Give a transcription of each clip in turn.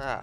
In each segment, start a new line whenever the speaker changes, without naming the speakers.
Ah.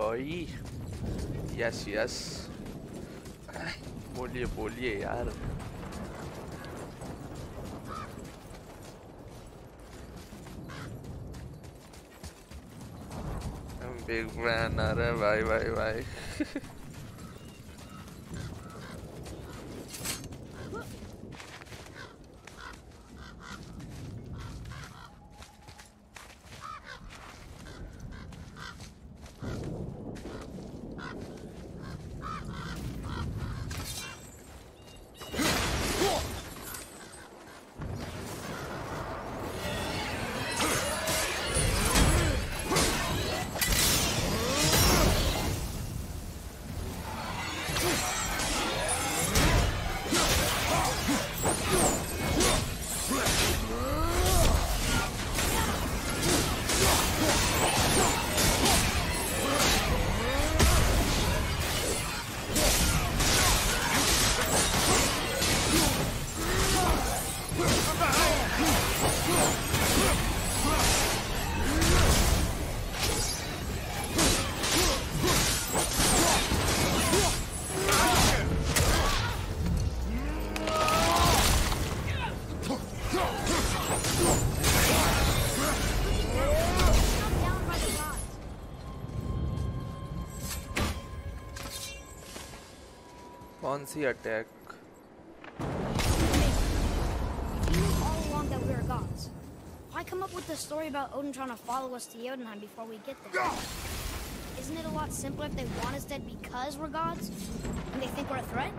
भाई yes yes बोलिए बोलिए यार बिग मैन अरे भाई भाई भाई कौन सी attack
If you knew all along that we were gods, why come up with the story about Odin trying to follow us to Jotunheim before we get there? Isn't it a lot simpler if they want us dead because we're gods? And they think we're a threat?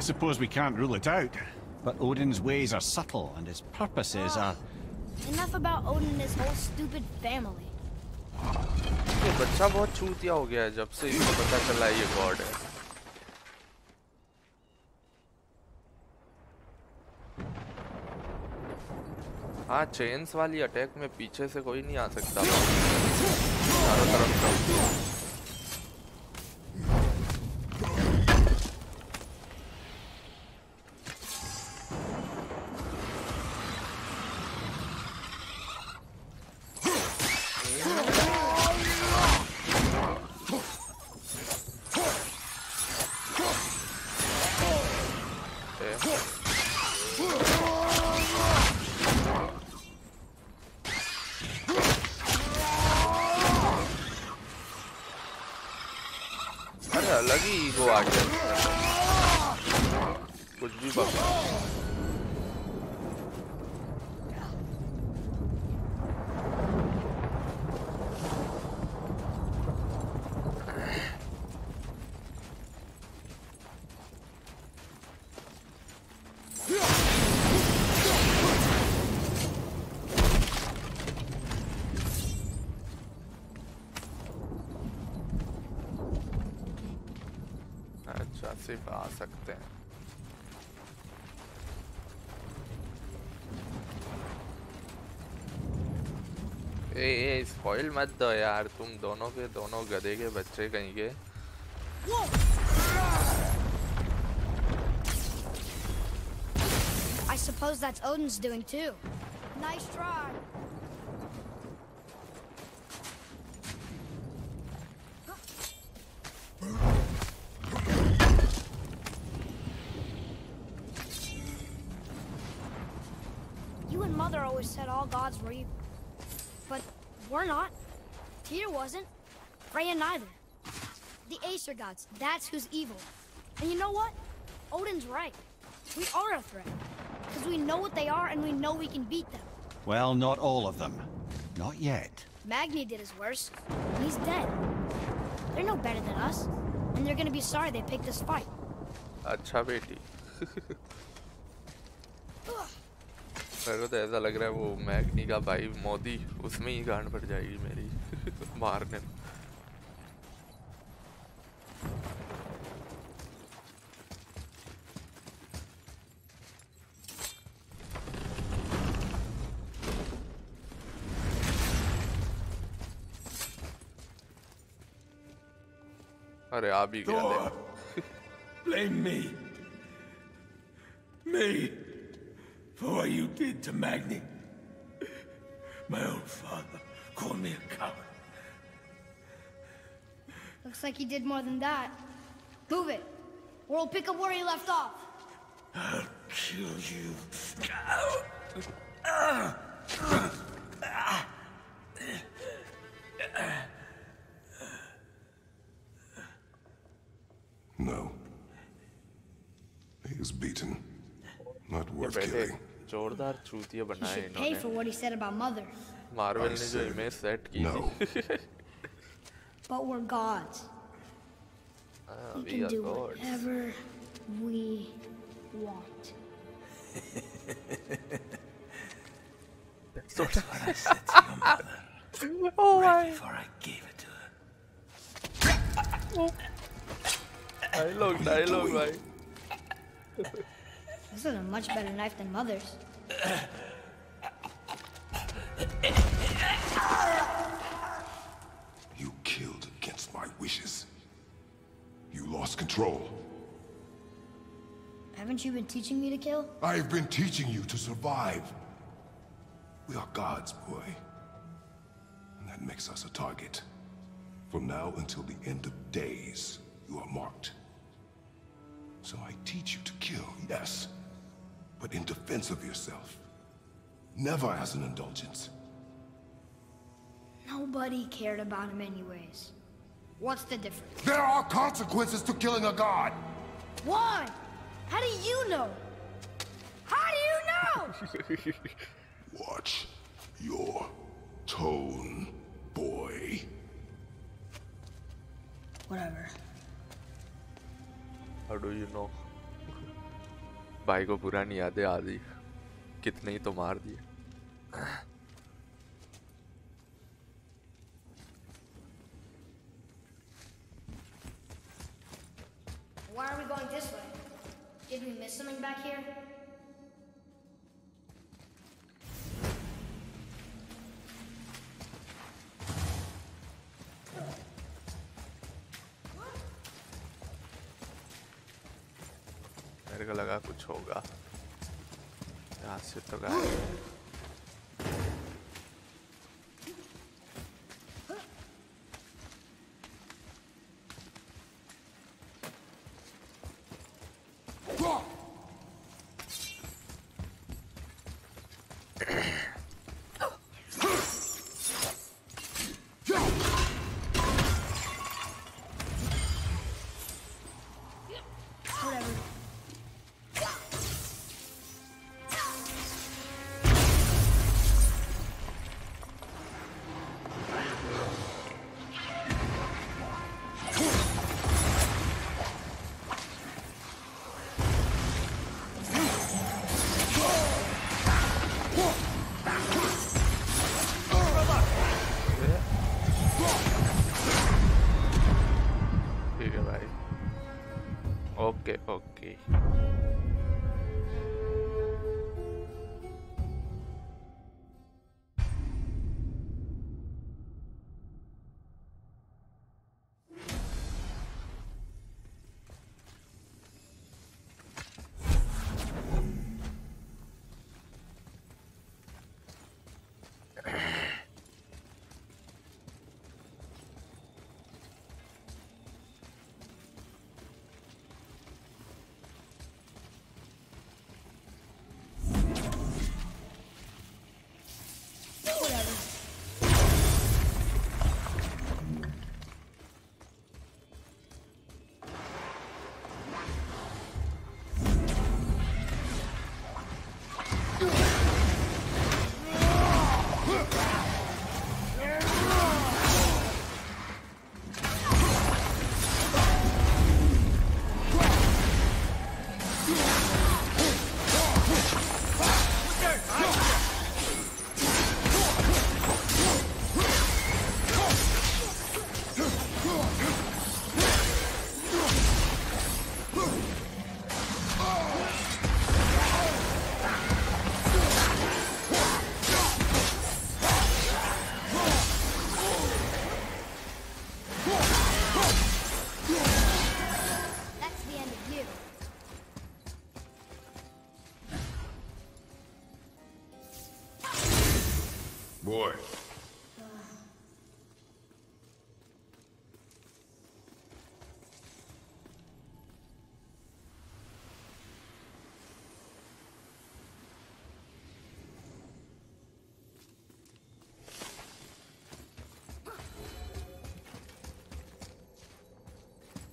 I suppose we can't rule it out. But Odin's ways are subtle, and his purposes are...
Enough about Odin and his whole stupid family.
ये बच्चा बहुत चूतिया हो गया है जब से इसको पता चला ये गॉड है हाँ चेन्स वाली अटैक में पीछे से कोई नहीं आ सकता। चारों तरफ़ सिर्फ़ आ सकते हैं ए ए स्पॉइल मत दो यार, तुम दोनों के दोनों गधे के बच्चे कहीं के
I suppose that's Odin's doing too. Nice try. all gods were evil. But we're not. Tyr wasn't. Freya neither. The Aesir gods, that's who's evil. And you know what? Odin's right. We are a threat. Because we know what they are and we know we can beat them.
Well, not all of them. Not yet.
Magni did his worst. And he's dead. They're no better than us. And they're gonna be sorry they picked this fight.
अच्छा बेटी मेरे को तो ऐसा लग रहा है वो मैकनी का भाई मोदी उसमें ही गांड पड़ जाएगी मेरी मारने में अरे आ भी गया
blame me. Me. for what you did to Magni. My own father called me a coward.
Looks like he did more than that. Move it, or we'll pick up where he left off.
I'll kill you.
No. He is beaten. Not worth killing.
जोरदार चूतिया
He
बनाए
should pay for
इन्होंने
what he said about Mother.
Marvel
I
ने जो
said
image set की
no.
थी
But we're gods. We
we
can
are
do
gods.
whatever we want.
That's what I said to your mother
oh
right before I gave it to her.
Dialogue dialogue भाई
This is a much better knife than Mother's.
You killed against my wishes. You lost control.
Haven't you been teaching me to kill?
I have been teaching you to survive. We are gods, boy. And that makes us a target. From now until the end of days, you are marked. So I teach you to kill, yes. But in defense of yourself. Never as an indulgence.
Nobody cared about him anyways. What's the difference?
There are consequences to killing a god!
Why? How do you know? How do you know?
Watch your tone, boy.
Whatever.
How do you know? भाई को बुरा नहीं यादें आ दी कितने ही तो मार दिए
Why are we going this way? Did we miss something back here?
मेरे को लगा कुछ होगा। यहाँ से तो गया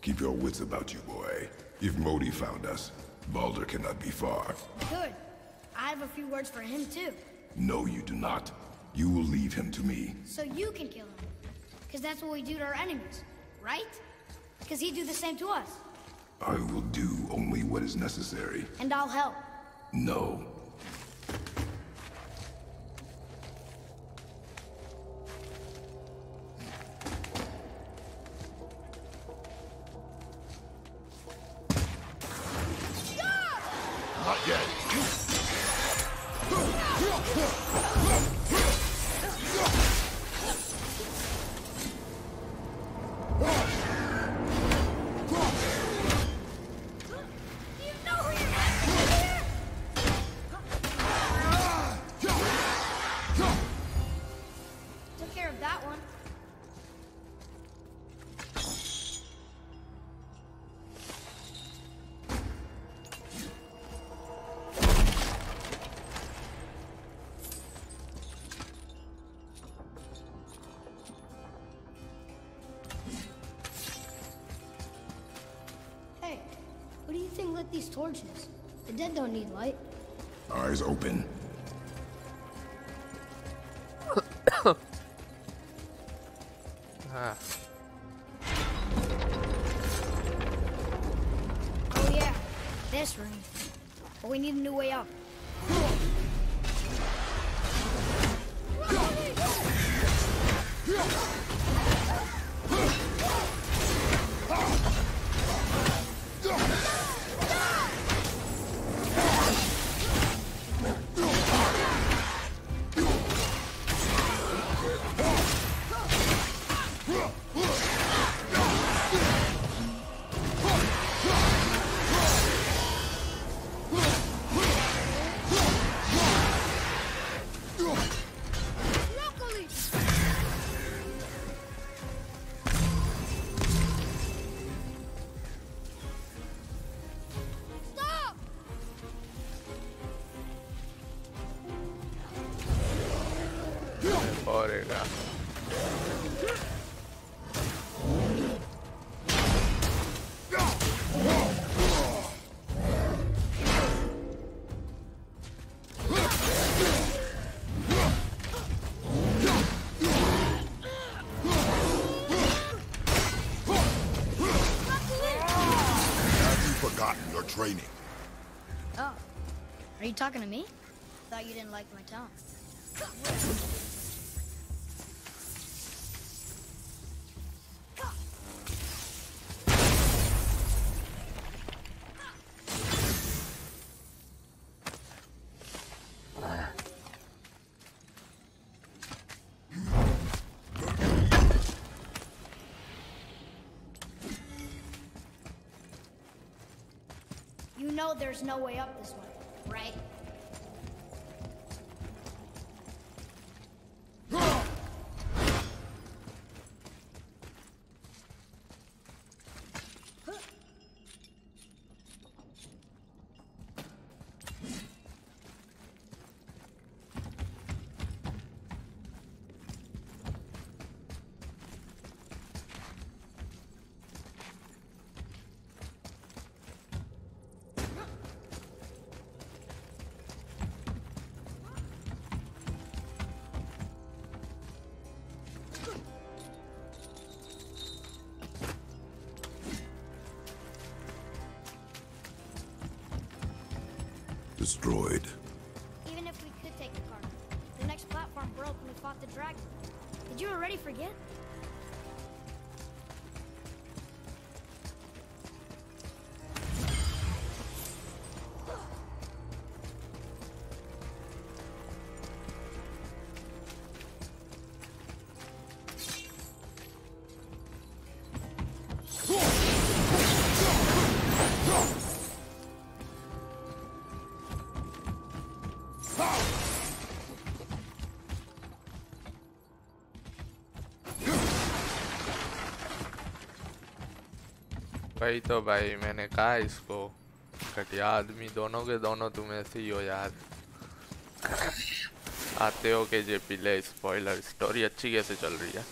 Keep your wits about you, boy. If Modi found us, Baldur cannot be far.
Good. I have a few words for him too.
No, you do not. You will leave him to me.
So you can kill him. Because that's what we do to our enemies, right? Because he'd do the same to us.
I will do only what is necessary.
And I'll help.
No.
Torches. The dead don't need light.
Eyes open.
Are you talking to me? Thought you didn't like my tone. You know there's no way up this way,
भाई तो भाई मैंने कहा इसको घटिया आदमी दोनों के दोनों तुम ऐसे ही हो यार। आते हो के जे पीले स्पॉइलर स्टोरी अच्छी कैसे चल रही है?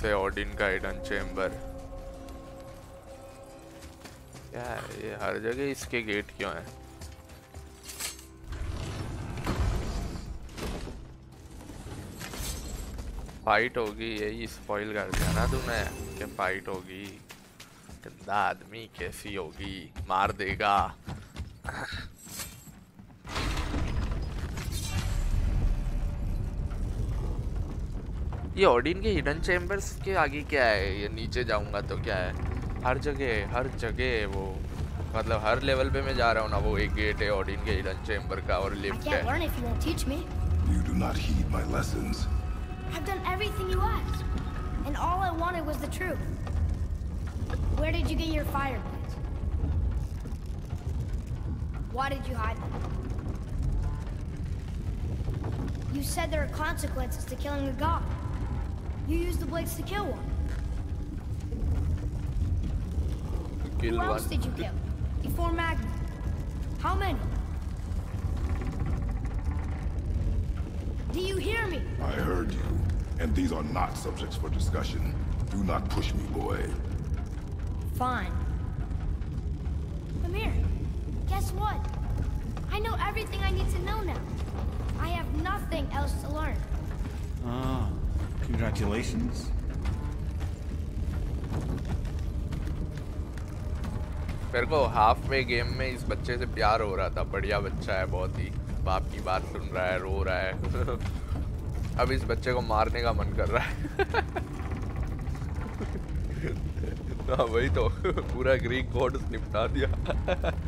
से ओडिन का हिडन चेम्बर क्या है ये हर जगह इसके गेट क्यों है? फाइट होगी, यही स्पॉइल कर दिया ना तूने, कि फाइट होगी, गंदा आदमी कैसी होगी, मार देगा। ये ओडिन के हिडन चेम्बर्स के आगे क्या है ये नीचे जाऊँगा तो क्या है हर जगह हर जगह वो मतलब हर लेवल पे मैं जा रहा हूँ ना वो एक गेट है ओडिन के हिडन चेम्बर का और लिफ्ट है
you
do not heed my lessons.
I've done everything you asked. And all I wanted was the truth. Where did you get your fire blades? Why did you hide them? You said there are consequences to killing a god. You used the blades to kill one.
Kill
Who else did you kill? Before Magni. How many? Do you hear me?
I heard you, and these are not subjects for discussion. Do not push me, boy.
Fine. Amir, guess what? I know everything I need to know now. I have nothing else to learn.
Congratulations.
मेरे को half वे game में इस बच्चे से प्यार हो रहा था। बढ़िया बच्चा है, बहुत ही। बाप की बात सुन रहा है, रो रहा है। अब इस बच्चे को मारने का मन कर रहा है। हाँ वही तो। पूरा ग्रीक गॉड निपटा दिया।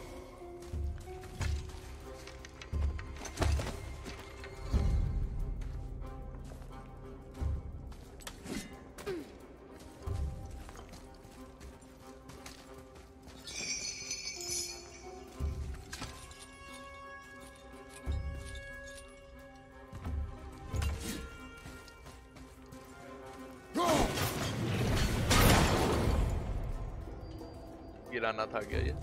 गिराना था क्या ये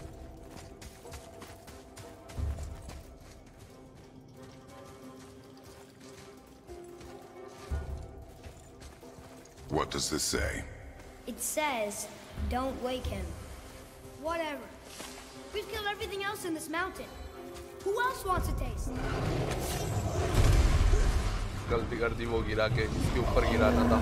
What does this say?
It says, don't wake him. Whatever. We've killed everything else in this mountain. Who else wants a taste?
गलती कर दी वो गिरा के इसके ऊपर गिराना था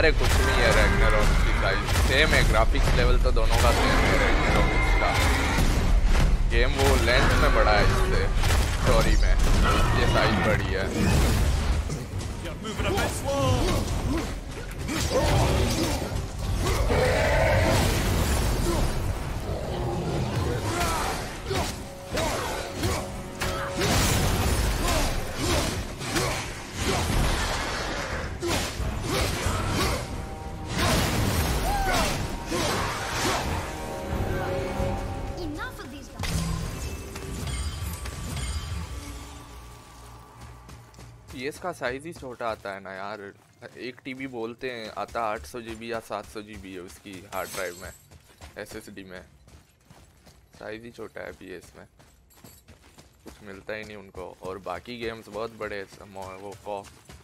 अरे कुछ नहीं है रैग्नारॉक की साइज़ सेम है ग्राफिक्स लेवल तो दोनों का सेम है रैग्नारॉक का गेम वो लेंथ में बड़ा है इससे. स्टोरी में. ये साइज़ बड़ी पीएस का साइज़ ही छोटा आता है ना यार। एक टीबी बोलते हैं, आता आठ सौ जी बी या सात सौ जी बी है उसकी हार्ड ड्राइव में एसएसडी में। साइज़ ही छोटा है पीएस में कुछ मिलता ही नहीं उनको। और बाकी गेम्स बहुत बड़े वो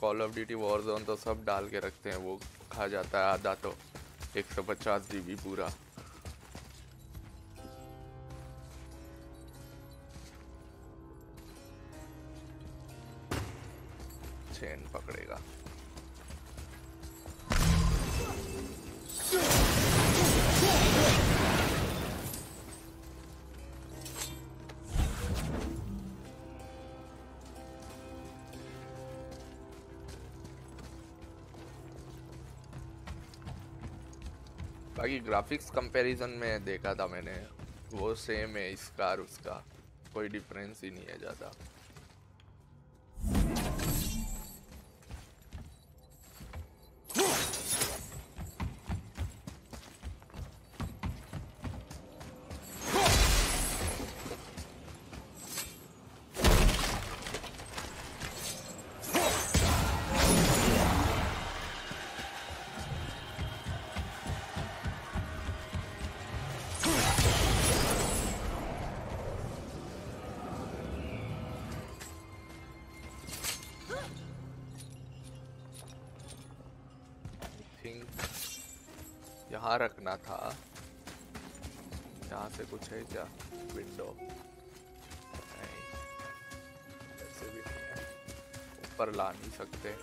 Call of Duty Warzone तो सब डाल के रखते हैं, वो खा जाता है आधा तो। एक सौ पचास जी पूरा। चेन पकड़ेगा। बाकी ग्राफिक्स कंपैरिजन में देखा था मैंने, वो सेम है इसका और उसका, कोई डिफरेंस ही नहीं है ज़्यादा। थिंक यहाँ रखना था। यहाँ से कुछ है क्या? विंडो ऐसे भी ऊपर ला नहीं सकते।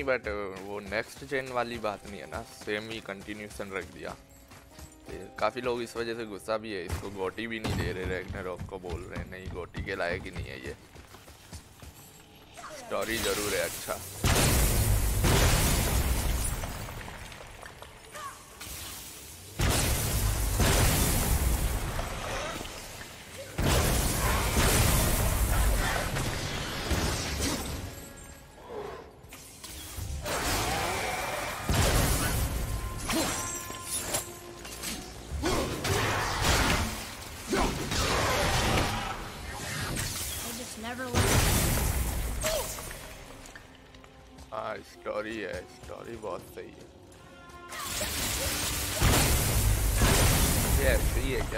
नहीं बट वो नेक्स्ट जेन वाली बात नहीं है ना। सेम ही कंटिन्यूसन रख दिया। काफ़ी लोग इस वजह से गुस्सा भी है। इसको गोटी भी नहीं दे रहे रैग्नारॉक को बोल रहे हैं, नहीं गोटी के लायक ही नहीं है ये। स्टोरी ज़रूर है अच्छा।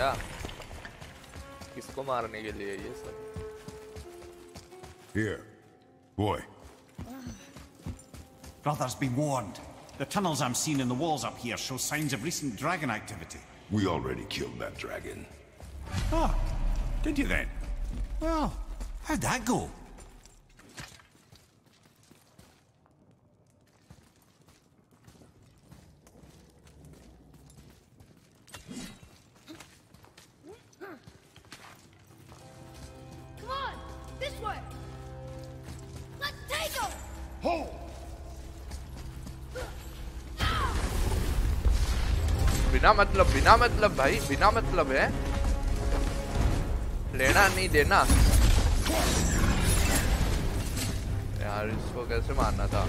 क्या किसको मारने के लिए ये सब
Here. Boy.
Brothers, be warned. The tunnels I'm seeing in the walls up here show signs of recent dragon activity.
We already killed that dragon.
Oh, did you then? Well, how'd that go?
बिना मतलब भाई बिना मतलब है। लेना नहीं देना। यार इसको कैसे मारना था?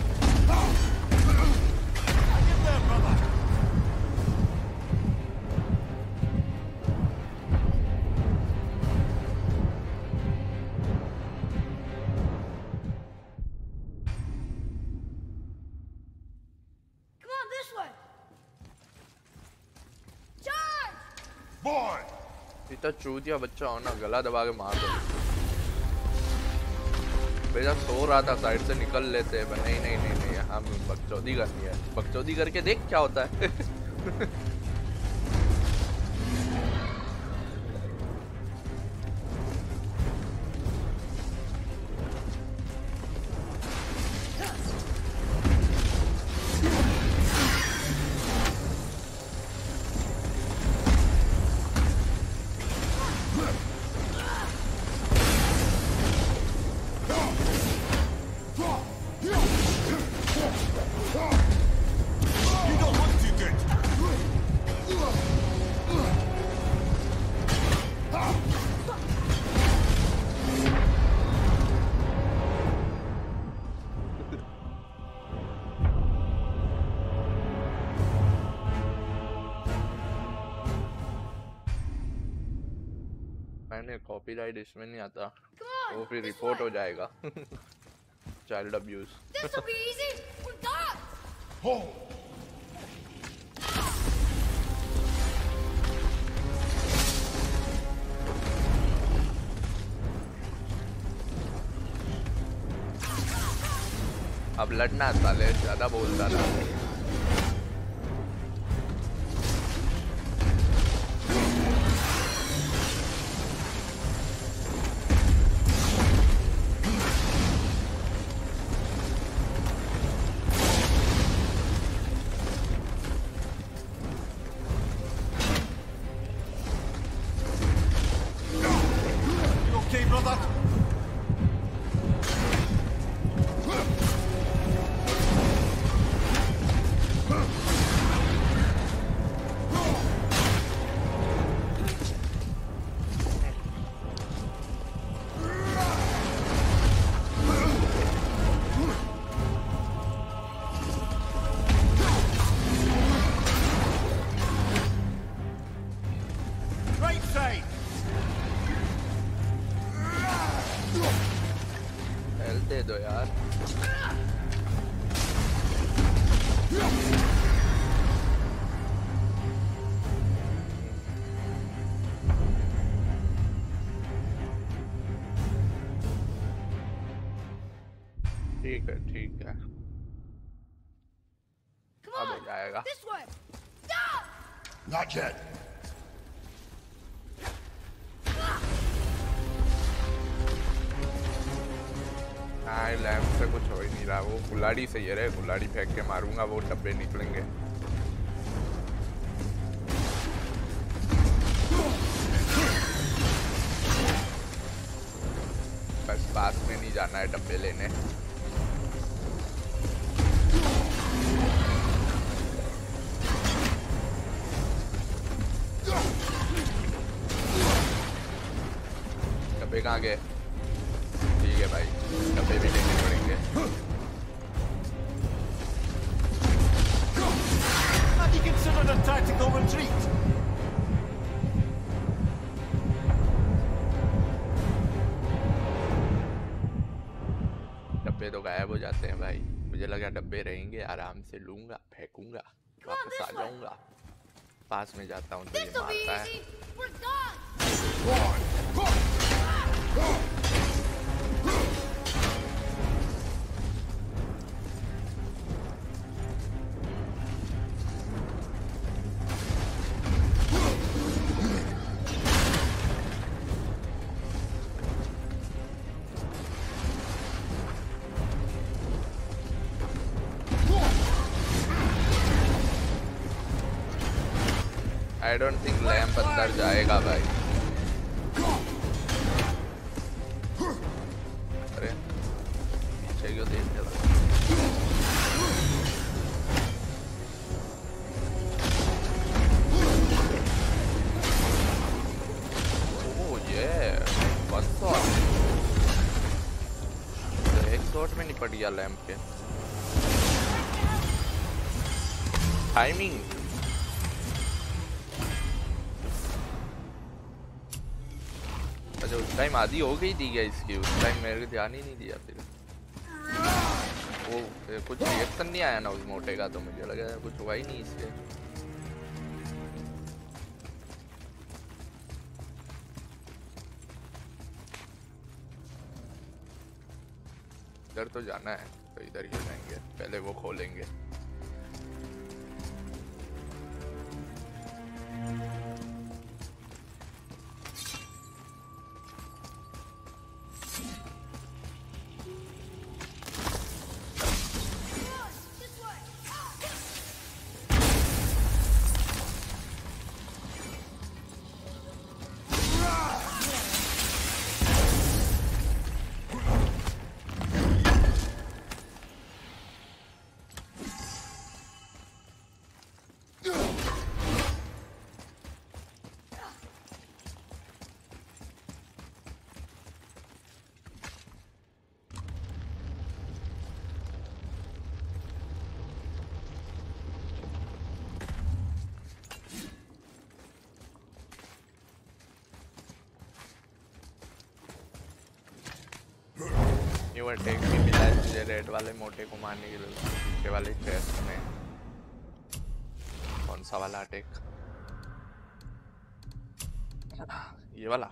चूतिया बच्चा हो ना गला दबा के मार दो। बेटा सो रहा था, साइड से निकल लेते हैं। नहीं नहीं नहीं नहीं हम बकचौदी करनी है। बकचौदी करके देख क्या होता है। कॉपीराइट इसमें नहीं आता। वो फिर रिपोर्ट हो जाएगा। Child abuse! अब लड़ना है साले ज़्यादा बोलता था। गुलाड़ी से ये रहे गुलाड़ी फेंक के मारूँगा वो डब्बे निकलेंगे। डब्बे रहेंगे आराम से लूँगा फेंकूँगा वापस आ जाऊँगा। पास में जाता हूँ तो ये मारता है। आधी हो गई थी क्या इसकी, उस टाइम मेरे को ध्यान ही नहीं दिया फिर। वो कुछ रिएक्शन नहीं आया ना उस मोटे का तो मुझे लगा कुछ हुआ ही नहीं इसके इधर तो जाना है तो इधर ही जाएँगे पहले वो खोलेंगे। न्यू अटैक भी मिला है मुझे रेड वाले मोटे को मारने के लिए पीछे वाले चेस्ट में। कौन सा वाला अटैक ये वाला?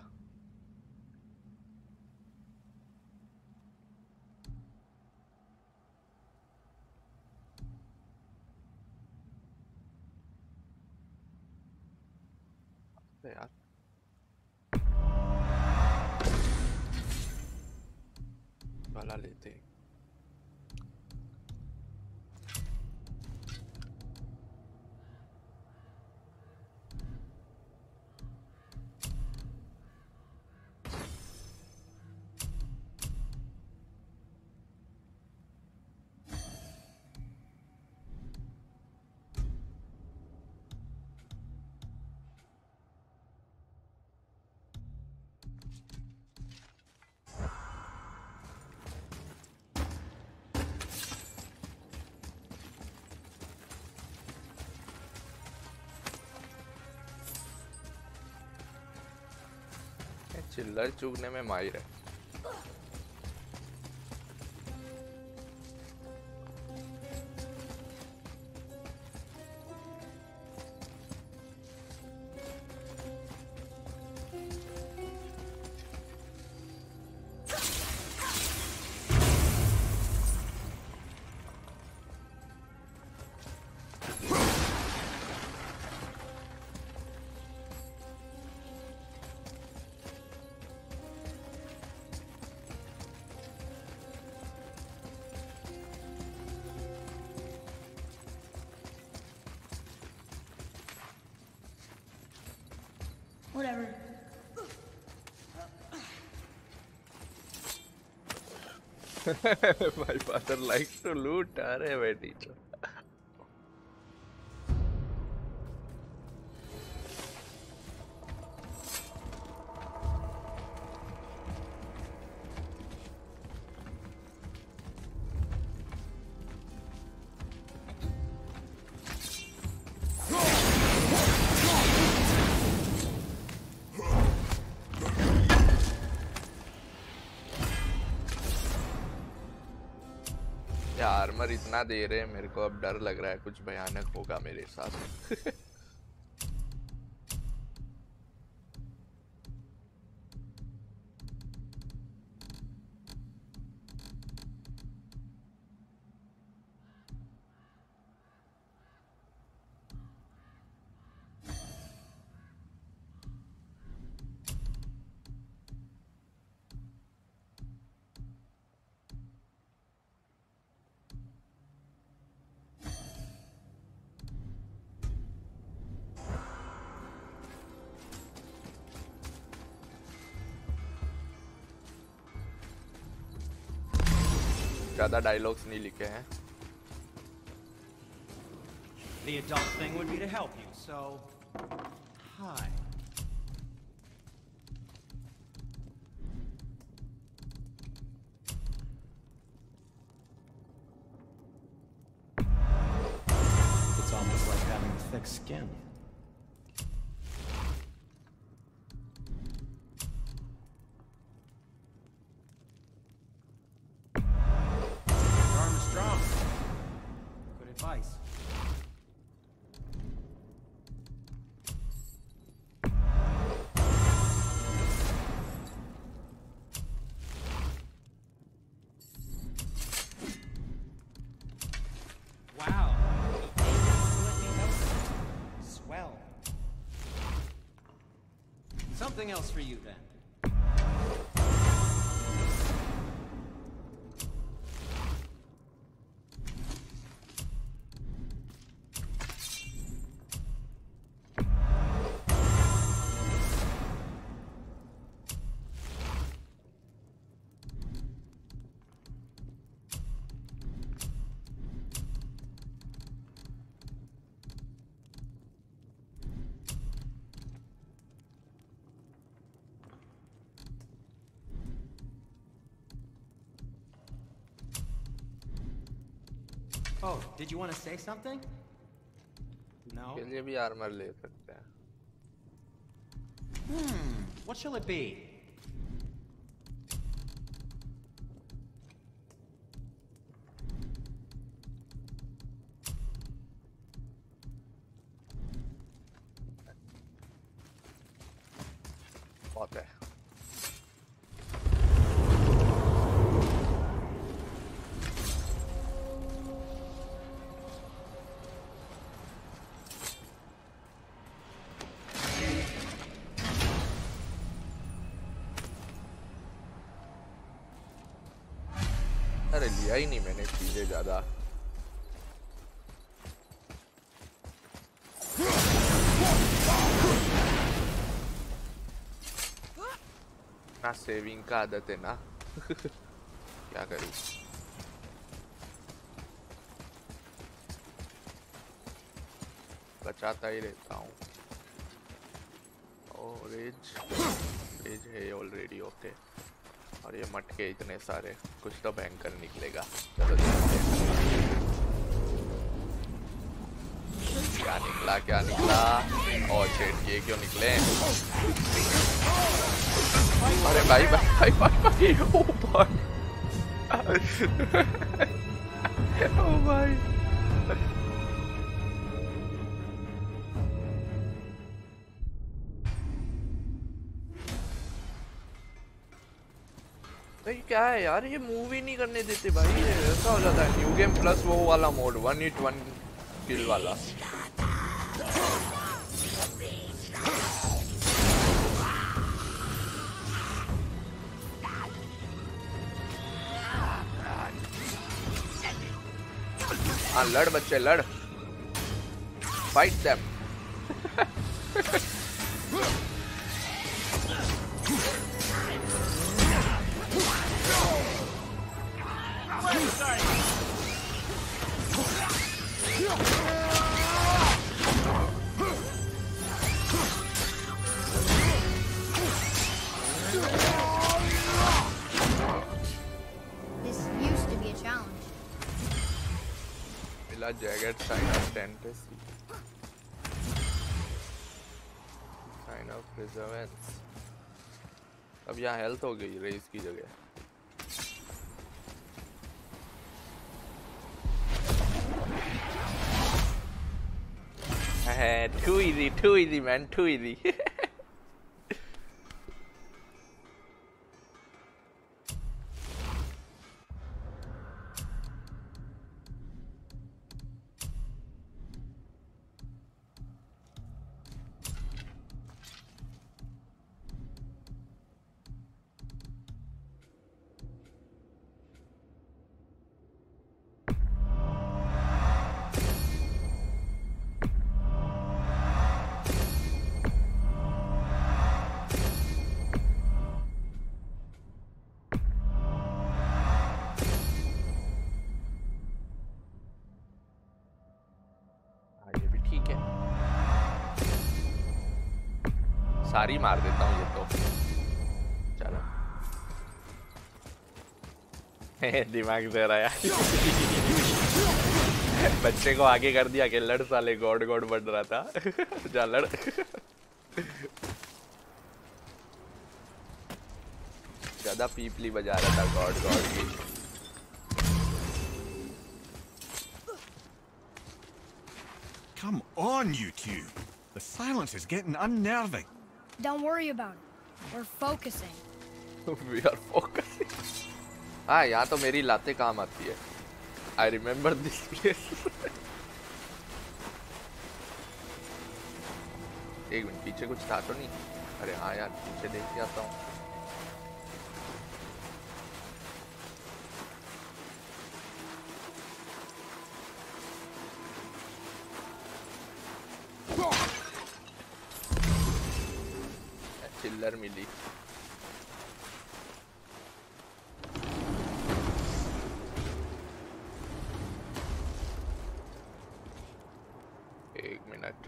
चिल्लर चुगने में माहिर है। My father likes to loot. Are we teacher? दे रहे हैं, मेरे को अब डर लग रहा है कुछ भयानक होगा मेरे साथ। ज्यादा डायलॉग्स नहीं लिखे हैं
The adult thing would be to help you, so. Hi. Something else for you did you want to say something? No.
के लिए भी आर्मर ले सकते हैं
Hmm. What shall it be?
लिया ही नहीं मैंने चीज़ें ज़्यादा। ना सेविंग का आदत है ना। क्या करूँ? बचाता ही रहता हूँ। रेज रेज है ऑलरेडी ओके और ये मटके इतने सारे, कुछ तो भयंकर निकलेगा। चलो क्या निकला क्या निकला? और शेड ये क्यों निकले? अरे भाई भाई भाई भाई भाई, ओ भाई। ओ भाई भाई। क्या है यार? ये मूव ही नहीं करने देते भाई। ऐसा हो जाता है। न्यू गेम प्लस वो वाला mode one hit one kill वाला। हाँ लड़ बच्चे, लड़। Fight them अब यहाँ हेल्थ हो गई रेस की जगह too easy too easy man too easy सारी मार देता हूँ ये तो। चलो। दिमाग दे रहा यार। बच्चे को आगे कर दिया कि लड़ साले गॉड गॉड बढ़ रहा था। जा लड़। ज़्यादा पीपली बजा रहा था गॉड गॉड। की
Come on, you two. The silence is getting unnerving.
Don't worry about it. We're focusing.
we are focusing हाँ यहाँ तो मेरी लाते काम आती है आई रिमेम्बर दिस प्लेस एक मिनट पीछे कुछ था तो नहीं अरे हाँ यार पीछे देख के आता हूँ चिल्लर मिली एक मिनट।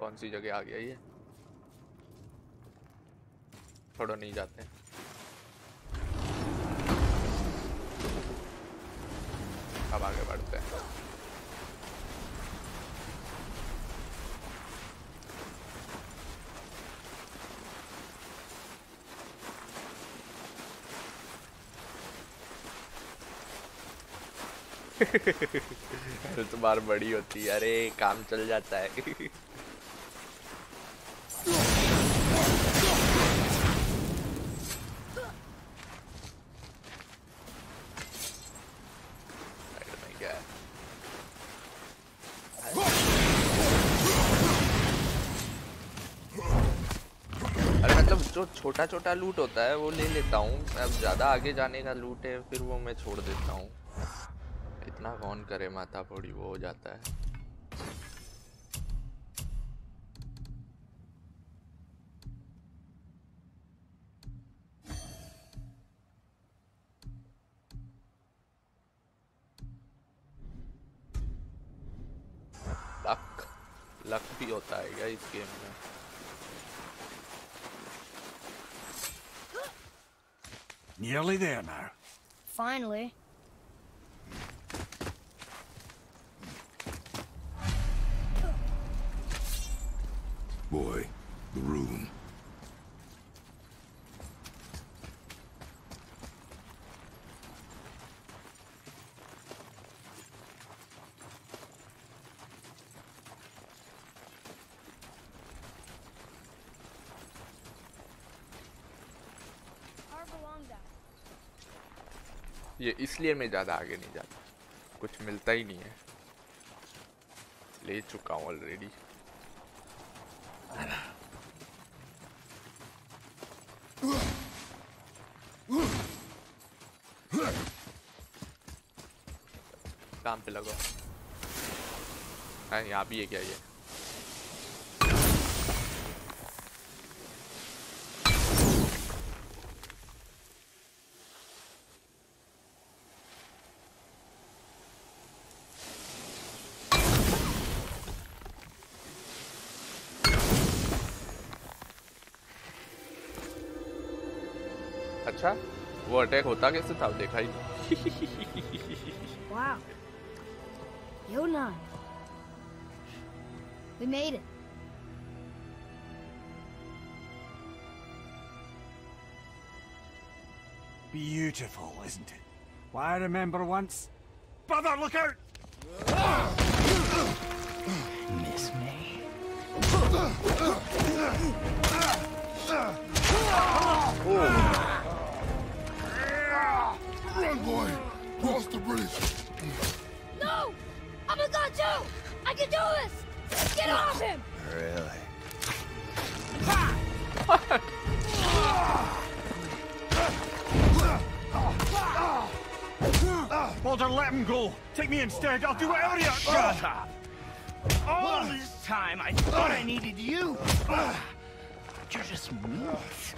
कौन सी जगह आ गया ये? छोड़ो नहीं जाते। अब तो तुम्हार बड़ी होती है। अरे, काम चल जाता है। मतलब जो छोटा छोटा लूट होता है, वो ले लेता हूँ। अब ज़्यादा आगे जाने का लूट है, फिर वो मैं छोड़ देता हूँ। इतना कौन करे माथा फोड़ी वो हो जाता है लक लक भी होता है क्या इस गेम में
Nearly there now.
Finally.
Boy, the
that.
ये इसलिए मैं ज़्यादा आगे नहीं जाता। कुछ मिलता ही नहीं है। ले चुका हूँ ऑलरेडी काम पे लगो हाँ यहाँ भी है क्या ये? अच्छा वो अटैक होता कैसे था? देखा ही नहीं।
Wow. Yonan. We made it.
Beautiful, isn't it? Why, I remember once. Brother, look out!
Miss me?
Run, boy! Cross the bridge!
No! I'm a god too! I can do this! Get off him!
Really?
Baldur, let him go. Take me instead. I'll do whatever you...
Shut up! All this time, I thought I needed you. But you're just meat.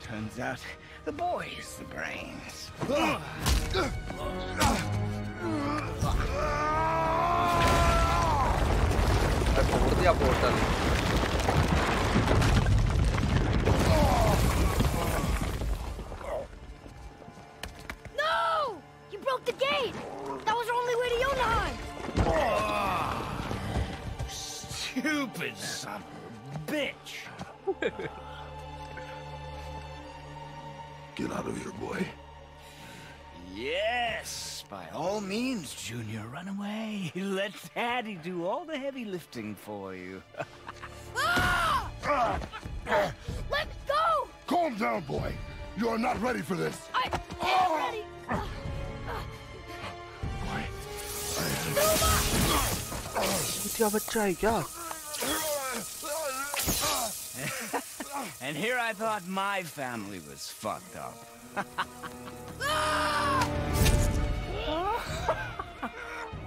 Turns out the boy is the brains. a volta ali. Tá? let Daddy do all the heavy lifting for you.
Ah! Let's go!
Calm down, boy. You are not ready for this.
I am
oh! ready. Uh, boy.
And here I thought my family was fucked up. ah!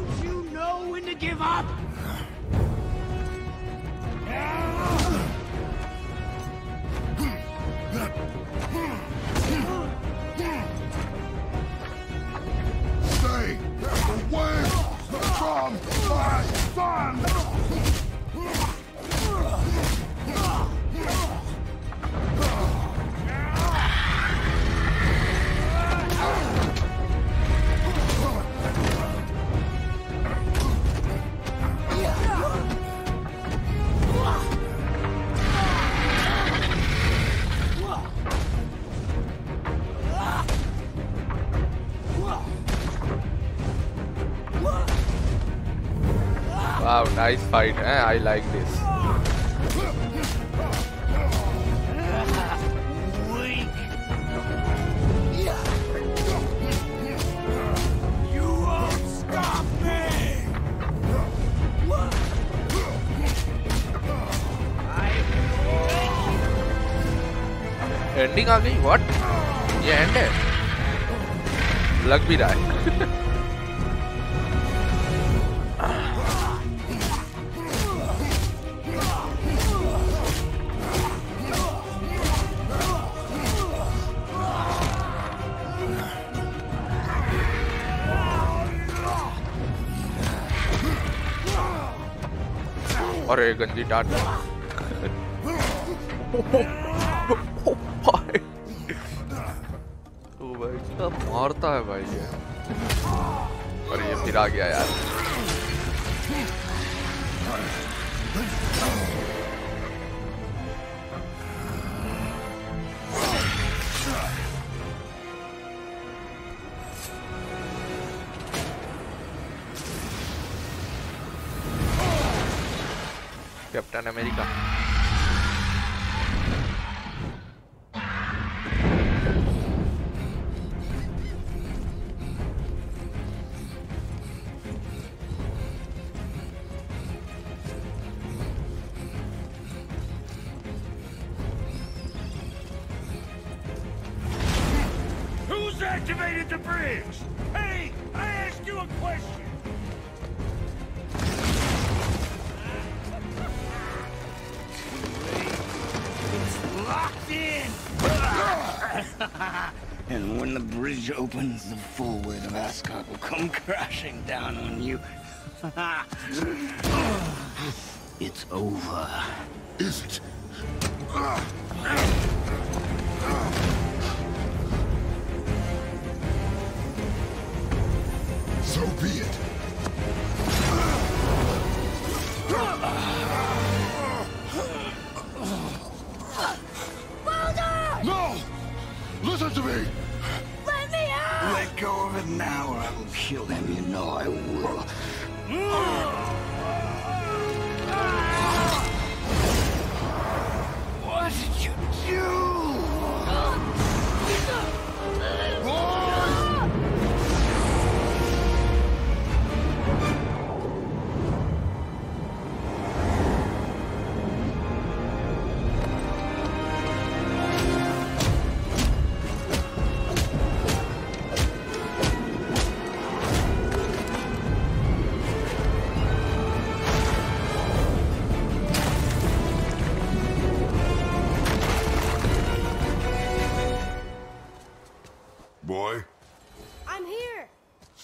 Don't you know when to give up?
Stay away from my son!
nice fight. Eh? I like this.
Weak. You won't stop me.
Ending आ गई what ये and है लग भी रहा है अरे गंदी डांट। मारता है भाई ये। और ये फिर आ गया यार। Capitán América.
Who's activated the bridge? Hey, I asked you a question! And when the bridge opens, the full weight of Asgard will come crashing down on you. it's over.
Is it?
Kill him.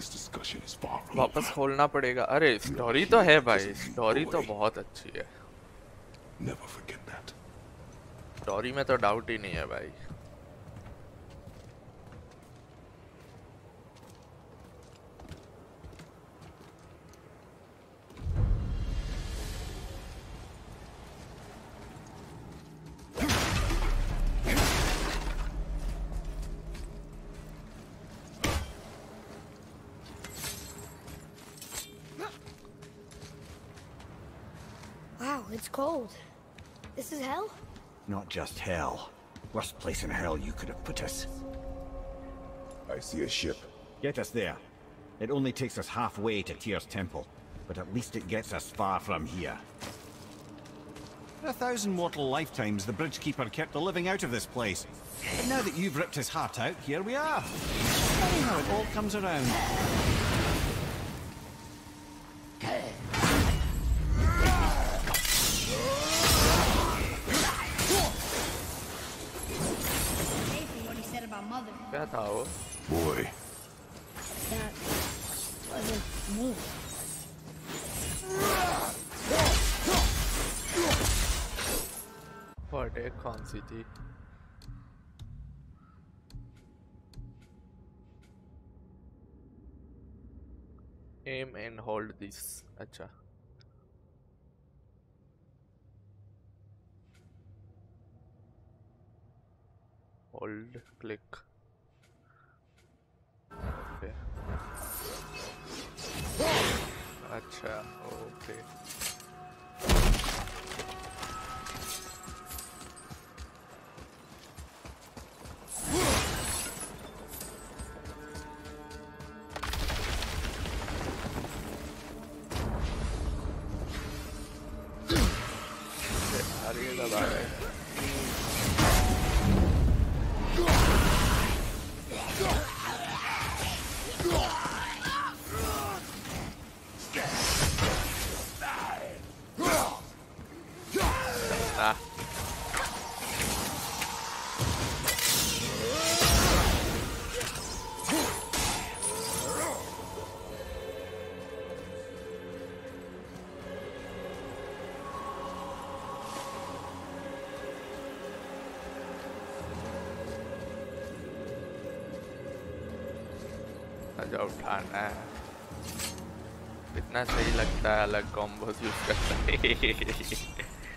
This discussion is far
वापस खोलना पड़ेगा। अरे story तो है भाई story तो बहुत अच्छी है।
Never forget that.
स्टोरी में तो डाउट ही नहीं है भाई।
Cold. This is hell?
Not just hell. Worst place in hell you could have put us.
I see a ship.
Get us there. It only takes us halfway to Tyr's temple, but at least it gets us far from here. For a thousand mortal lifetimes, the Bridgekeeper kept the living out of this place. But now that you've ripped his heart out, here we are. Funny how it all comes around.
mother.
Kaya tao. Oh.
Boy.
That wasn't me.
What a con city. Aim and hold this. Acha. Hold click okay अच्छा okay अरे सही लगता है अलग combos use करता है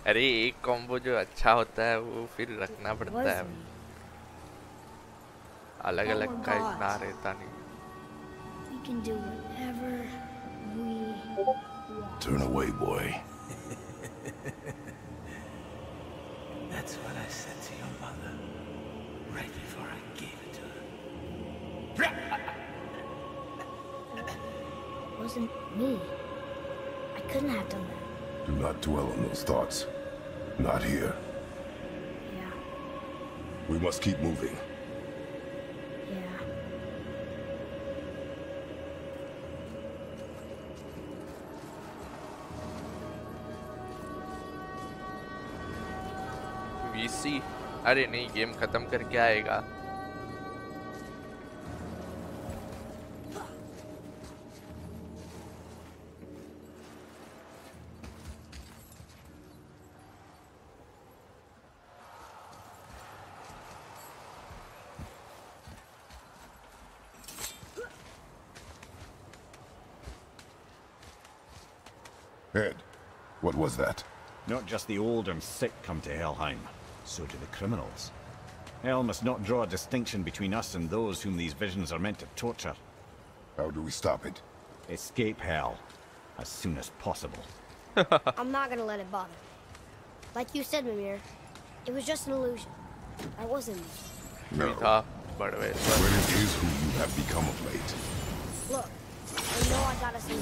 अरे एक कॉम्बो जो अच्छा होता है वो फिर रखना पड़ता है अलग अलग का इतना रहता नहीं
We can do whatever we want.
Turn away, boy.
That's what I said to your mother right before I gave it to her.
It wasn't me. I couldn't have done that.
Do not dwell on those thoughts. Not here.
Yeah,
We must keep moving.
yeah.
VC अरे नहीं game खत्म करके आएगा
was that?
Not just the old and sick come to Helheim, so do the criminals. Hell must not draw a distinction between us and those whom these visions are meant to torture.
How do we stop it?
Escape Hell, as soon as possible.
I'm not gonna let it bother. Like you said, Mimir, it was just an illusion. I wasn't.
No. But... It is who you have become of late.
Look, I know I got us in,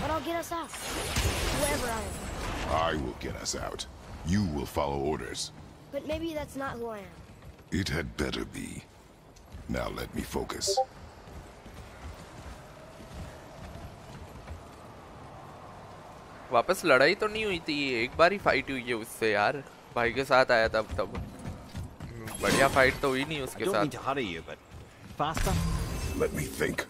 but I'll get us out, whoever I am.
I will get us out. You will follow orders.
But maybe that's not who I am.
It had better be. Now let me focus.
वापस लड़ाई तो नहीं हुई थी एक बार ही fight हुई है उससे यार भाई के साथ आया तब तब बढ़िया फाइट तो हुई नहीं
I
उसके
don't mean
साथ
to hurry you, but faster?
Let me think.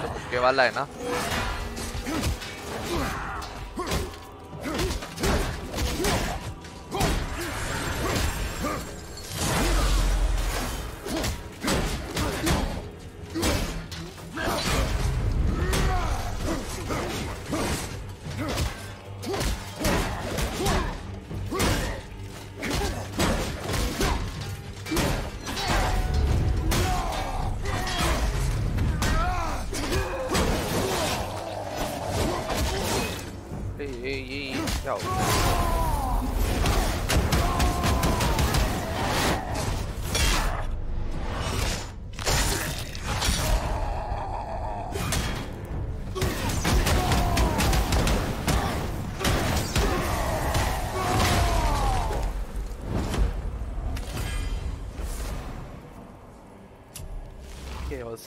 Porque bala de nada.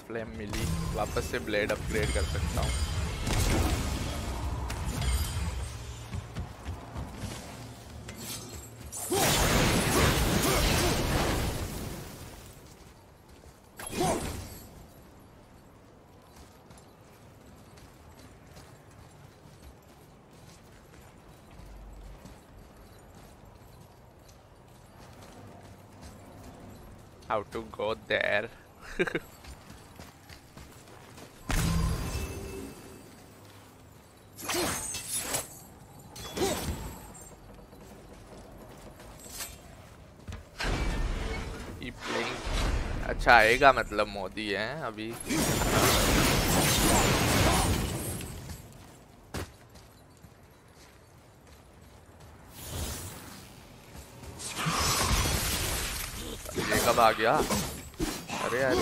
Flame मिली वापस से ब्लेड अपग्रेड कर सकता हूँ। How to go there? अच्छा आएगा मतलब मोदी है अभी। कब आ गया? अरे यार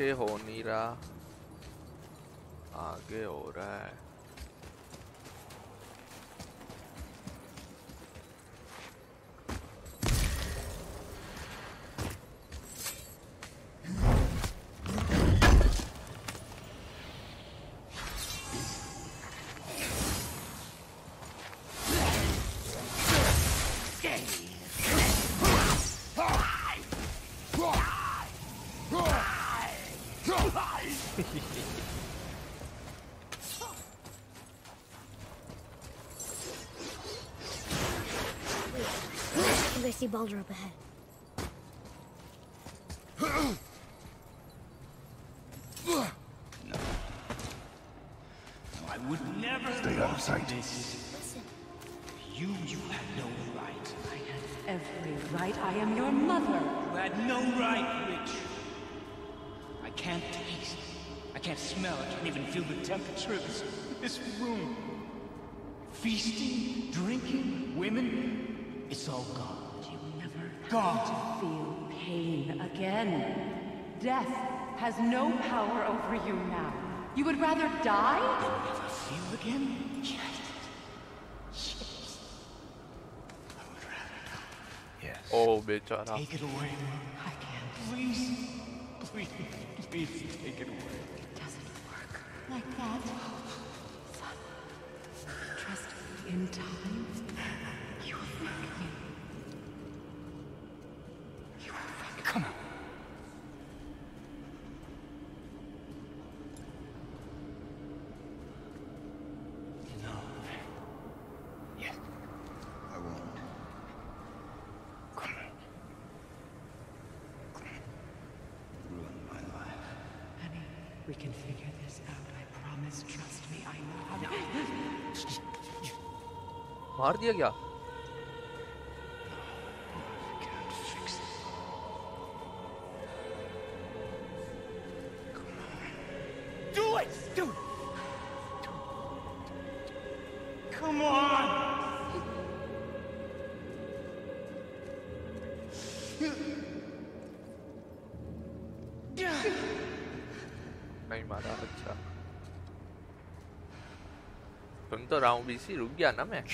पीछे हो नहीं रहा आगे हो रहा है।
I think I see Baldur up ahead.
I would never
Stay out of sight.
Listen.
You, you had no right.
I had every right. I am your mother.
You had no right, witch. I can't taste. I can't smell. I can't even feel the temperature of this, this room. Feasting, drinking, women. It's all gone. God!
Feel pain again. Death has no power over you now. You would rather die?
You'll never feel again? Yes. I would rather die. Yes.
Oh, bitch, I.
Take it away.
I can't.
Please. Please, please take it away.
It doesn't work like that. Son, trust me in time.
Come on!
नहीं मारा अच्छा। सुन तो रहा हूँ BC रुक गया ना मैं?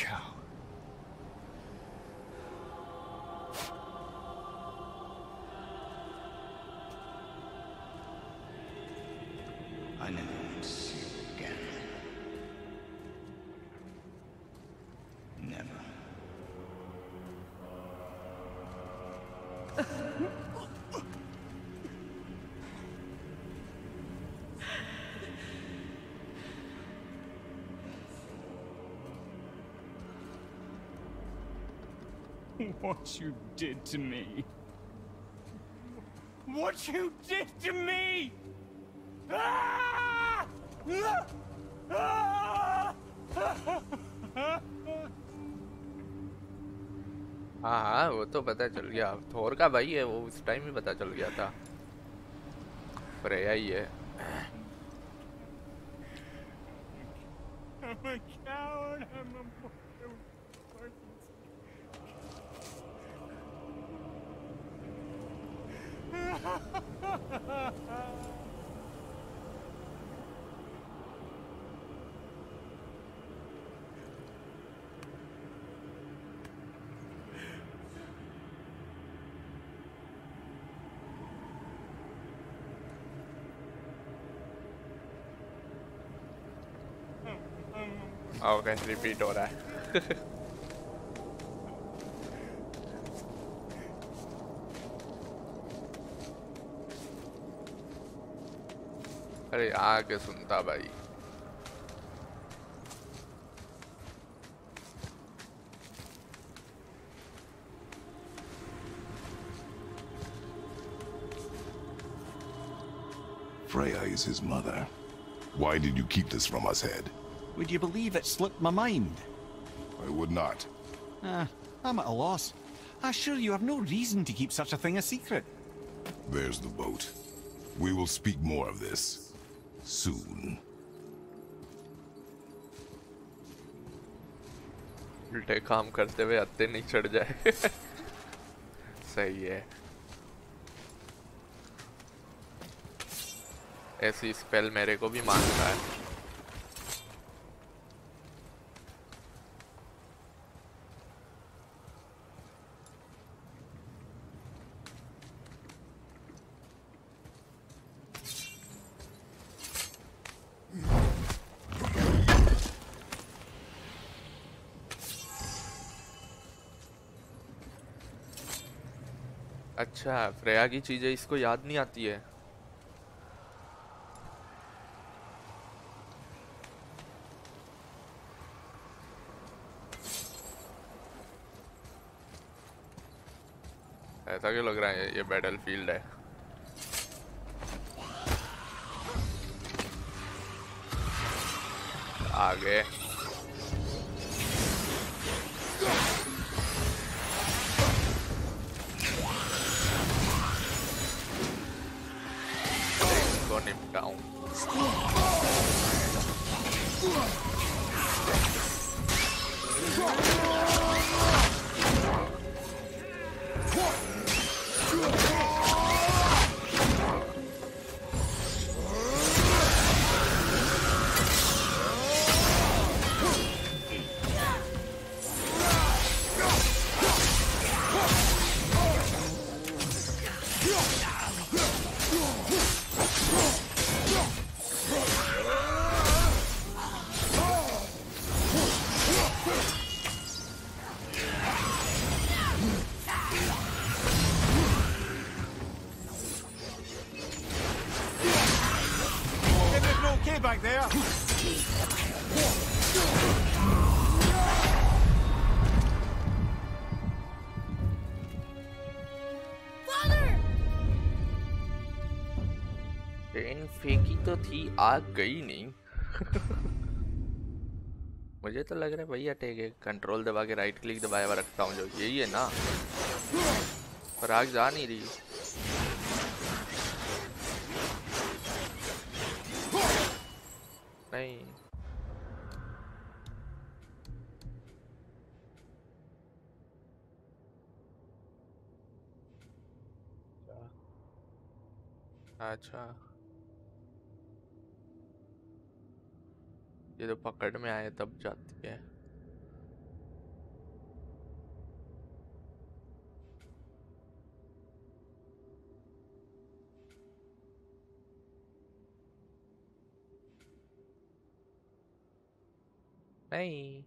What you did to me. what you did to me!
हाँ हाँ वो तो पता चल गया थोर का भाई है, वो उस टाइम ही पता चल गया था फ्रेया ही है ओके रिपीट हो रहा है अरे आके सुनता भाई
Freya is his mother. Why did you keep this from us, Head?
Would you believe it slipped my mind?
I would not.
Ah, I'm at a loss. I assure you have no reason to keep such a thing a secret.
There's the boat. We will speak more of this. Soon.
उल्टे काम करते हुए हत्ते नहीं चढ़ जाए सही है ऐसी स्पेल मेरे को भी मानता है अच्छा फ्रेया की चीज़ें, इसको याद नहीं आती है। ऐसा क्यों लग रहा है, ये बैटल फ़ील्ड है? आगे। आग गई नहीं। मुझे तो लग रहा है भैया टेक है कंट्रोल दबा के राइट क्लिक दबाया हुआ रखता हूँ जो, यही है ना? पर आग जा नहीं रही। नहीं। अच्छा। ये तो पकड़ में आए, तब जाती है। नहीं।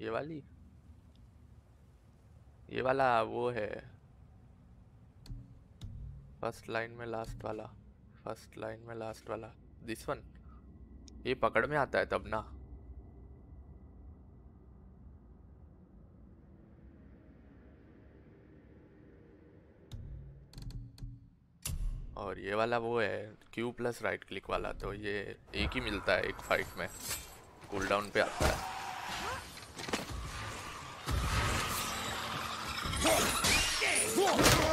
ये वाली? ये वाला वो है। फ़र्स्ट लाइन में लास्ट वाला। फ़र्स्ट लाइन में लास्ट वाला। दिस वन ये पकड़ में आता है तब ना। और ये वाला वो है क्यू प्लस राइट क्लिक वाला तो ये एक ही मिलता है एक फाइट में। कूल डाउन पे आता है। Whoa!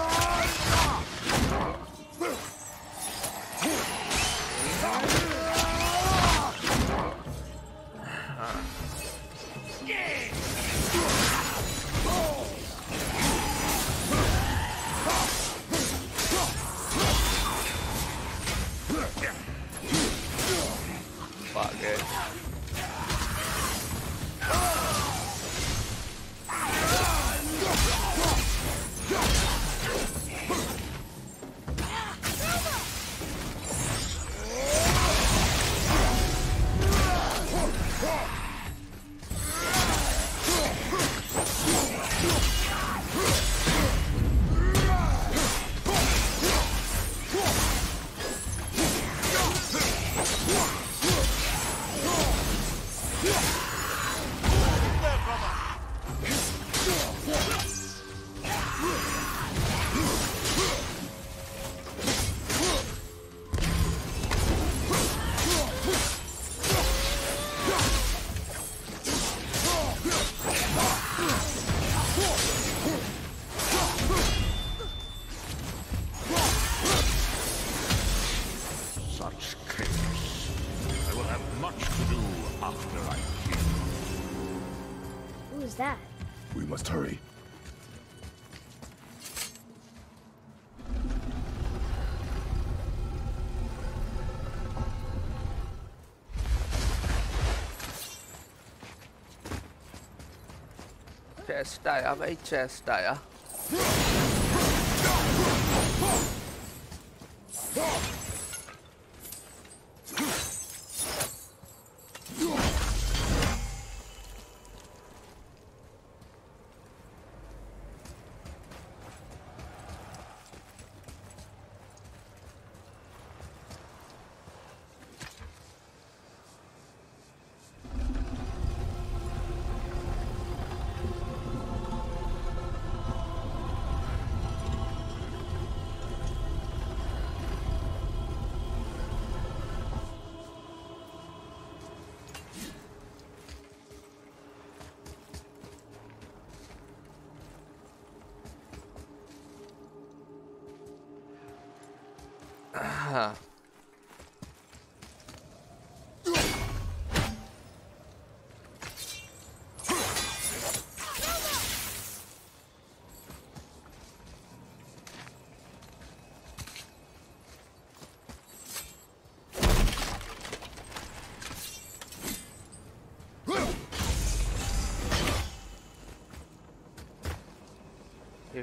चेस्ट आया भाई चेस्ट आया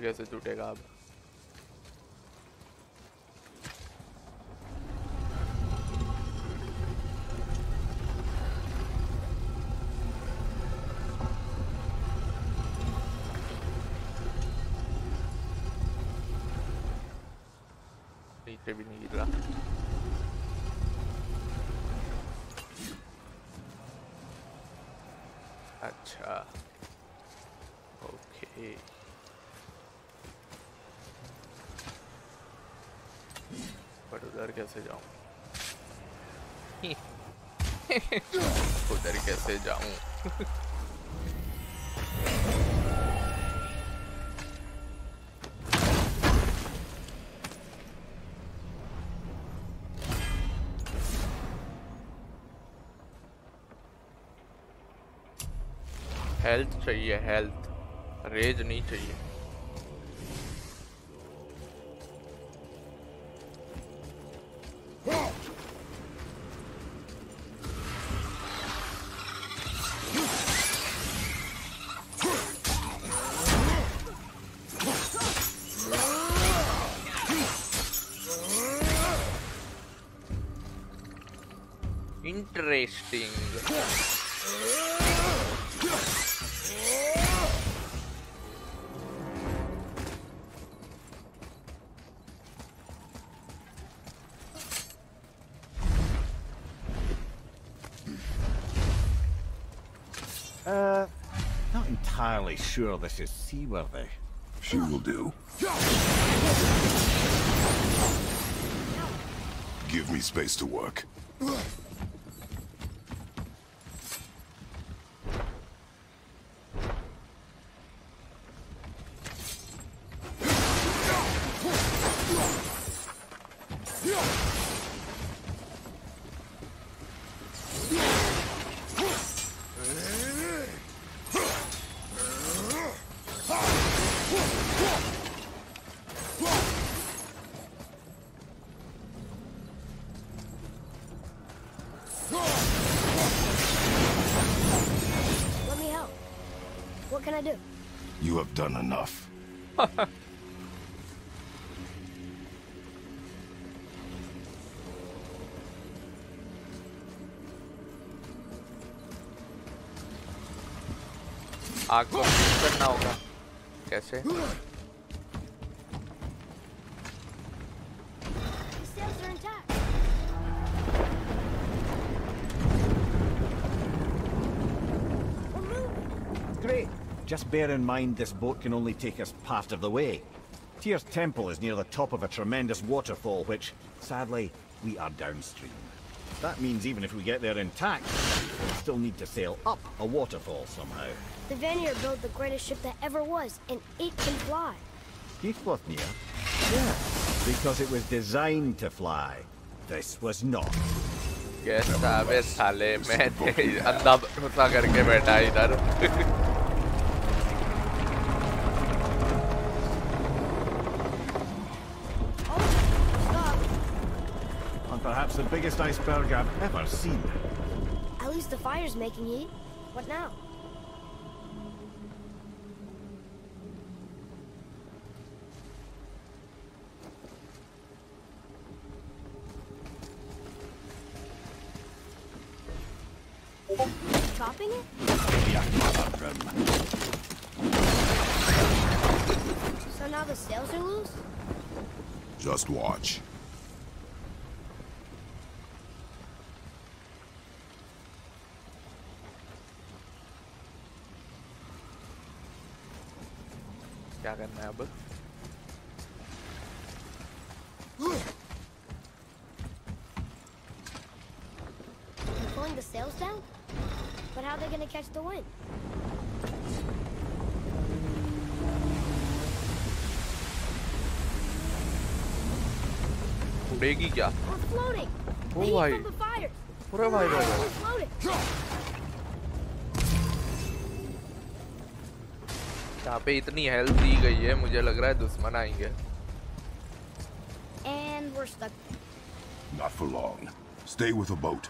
कैसे टूटेगा अब नीचे भी नहीं गिर रहा अच्छा ओके पर उधर कैसे जाऊँ? उधर कैसे जाऊँ? हेल्थ चाहिए हेल्थ रेज नहीं चाहिए। Interesting.
Uh, not entirely sure this is seaworthy.
She will do. Give me space to work.
आग को ऑफ करना होगा कैसे
The sails are intact. We're moving.
Great. Just bear in mind this boat can only take us part of the way. Tyr's temple is near the top of a tremendous waterfall, which, sadly, we are downstream. That means even if we get there intact, we'll still need to sail up a waterfall somehow.
The Vanir built the greatest ship that ever was, and it can fly.
Heathcliff near? Yeah, because it was designed to fly. This was not.
कैसा बे साले मैंने अंधा सा करके बैठा है इधर
Stop.
And perhaps the biggest iceberg I've ever seen.
The fire's making heat. What now? Chopping it? So now the sails are loose?
Just watch
akin
na pulling the sails down? But how are they gonna catch the wind?
Biggie, yeah.
We're floating. Who are
you? What am I
doing? Ah,
यहाँ पे इतनी help दी गई है मुझे लग रहा है दुश्मन आएँगे
And we're stuck.
Not for long. Stay with the boat.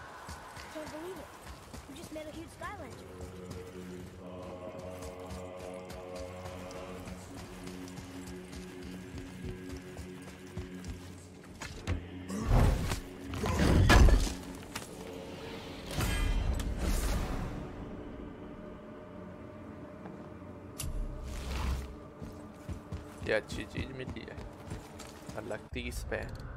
East पे।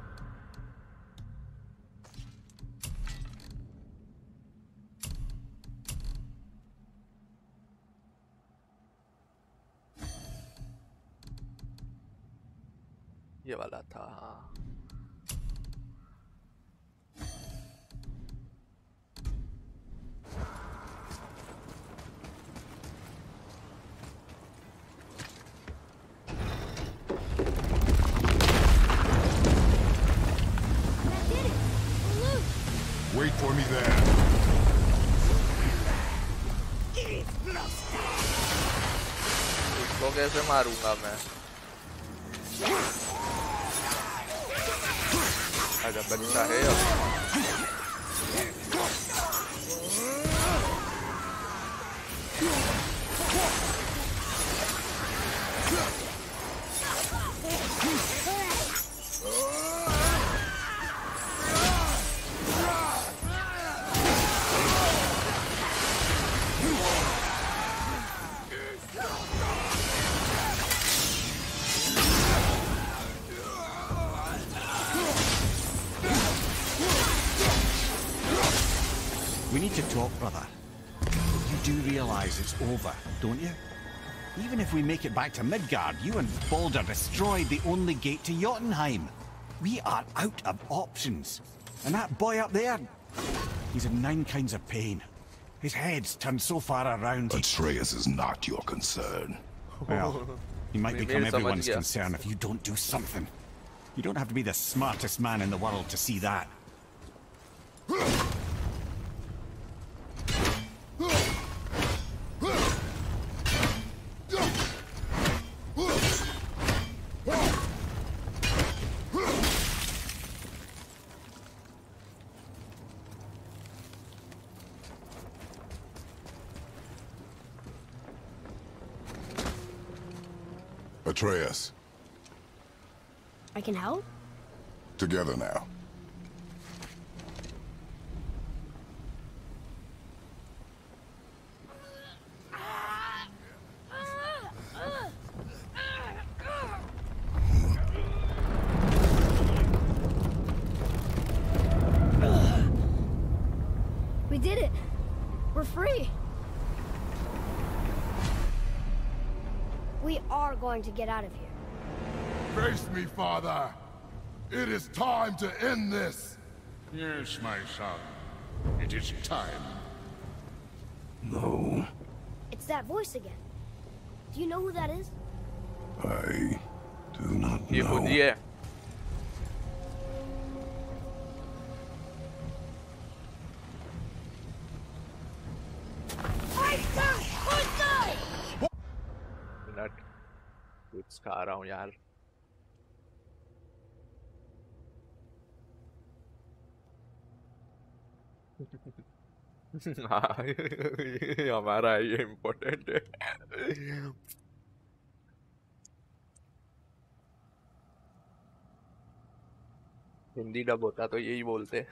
कैसे मारूँगा मैं
it's over, don't you? Even if we make it back to Midgard, you and Baldur destroyed the only gate to Jotunheim. We are out of options. And that boy up there, he's in nine kinds of pain. His head's turned so far around. he-
Atreus is not your concern.
Well, he might
Maybe
become everyone's
else.
concern if you don't do something. You don't have to be the smartest man in the world to see that.
Atreus,
I can help?
together now.
We did it. We're free. We are going to get out of here
me, father. It is time to end this.
Yes, my son. It is time.
No.
It's that voice again. Do you know who that is?
I do not know.
Yeah. हमारा ये important है। Hindi dub होता तो यही बोलते।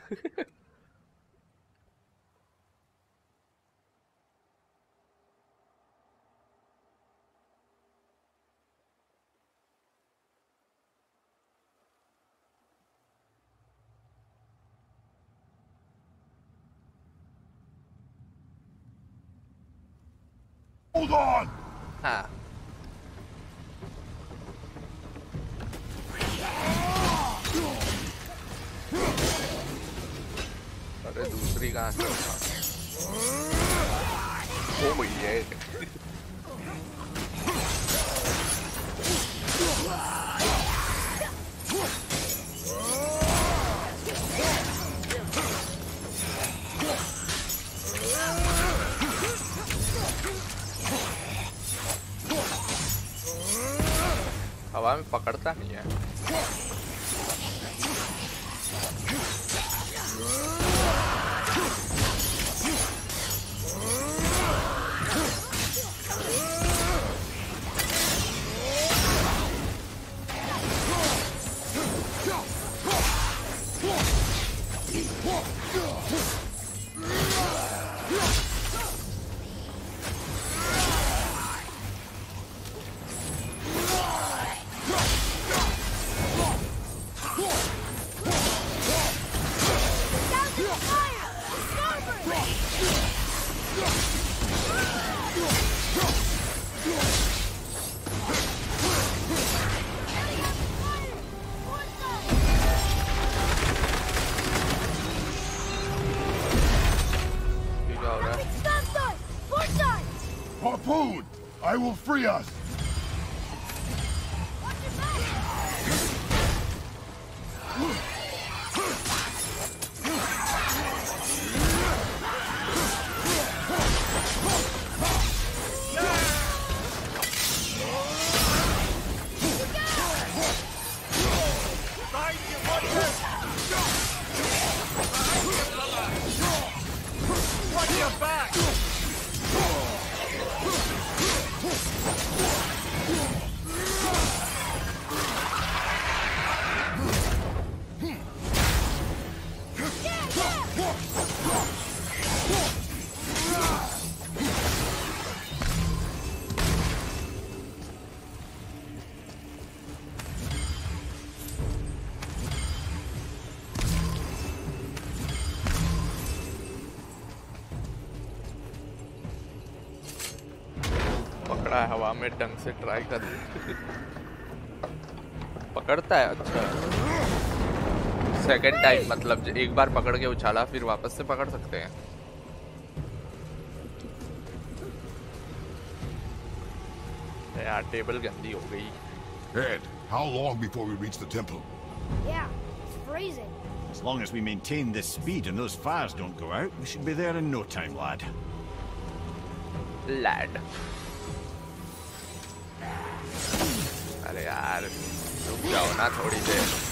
Hold on!
हाँ
will free us!
हवा में ढंग से ट्राई कर पकड़ता है अच्छा सेकंड टाइम मतलब एक बार पकड़ के उछाला फिर वापस से पकड़ सकते हैं यार टेबल गंदी हो गई
Ed, how long before we reach the temple?
Yeah, it's freezing.
As long as we maintain this speed and those fires don't go out, we should be there in no time, lad.
Lad 拿头里
这个。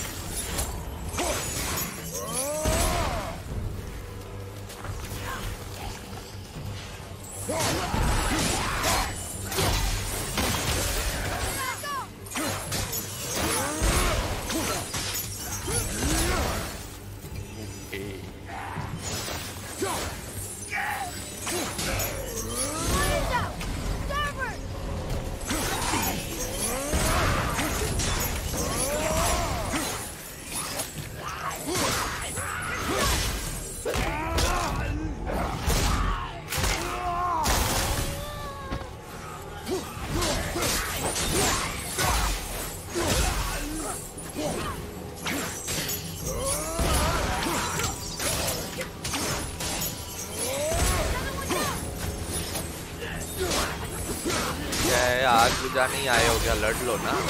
क्या लड़ लो ना।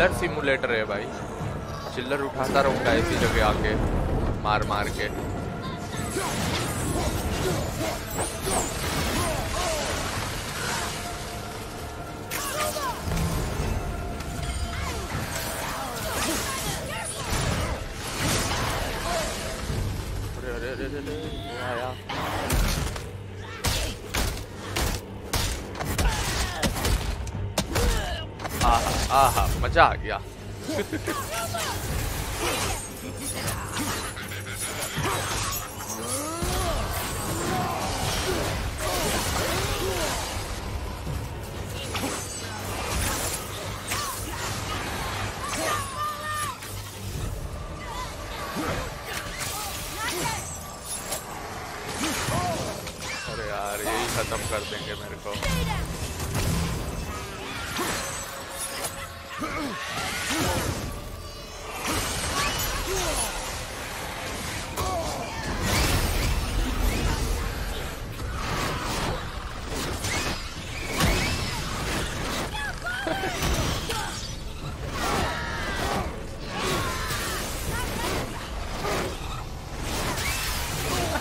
चिल्लर simulator है भाई। चिल्लर उठाता रहूँगा ऐसी जगह आके मार मार के। 这有鱼啊。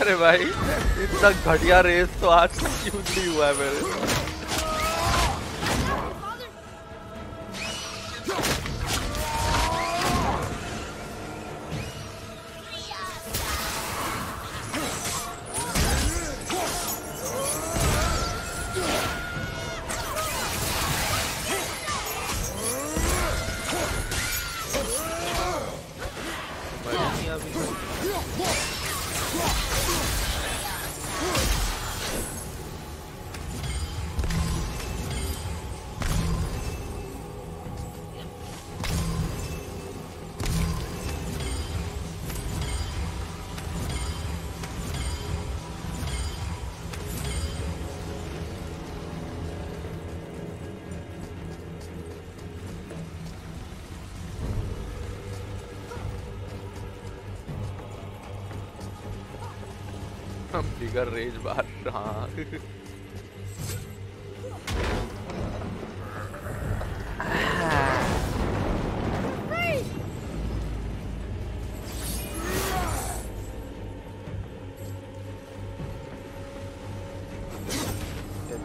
अरे भाई इतना घटिया रेस तो आज तक क्यों नहीं हुआ है मेरे? ट्रिगर रेज बार हाँ।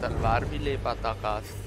तलवार भी ले पाता काश।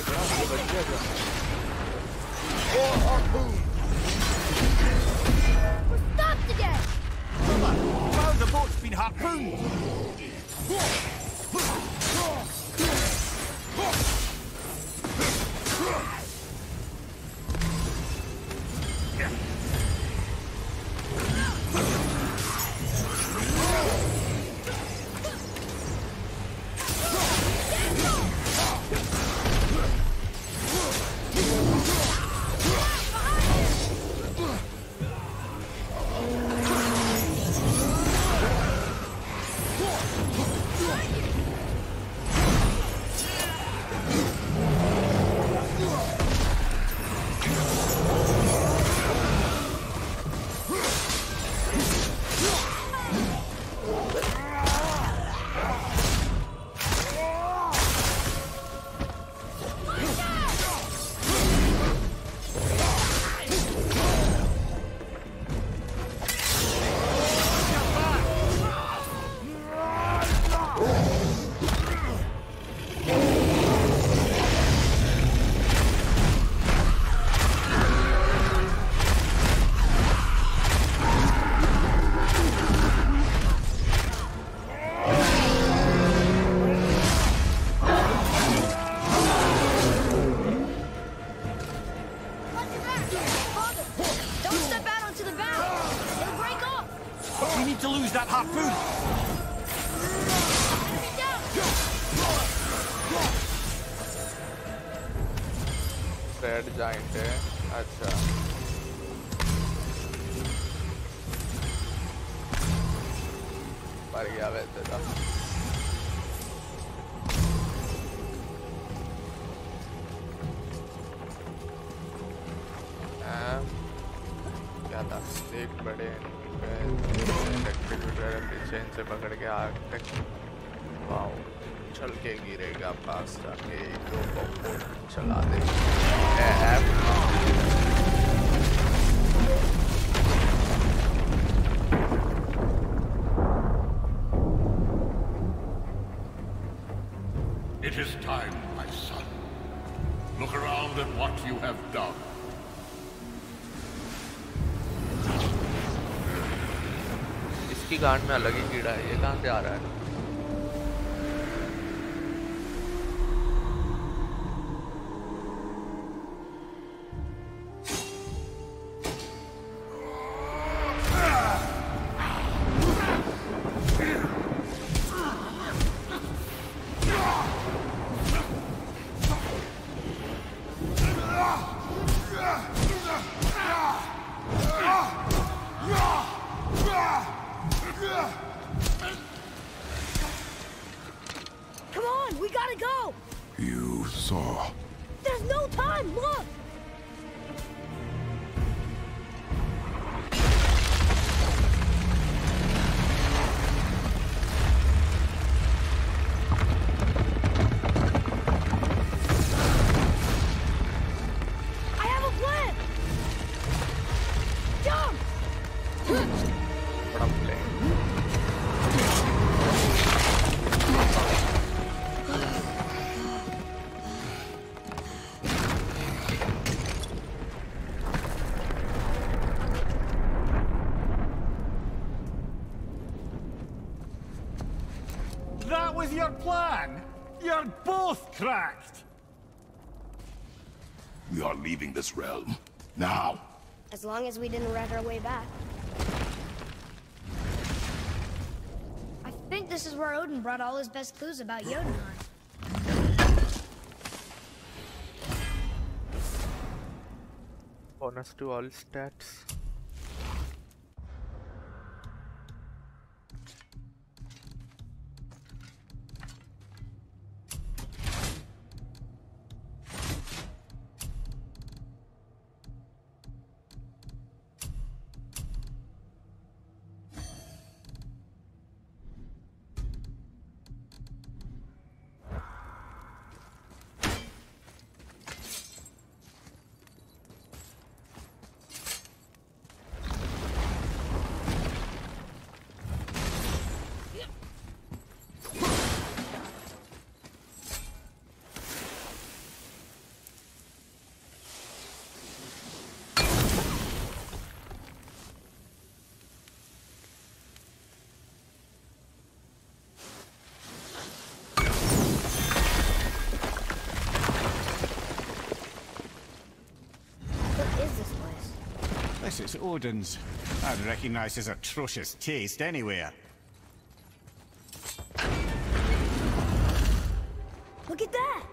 já, já, já, já. की गांड में अलग ही कीड़ा है ये कहाँ से आ रहा है?
This realm. Now.
As long as we didn't rat our way back. I think this is where Odin brought all his best clues about Jotunheim.
Bonus to all stats.
Place?
This is Odin's. I'd recognize his atrocious taste anywhere.
Look at that!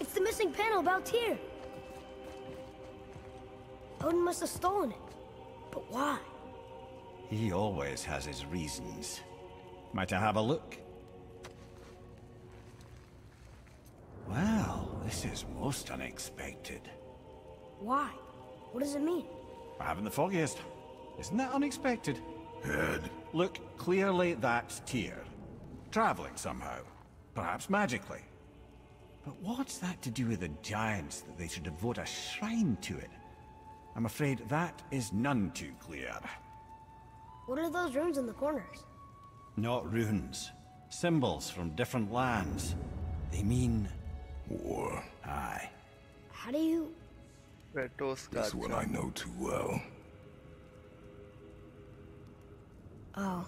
It's the missing panel about here. Odin must have stolen it. But why?
He always has his reasons. Might I have a look? Well, this is most unexpected.
Why? What does it mean?
I haven't the foggiest. Isn't that unexpected?
Head.
Look, clearly that's Tyr. Traveling somehow. Perhaps magically. But what's that to do with the giants that they should devote a shrine to it? I'm afraid that is none too clear.
What are those runes in the corners?
Not runes. Symbols from different lands. They mean...
War.
Aye.
How do you...
Kratos
This
का
one I know too well.
Oh.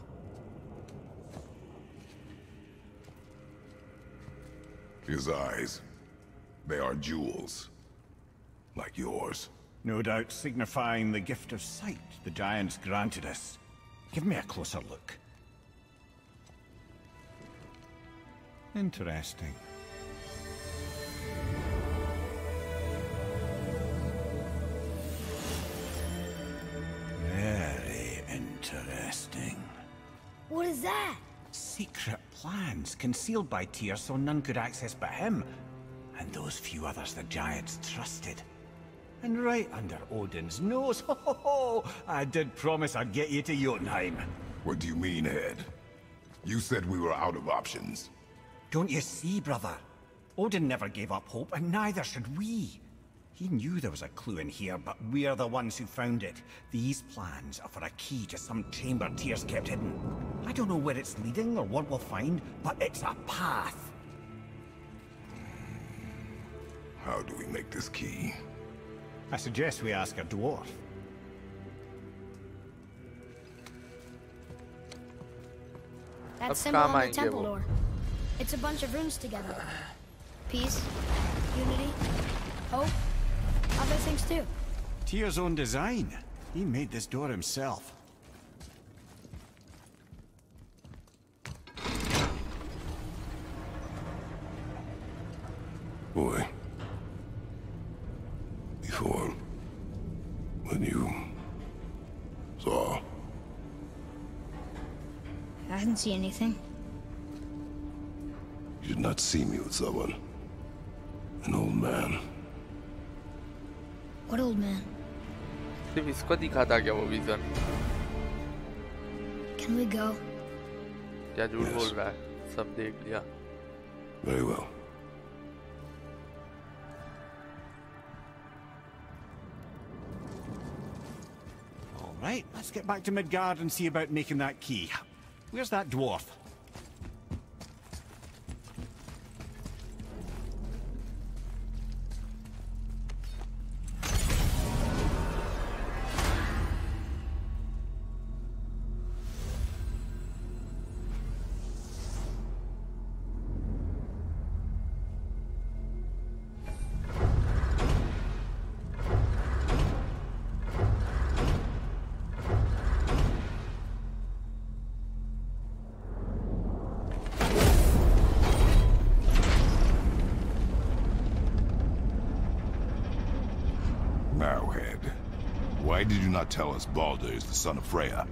His eyes. They are jewels. Like yours.
No doubt signifying the gift of sight the giants granted us. Give me a closer look. Interesting.
What is that?
Secret plans concealed by Tyr so none could access but him. And those few others the giants trusted. And right under Odin's nose, ho ho ho! I did promise I'd get you to Jotunheim.
What do you mean, Head? You said we were out of options.
Don't you see, brother? Odin never gave up hope, and neither should we. He knew there was a clue in here, but we're the ones who found it. These plans are for a key to some chamber Tyr's kept hidden. I don't know where it's leading or what we'll find, but it's a path.
How do we make this key?
I suggest we ask a dwarf.
That symbol on the temple door. It's a bunch of runes together. Peace, unity, hope, other things too.
Tyr's own design. He made this door himself.
Boy. Before. When you. saw.
I didn't see anything.
You did not see me with someone. An old man.
What old man?
सिर्फ इसको दिखा था क्या वो vision
Can we go?
क्या झूठ
Yes.
बोल रहा है सब देख लिया
Very well.
All right, let's get back to Midgard and see about making that key. Where's that dwarf?
tell us Baldur is the son of Freya?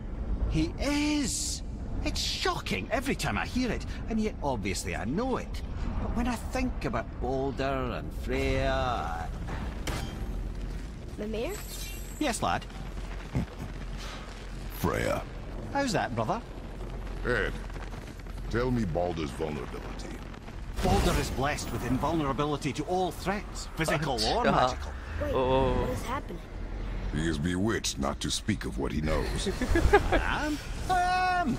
He is! It's shocking every time I hear it, and yet obviously I know it. But when I think about Baldur and Freya...
The mayor?
Yes, lad.
Freya.
How's that, brother?
Ed, tell me Baldur's vulnerability.
Baldur is blessed with invulnerability to all threats, physical or magical.
Wait,
oh.
what is happening?
He is bewitched not to speak of what he knows.
I am? I am!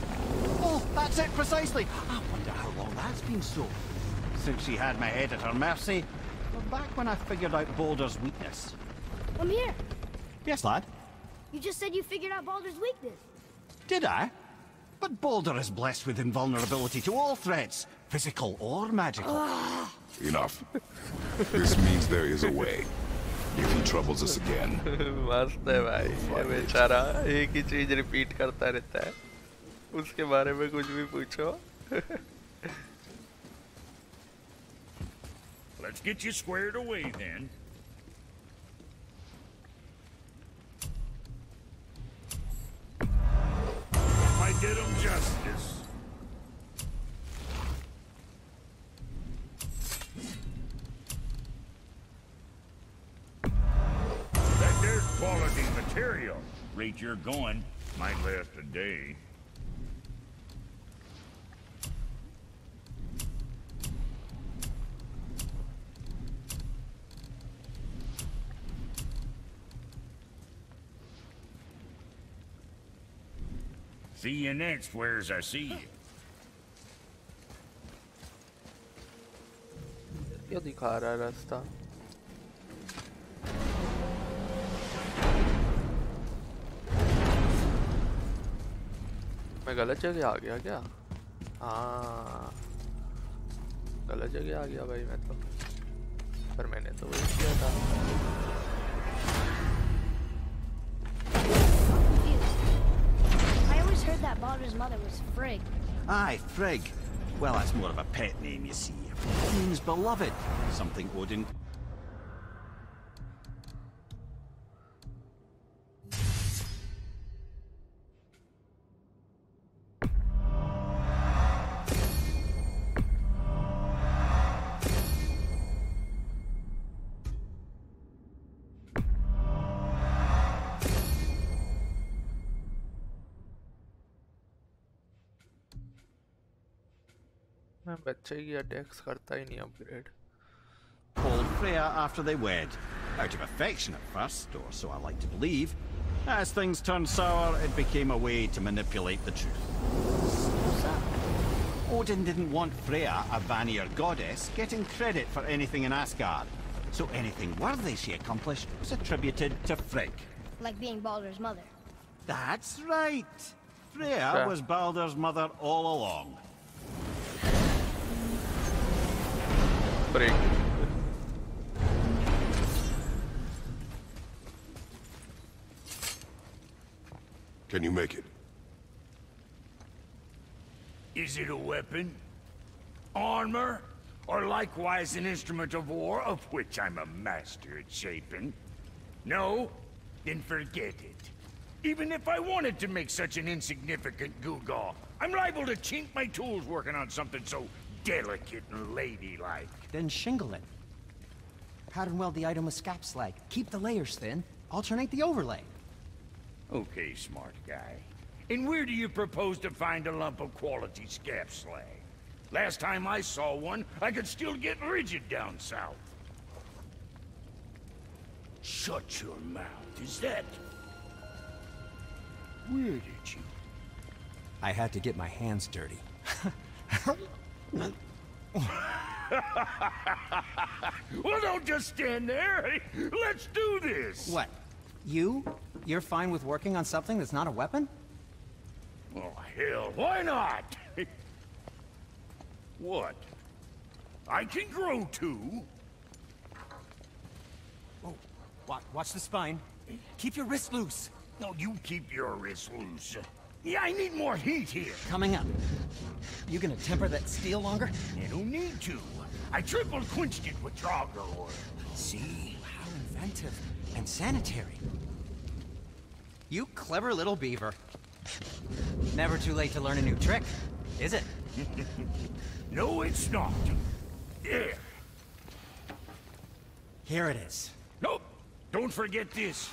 Oh, that's it precisely. I wonder how long that's been so. Since she had my head at her mercy, or back when I figured out Baldur's weakness.
I'm here.
Yes, lad.
you just said you figured out Baldur's weakness.
Did I? But Baldur is blessed with invulnerability to all threats, physical or magical.
Enough. This means there is a way If he troubles us again,
मस्त है भाई ये बेचारा एक ही चीज repeat करता रहता है उसके बारे में कुछ भी पूछो
Let's get you squared away then. I did him justice. quality material. Rate you're going might last a day. See you next, where's I see you.
Eu digo, tá. मैं गलत जगह आ गया क्या हाँ गलत जगह आ गया भाई मैं तो पर मैंने तो वही किया था
I'm confused. I always heard that Baldur's mother was Frigg.
Aye, Frigg. Well, that's more of a pet name, you see. It means beloved. Something Odin
बच्चे की अटैक्स करता ही नहीं upgrade
called Freya after they wed. Out of affection at first, or so I like to believe. As things turned sour, it became a way to manipulate the truth.
What's up?
Odin didn't want Freya, a Vanir goddess, getting credit for anything in Asgard. So anything worthy she accomplished was attributed to Frigg.
Like being Baldur's mother.
That's right. Freya
Yeah.
was Baldur's mother all along.
break.
Can you make it?
Is it a weapon? Armor? Or likewise an instrument of war, of which I'm a master at shaping? No? Then forget it. Even if I wanted to make such an insignificant gewgaw, I'm liable to chink my tools working on something so delicate and ladylike.
Then shingle it. Pattern weld the item with scap slag. Keep the layers thin. Alternate the overlay.
Okay, smart guy. And where do you propose to find a lump of quality scap slag? Last time I saw one, I could still get rigid down south. Shut your mouth, is that... Where did you...
I had to get my hands dirty.
well, don't just stand there. Let's do this.
What? You? You're fine with working on something that's not a weapon?
Oh, hell, why not? what? I can grow too.
Oh, watch, watch the spine. Keep your wrist loose.
No, you keep your wrist loose. Yeah, I need more heat here.
Coming up. You gonna temper that steel longer?
You don't need to. I triple quenched it with Draugr oil.
See? How inventive. And sanitary. You clever little beaver. Never too late to learn a new trick, is it?
no, it's not. There.
Here it is.
Nope. Don't forget this.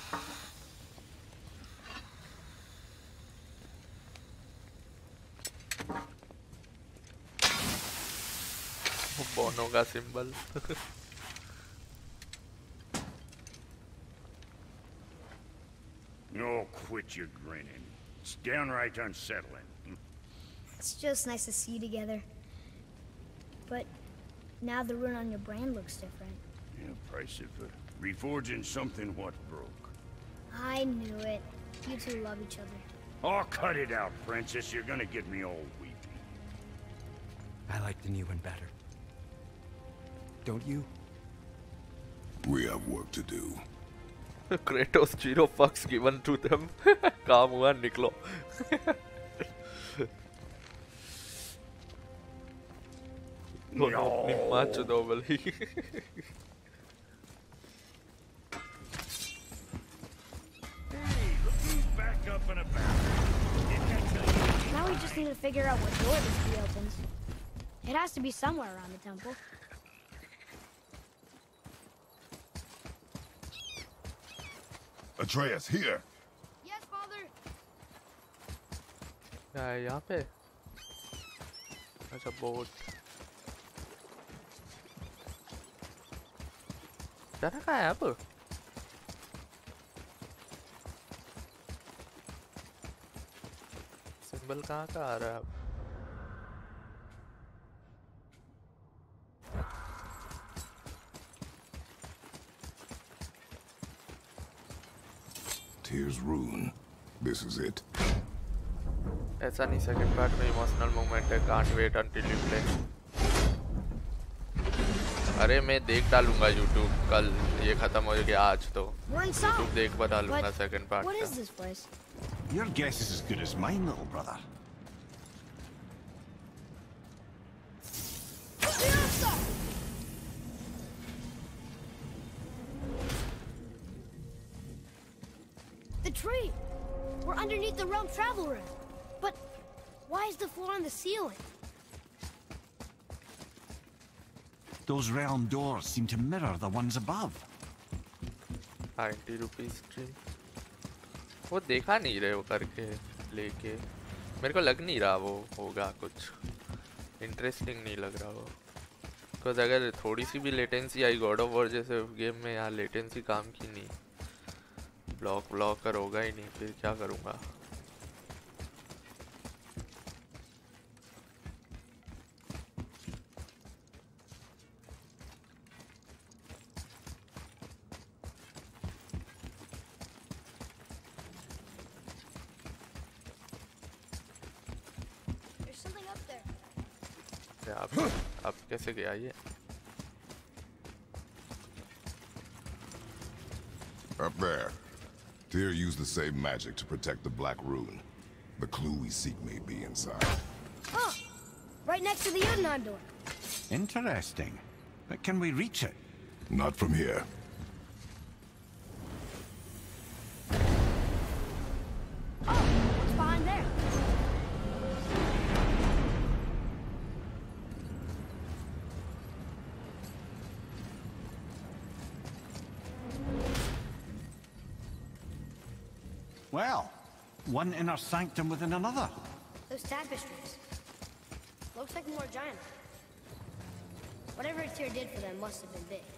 बोनो का symbol
No, quit your grinning. It's downright unsettling.
It's just nice to see you together. But now the rune on your brain looks different.
Yeah, price of uh, reforging something what broke.
I knew it. You two love each other.
Oh, cut it out, princess. You're gonna get me all weepy.
I like the new one better. Don't you?
We have work to do.
Kratos zero fucks given to them. काम हुआ निकलो. दोनों अपनी माँ चुदो बली.
Now we just need to figure out what door this key opens. It has to be somewhere around the temple.
Atreus, here!
Yes, father!
क्या है यहाँ पे? अच्छा बोट. जाना कहाँ है अब? सिंबल कहाँ का आ रहा है अब?
Tears rune. This is it.
ऐसा नहीं सेकंड पार्ट में इमोशनल मोमेंट है can't wait until you play अरे मैं देख डालूँगा यूट्यूब कल ये खत्म हो गया आज तो यूट्यूब देख बता लूँगा सेकंड पार्ट का?
Your guess is as good as mine, little brother.
The tree! We're underneath the realm travel room. But why is the floor on the ceiling?
Those realm doors seem to mirror the ones above.
Ninety rupees stream वो देखा नहीं रहे वो करके, लेके। मेरे को लग नहीं रहा वो होगा कुछ। इंटरेस्टिंग नहीं लग रहा वो। बिकॉज़ अगर थोड़ी सी भी लेटेंसी आई गॉड ऑफ़ वॉर जैसे गेम में यहाँ लेटेंसी काम की नहीं। ब्लॉक ब्लॉक कर होगा ही नहीं, फिर क्या करूँगा? गया ये eh.
Up there. Tyr used the same magic to protect the Black Rune. The clue we seek may be inside.
Oh! Right next to the Jotunheim door.
Interesting. But can we reach it?
Not from here.
One inner sanctum within another.
Those tapestries. Looks like more giant. Whatever Tyr did for them must have been big.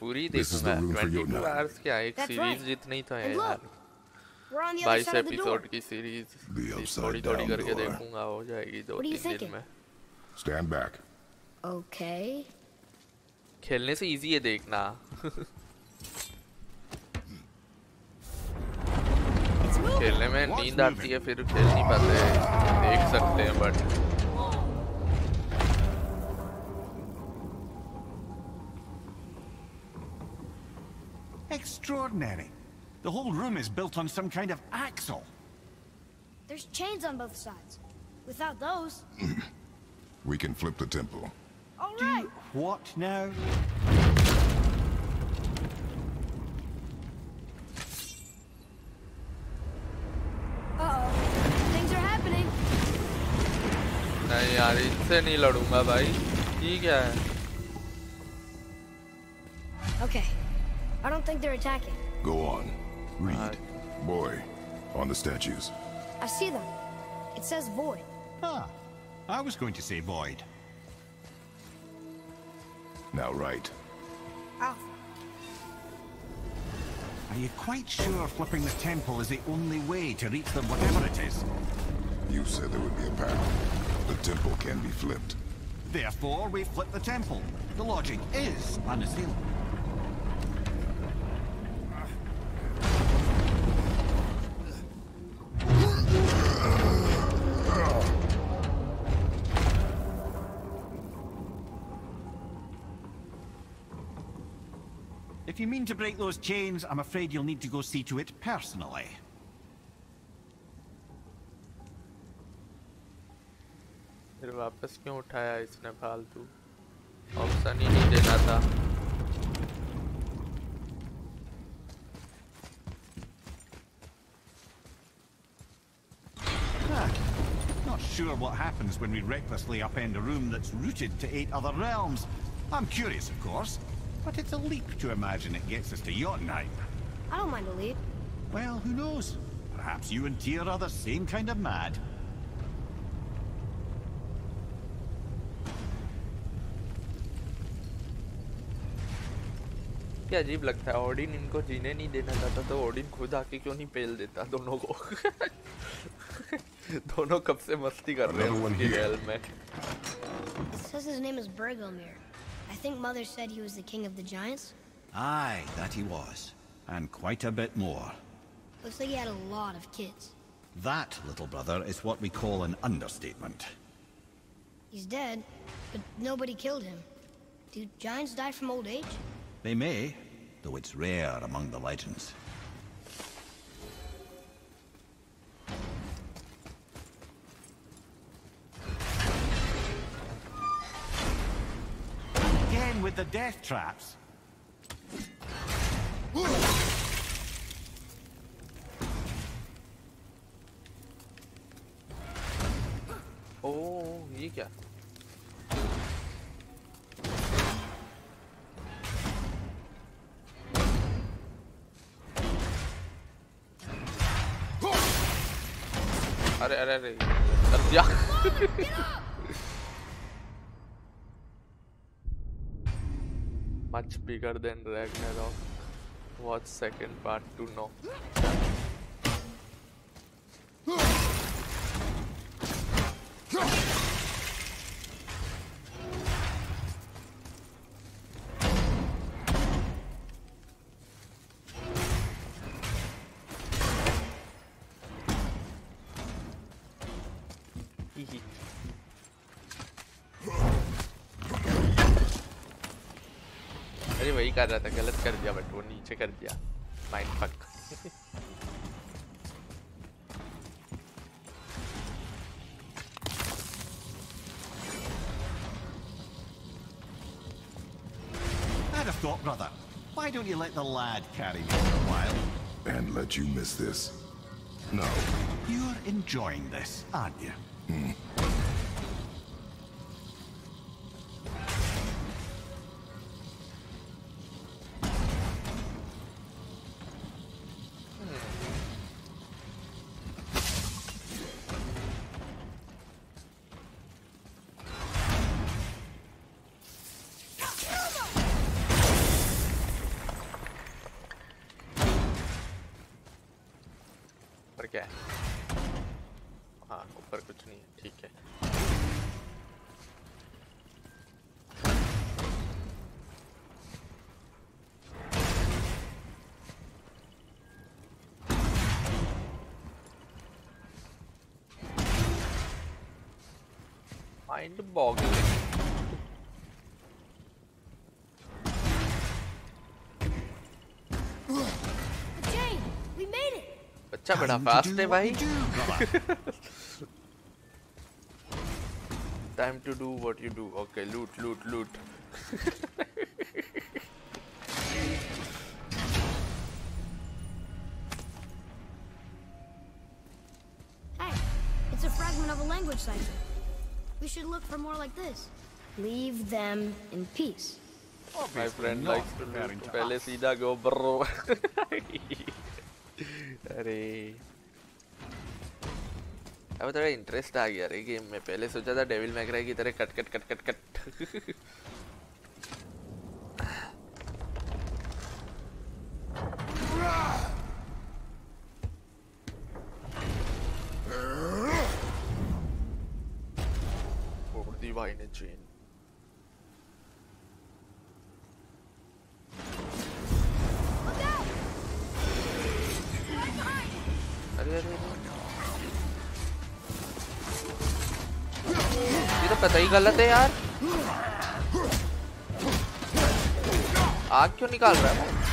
पूरी देखूँगा। Hours क्या एक series जितनी तो है यार। 22 episode की series. थोड़ी थोड़ी करके देखूँगा हो जाएगी दो तीन दिन में।
स्टैंड बैक
ओके
खेलने से इजी है देखना। खेलने में नींद आती है फिर खेल नहीं पाते। देख सकते हैं but
Extraordinary. The whole room is built on some kind of axle.
There's chains on both sides. Without those,
We can flip the temple.
all right.
What now?
Uh-oh. Things are happening.
नहीं यार इनसे नहीं लड़ूंगा भाई ये क्या है
Okay. I don't think they're attacking.
Go on. Read.
Alright.
Boy, on the statues.
I see them. It says void.
Ah, I was going to say void.
Now right.
Alpha.
Are you quite sure flipping the temple is the only way to reach them, whatever it is?
You said there would be a path. The temple can be flipped.
Therefore, we flip the temple. The logic is unassailable. If you mean to break those chains, I'm afraid you'll need to go see to it personally.
फिर वापस क्यों उठाया इसने फालतू option ही नहीं देना था
Ah, not sure what happens when we recklessly upend a room that's rooted to eight other realms. I'm curious, of course, but it's a leap to imagine it gets us to Jotunheim.
I don't mind a lead.
Well, who knows? Perhaps you and Tyr are the same kind of mad.
क्या अजीब लगता है Odin इनको जीने नहीं देना चाहता तो ओडिन खुद आके क्यों नहीं पेल देता दोनों को दोनों कब से मस्ती कर रहे हैं
Another one
उनकी
here.
गैल में
It says his name is Bergelmir. I think Mother said he was the king of the giants.
Aye, that he was. And quite a bit more.
Looks like he had a lot of kids.
That, little brother, is what we call an understatement.
He's dead, but nobody killed him. Do giants die from old age?
They may, though it's rare among the legends. Again with the death traps.
ओ ये क्या अरे अरे अरे much bigger than Ragnarok. Watch second part to know. कर रहा था गलत कर दिया बट वो नीचे कर दिया mind fuck
I'd have thought, brother. Why don't you let the lad carry you for a while?
And let you miss this? No.
You're enjoying this, aren't you?
ऊपर mind boggling
Jane, we made it.
बच्चा बड़ा
Time to
fast
do
है
what
भाई
you do, brother.
Time to do what you do okay लूट लूट लूट
like this. Leave them in peace.
Friend
not
likes to
referring to
पहले. सीधा go bro अरे अब थोड़ा इंटरेस्ट आ गया रे गेम में पहले सोचा था डेविल मैक्राई की तरह
cut cut
cut cut cut ये तो पता ही गलत है यार। आग क्यों निकाल रहा है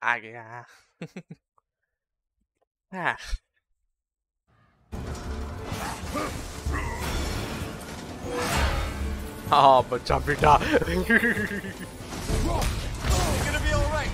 Ah, yeah. ah. Oh, but Jumpita.
You're gonna be alright.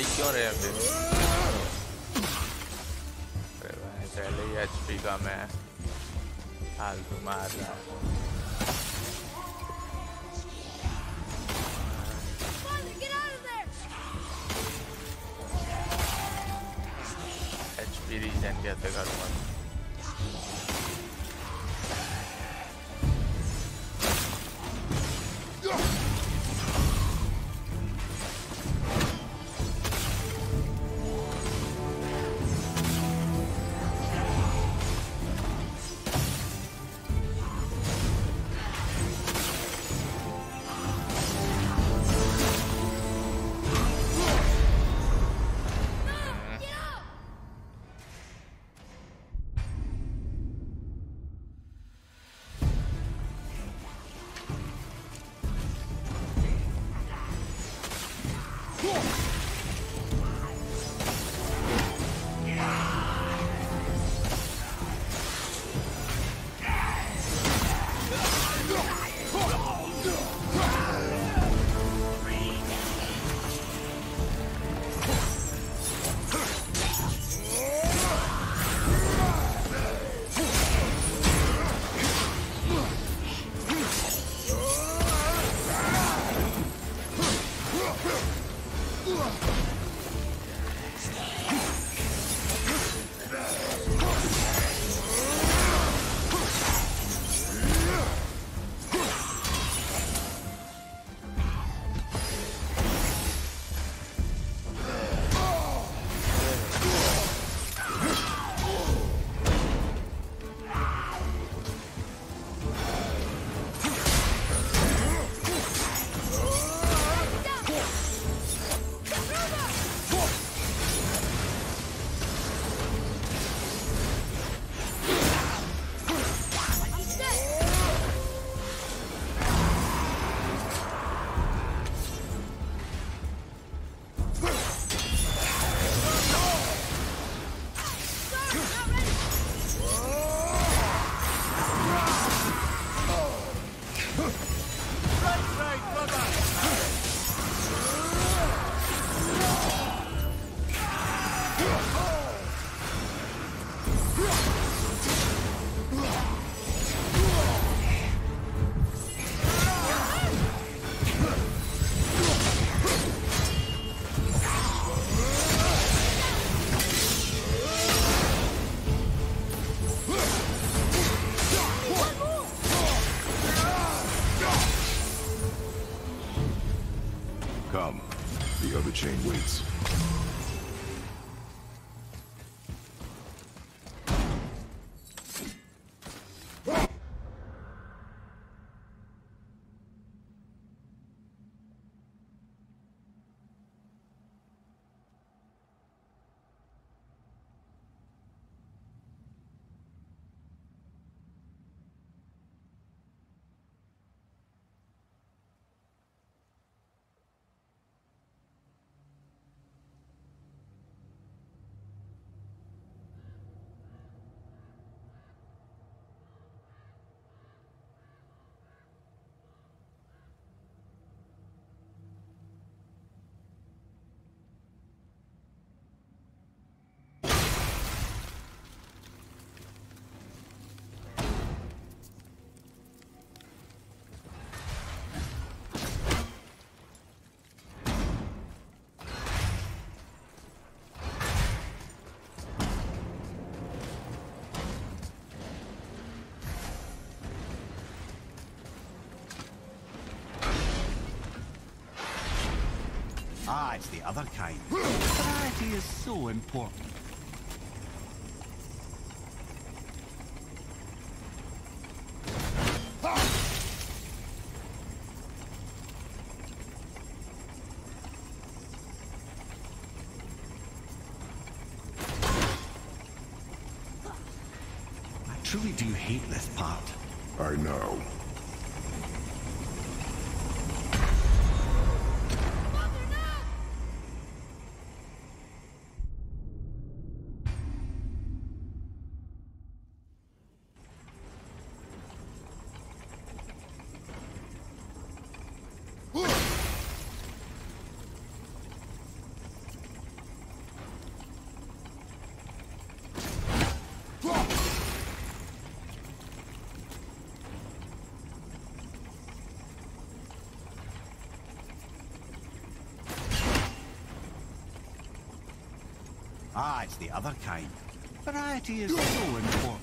आई क्यों रहे अभी अरे भाई, पहले ही एचपी का मैं फालतू मार रहा
एच!
एचपी रीजन कैसे करूँगा
Ah, it's the other kind. Variety is so important. I truly do hate this part.
I know.
Ah, it's the other kind. Variety is so important.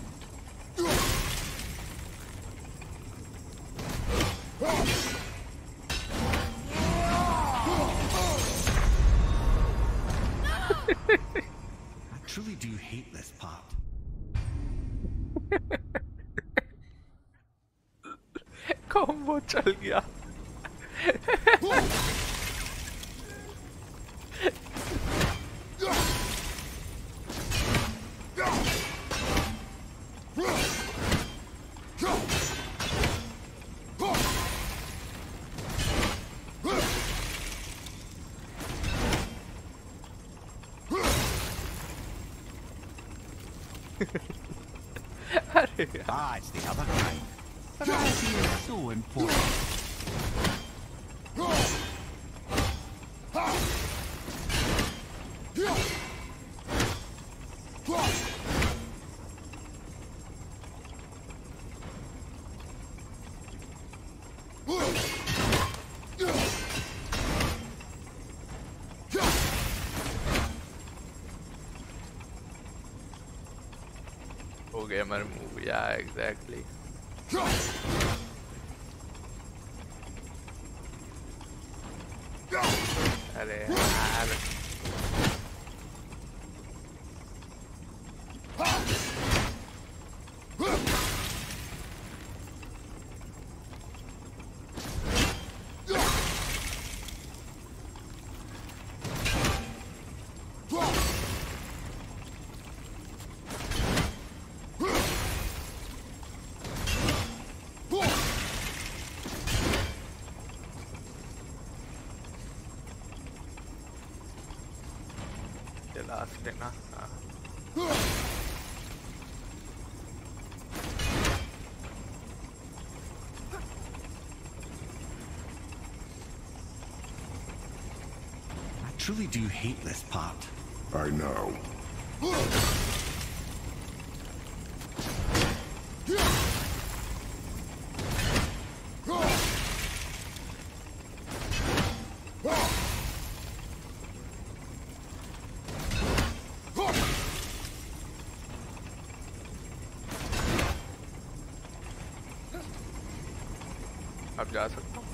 I truly do hate this part.
Combo चल गया
the other kind. Variety is so important.
Yeah, exactly. Uh.
I truly do hate this part.
I know.
अब जा सकता हूँ।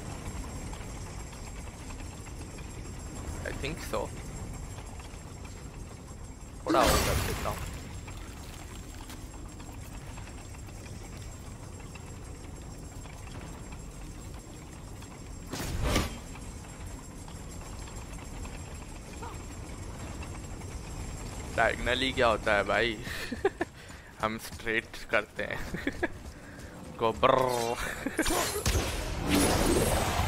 Think so थोड़ा और कर देता हूँ। डायगनली क्या होता है भाई? हम स्ट्रेट करते हैं। गोबर ये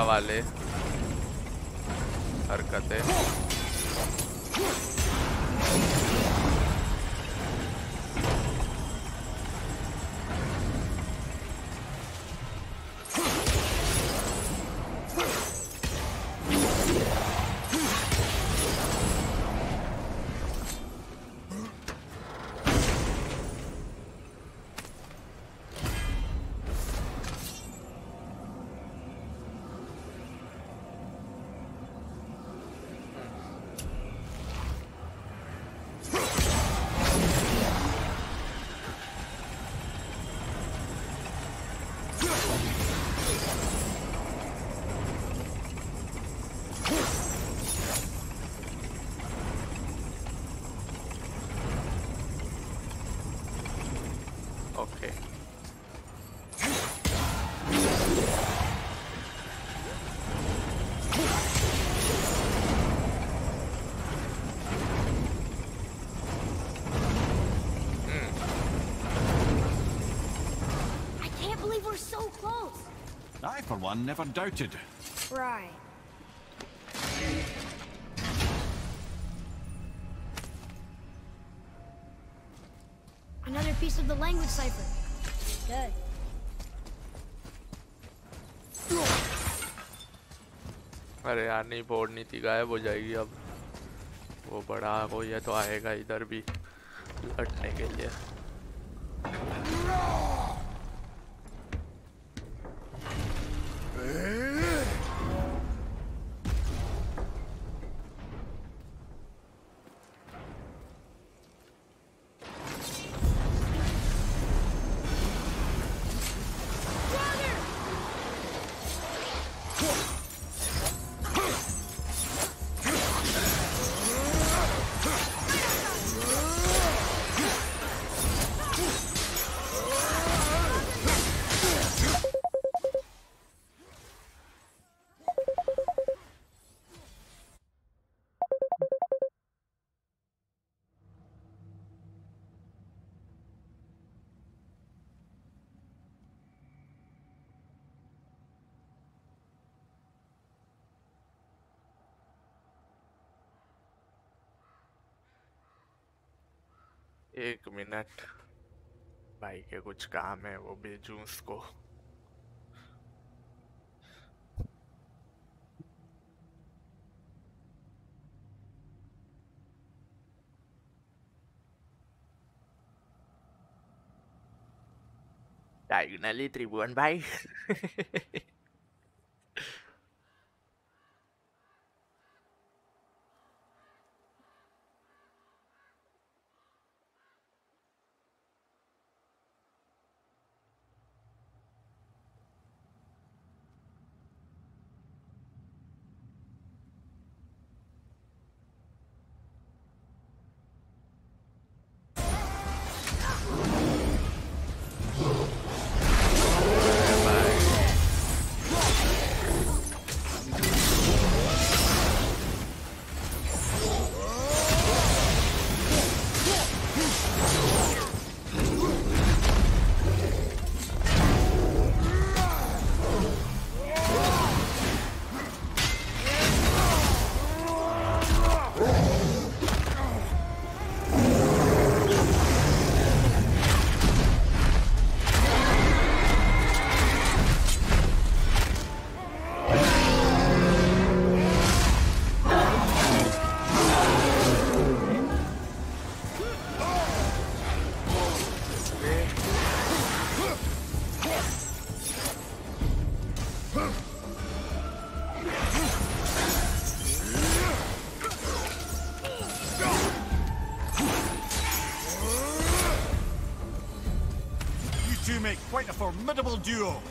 vale. one, never doubted.
Right. Another piece of the language cipher. Good.
अरे यार नहीं बोर्ड नहीं थी गायब हो जाएगी अब वो बड़ा वो ये तो आएगा इधर भी लटने के लिए एक मिनट। भाई के कुछ काम है वो भेजूं उसको। डायगोनली त्रिभुवन भाई
duo.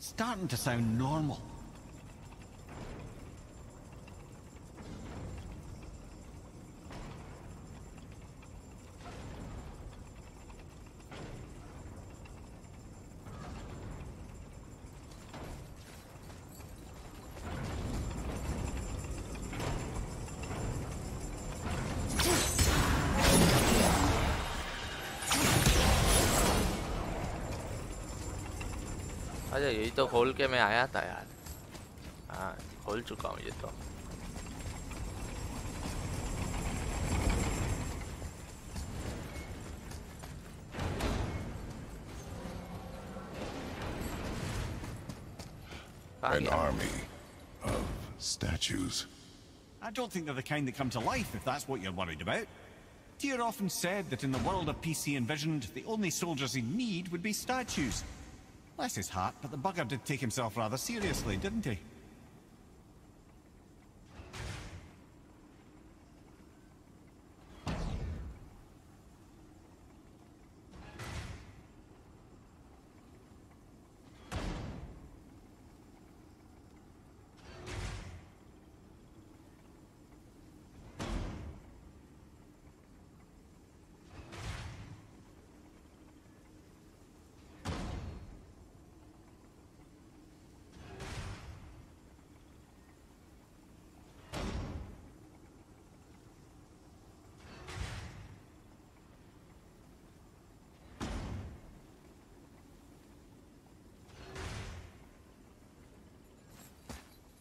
It's starting to sound normal.
अच्छा यही तो खोल के मैं आया था यार हाँ खोल चुका हूँ ये तो कहाँ
An
गया?
army of statues.
I don't think they're the kind that come to life, if that's what you're worried about. Tyr often said that in the world of peace he envisioned, the only soldiers he'd need would be statues. Bless his heart, but the bugger did take himself rather seriously, didn't he?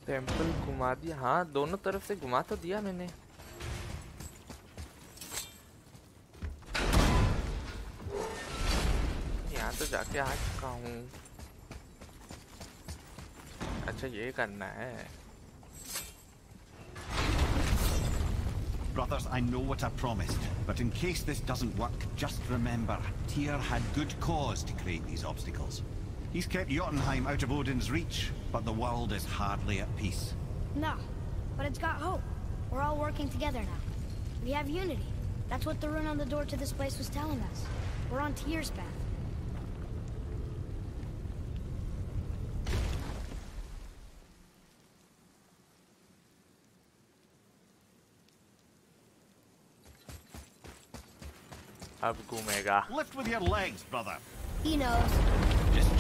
Temple घुमा दिया हाँ दोनों तरफ़ से घुमा तो दिया मैंने यहाँ तो जाके आ चुका हूँ अच्छा ये करना है
Brothers, I know what I promised, but in case this doesn't work, just remember, Tyr had good cause to create these obstacles. He's kept Jotunheim out of Odin's reach, but the world is hardly at peace.
No, but it's got hope. We're all working together now. We have unity. That's what the rune on the door to this place was telling us. We're on Tyr's path.
अब घूमेगा
Lift with your legs, brother.
He knows.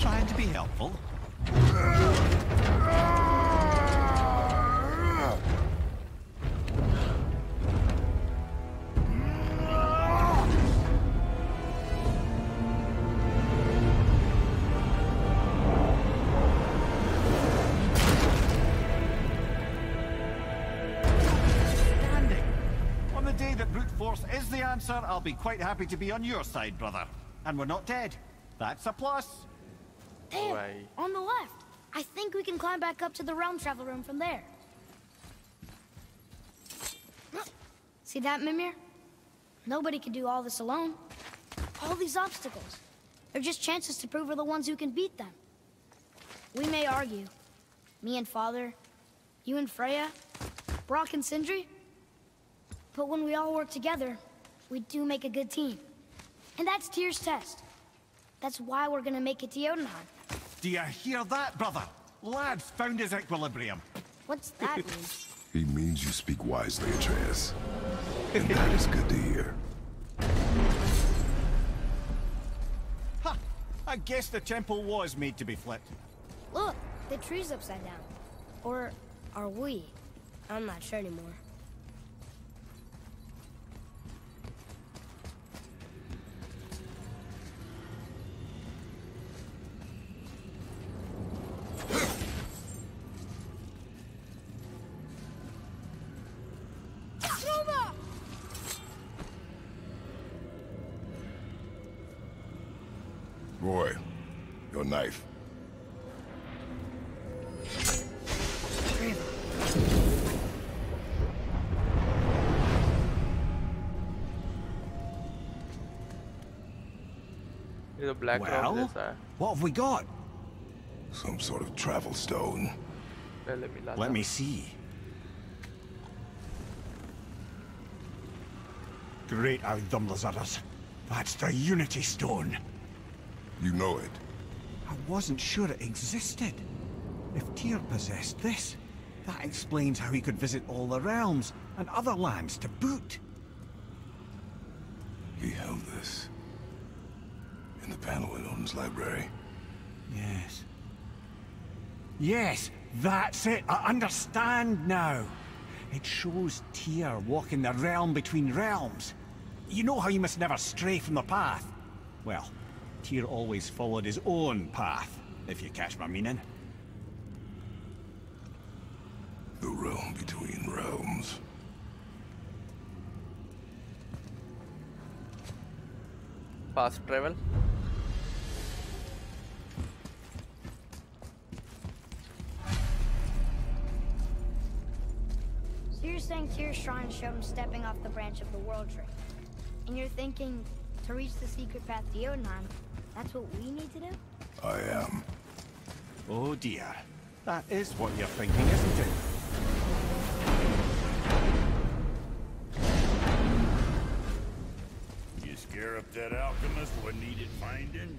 Trying to be helpful. Standing. On the day that brute force is the answer, I'll be quite happy to be on your side, brother. And we're not dead. That's a plus.
There,
Right.
on the left. I think we can climb back up to the realm travel room from there. See that, Mimir? Nobody can do all this alone. All these obstacles. They're just chances to prove we're the ones who can beat them. We may argue. Me and Father, you and Freya, Brok and Sindri. But when we all work together, we do make a good team. And that's Tyr's test. That's why we're gonna make it to Jotunheim.
Do you hear that, brother? Lad's found his equilibrium.
What's that mean?
He means you speak wisely, Atreus. And that is good to hear.
Ha! I guess the temple was made to be flipped.
Look, the tree's upside down. Or are we? I'm not sure anymore.
black
well,
rock
What have we got?
Some sort of travel stone.
Well,
let
me, let
me see. Great outdum those others. That's the Unity Stone.
You know it.
I wasn't sure it existed. If Tyr possessed this, that explains how he could visit all the realms and other lands to boot.
library.
Yes. Yes, that's it. I understand now. It shows Tyr walking the realm between realms. You know how you must never stray from the path. Well, Tyr always followed his own path, if you catch my meaning.
The realm between realms.
Fast travel. Tyr's shrine showed him stepping off the branch of the World Tree. And you're thinking, to reach the secret path to Jotunheim, that's what we need to do?
I am.
Oh dear. That is what you're thinking, isn't it?
You scare up that alchemist what needed finding?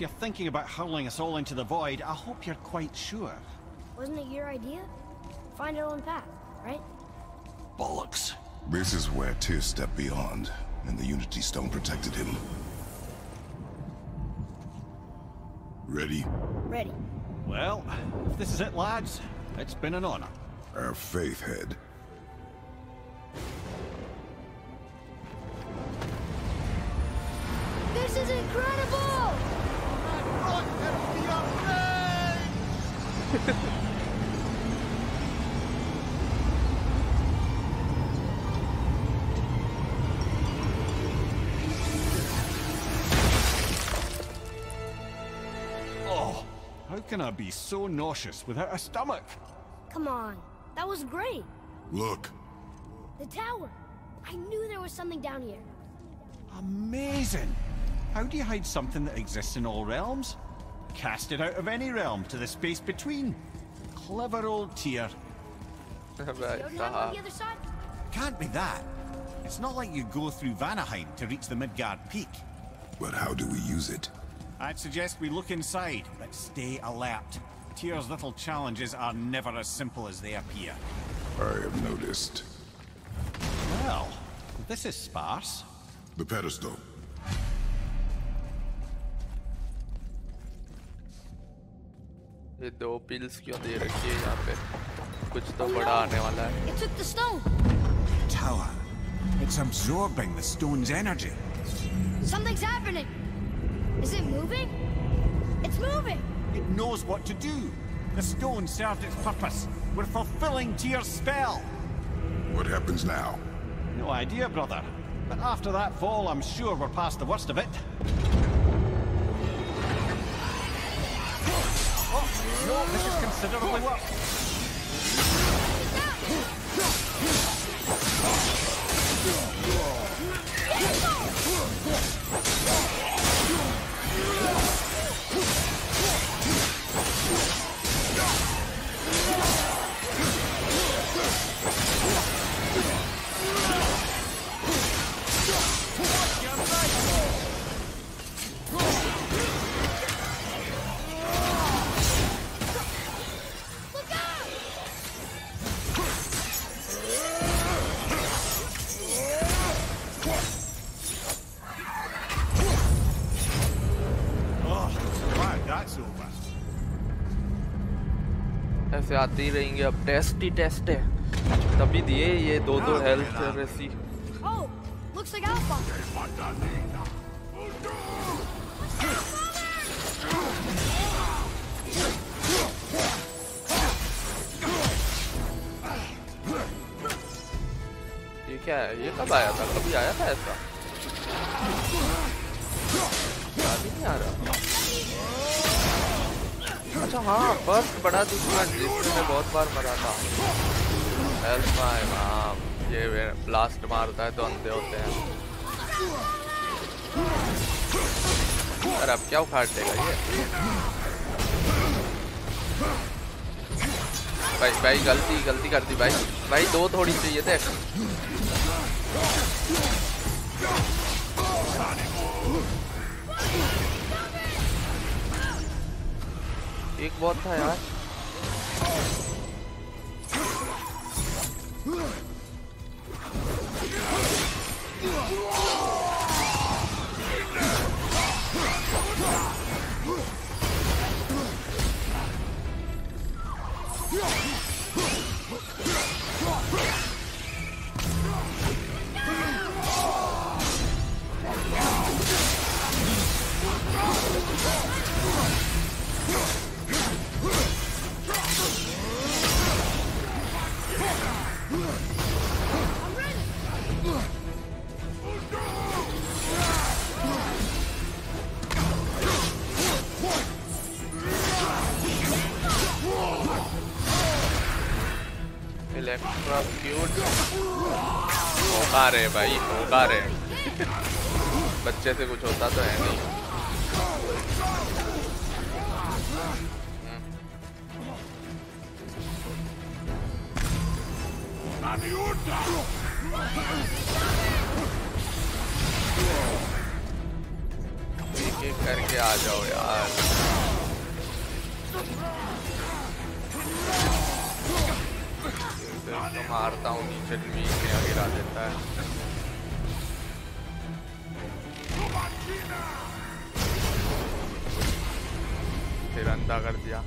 If you're thinking about hurling us all into the void, I hope you're quite sure.
Wasn't it your idea? Find our own path, right?
Bollocks.
This is where Tyr stepped beyond, and the Unity Stone protected him. Ready?
Ready.
Well, if this is it, lads, it's been an honor.
Our faith head.
Oh, how can I be so nauseous without a stomach?
Come on. That was great.
Look,
The tower. I knew there was something down here.
Amazing! How do you hide something that exists in all realms? Cast it out of any realm to the space between. Clever old Tyr.
भाई
Jotunheim on the other side?
Can't be that. It's not like you go through Vanaheim to reach the Midgard Peak.
but how do we use it?
I'd suggest we look inside, but stay alert. Tyr's little challenges are never as simple as they appear.
I have noticed.
Well, this is sparse.
The pedestal.
ये दो pills क्यों दे रखी है यहाँ पे कुछ तो बड़ा आने वाला है
It took the stone.
Tower. It's absorbing the stone's energy.
Something's happening. Is it moving? It's moving.
It knows what to do. The stone served its purpose. We're fulfilling Tyr's spell.
What happens now?
No idea, brother. But after that fall, I'm sure we're past the worst of it. No, this is considerably
आते ही रहेंगे अब। Test ही test है। तभी दिए ये दो दो health रेसी
Oh.
ये क्या है? ये कब आया था? कभी आया था ऐसा? याद ही नहीं आ रहा। अच्छा हाँ फ़र्स्ट बड़ा दुश्मन जिसमें मैं बहुत बार मरा था। हेल्प ये ब्लास्ट मारता है तो अंधे होते हैं। अरे अब क्या उखाड़ देगा ये? भाई भाई, गलती गलती कर दी भाई। भाई, दो थोड़ी चाहिए थे। Xbox hay đấy Yeah! Electrocute होगा रे भाई, होगा रे। बच्चे से कुछ होता तो है नहीं। एक एक करके आ जाओ यार। मारता हूँ नीचे में गिरा देता है फिर अंधा कर दिया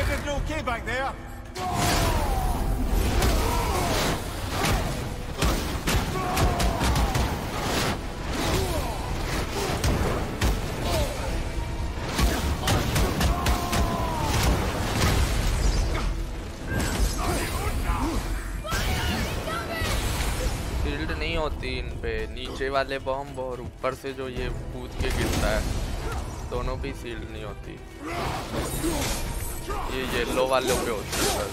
Everything okay back there?
नीचे वाले बॉम्ब और ऊपर से जो ये कूद के गिरता है, दोनों भी सील्ड नहीं होती। ये येलो वाले पे होती है बस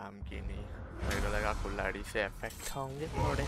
काम की नहीं। मेरे को लगा कुल्हाड़ी से इफ़ेक्ट होंगे थोड़े।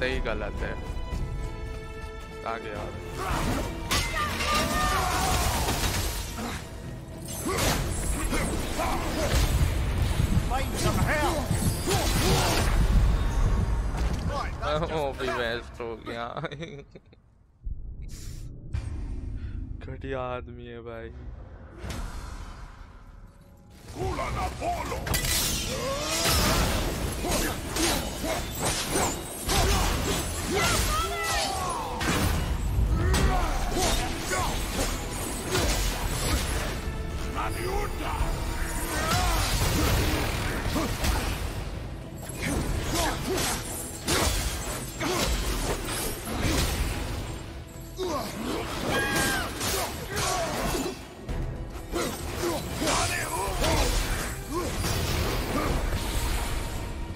सही ही गलत है। आ गया ओ भी वेस्ट हो गया।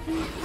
嗯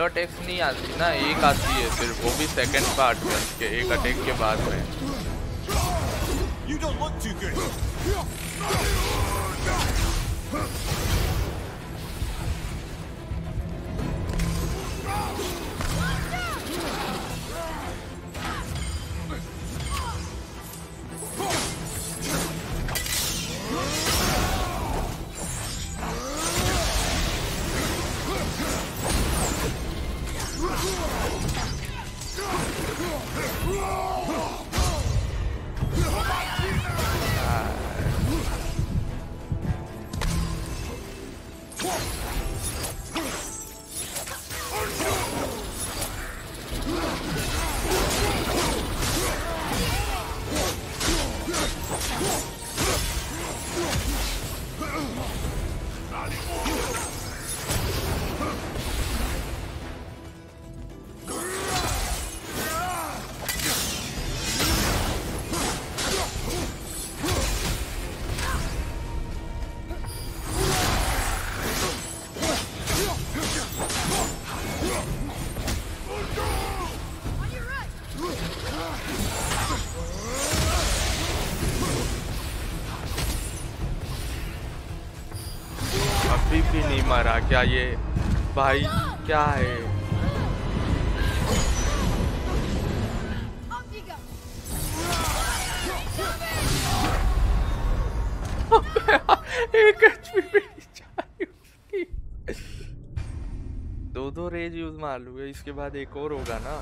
येलो अटैक्स नहीं आती ना, एक आती है, फिर वो भी सेकंड पार्ट में के एक अटैक के बाद में। क्या ये भाई क्या है. एक दो दो रेज यूज़ मार लूँगा, इसके बाद एक और होगा ना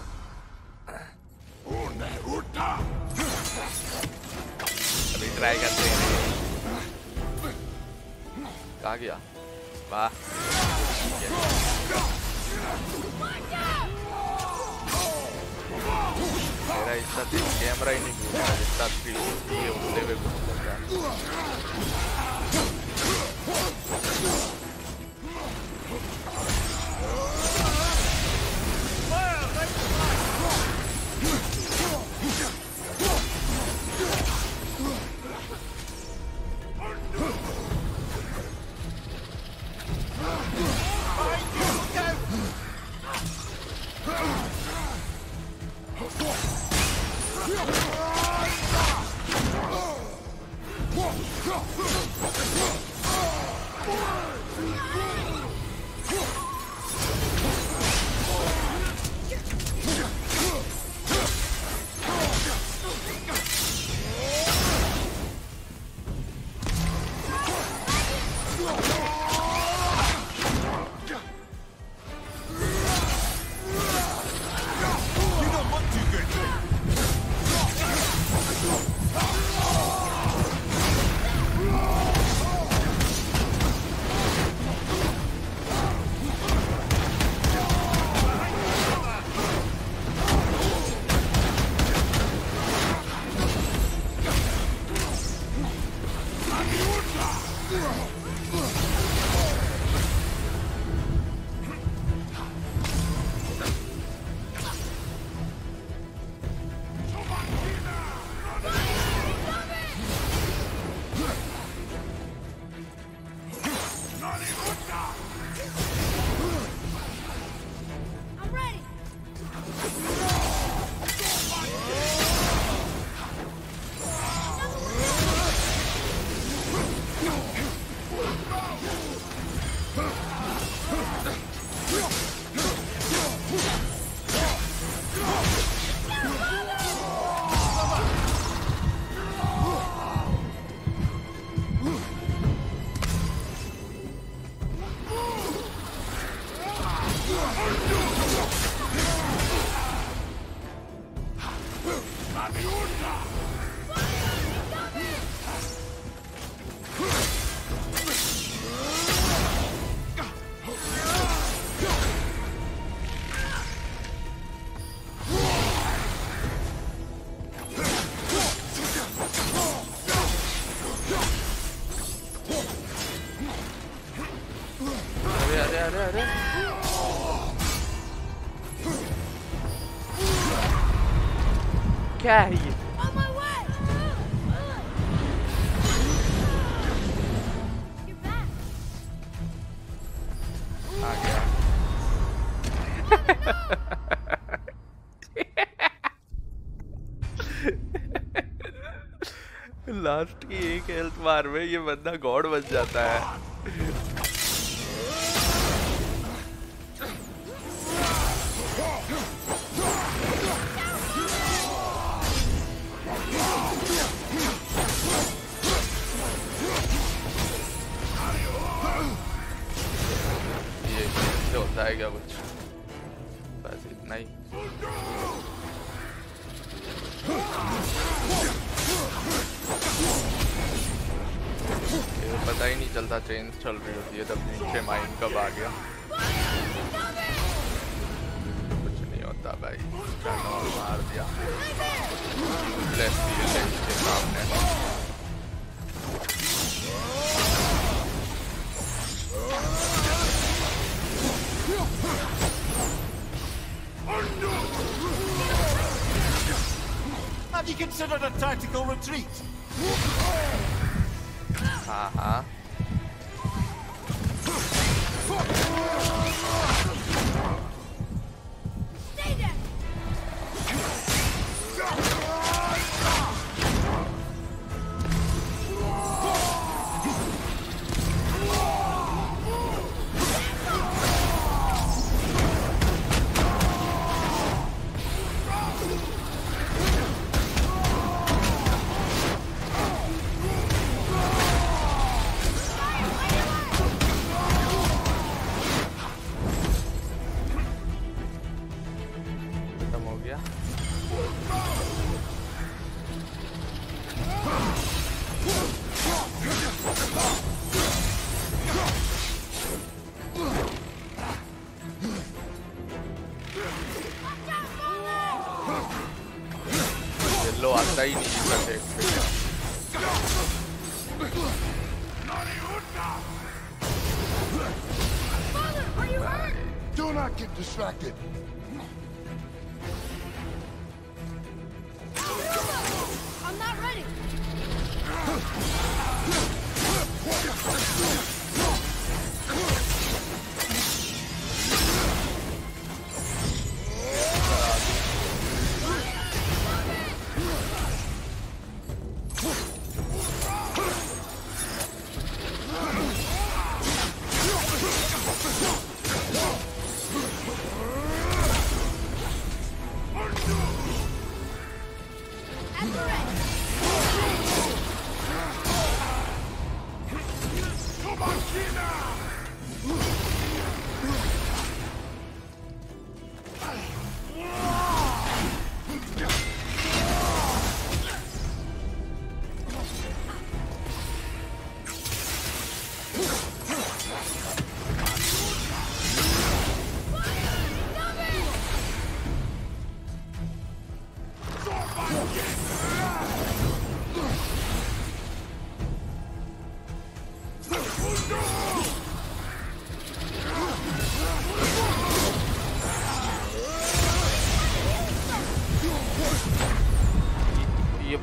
क्या है ये लास्ट की एक हेल्थ बार में ये बंदा गॉड बन जाता है।
Consider a tactical retreat.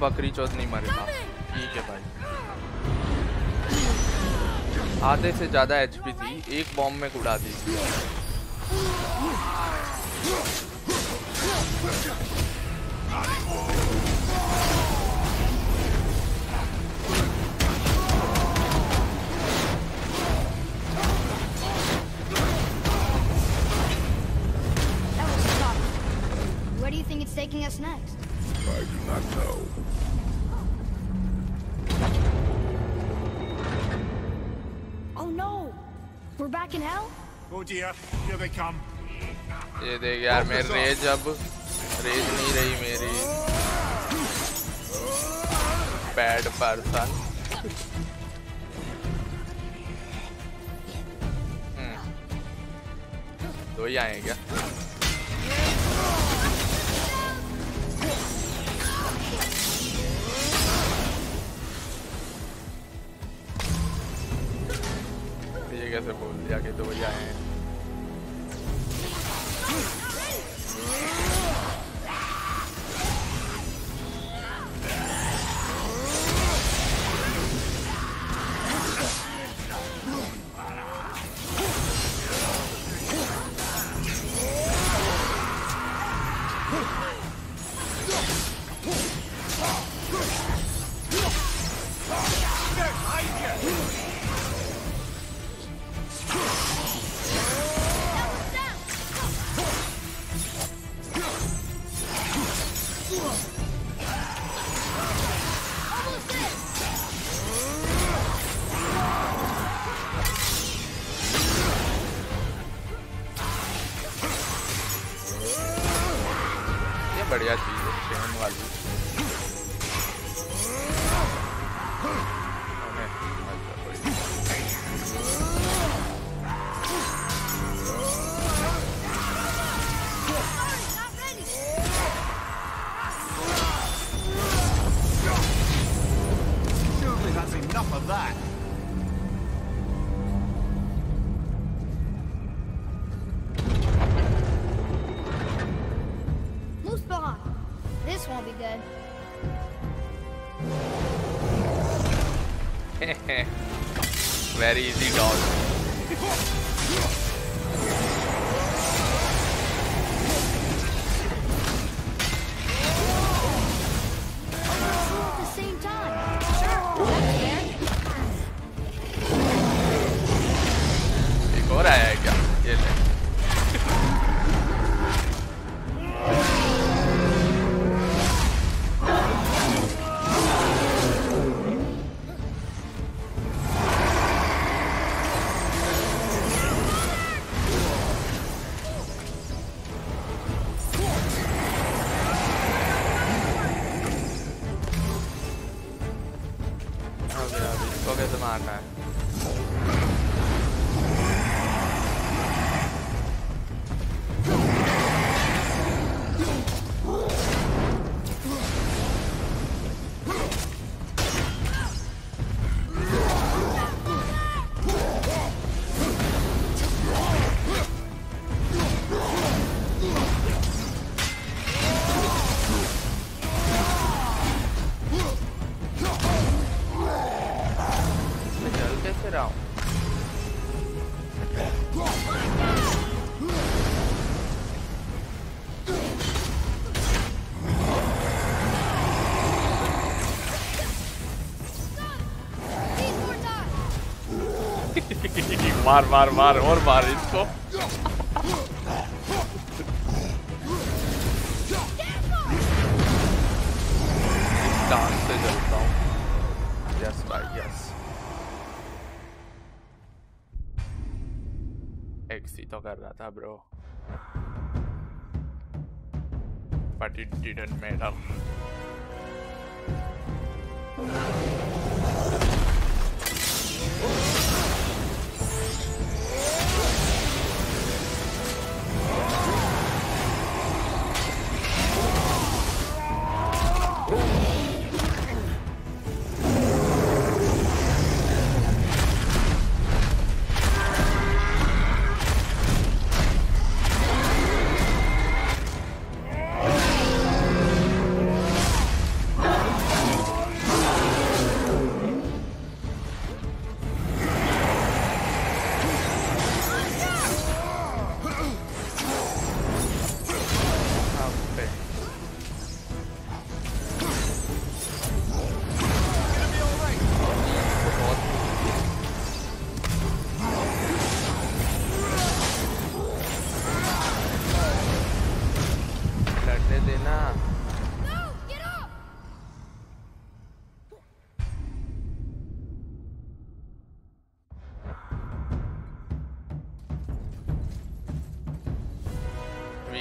बकरी चौथ नहीं मरेगा ठीक है भाई। आधे से ज़्यादा एचपी थी, एक बॉम्ब में उड़ा दी। देख यार मेरी रेज अब। रेज नहीं रही मेरी। Bad person hmm. दो ही आए क्या? मार मार मार और मार इसको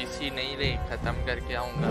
पीसी नहीं रे खत्म करके आऊँगा।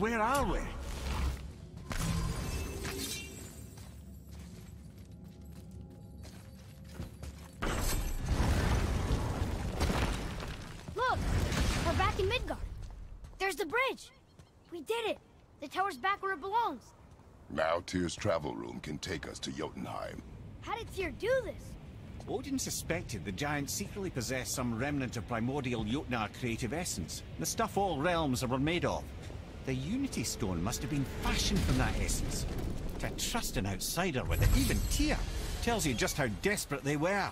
Where are we?
Look! We're back in Midgard. There's the bridge. We did it. The tower's back where it belongs.
Now Tyr's travel room can take us to Jotunheim.
How did Tyr do this?
Odin suspected the giants secretly possessed some remnant of primordial Jotnar creative essence, the stuff all realms were made of. The Unity Stone must have been fashioned from that essence. To trust an outsider with it, even Tyr, tells you just how desperate they were.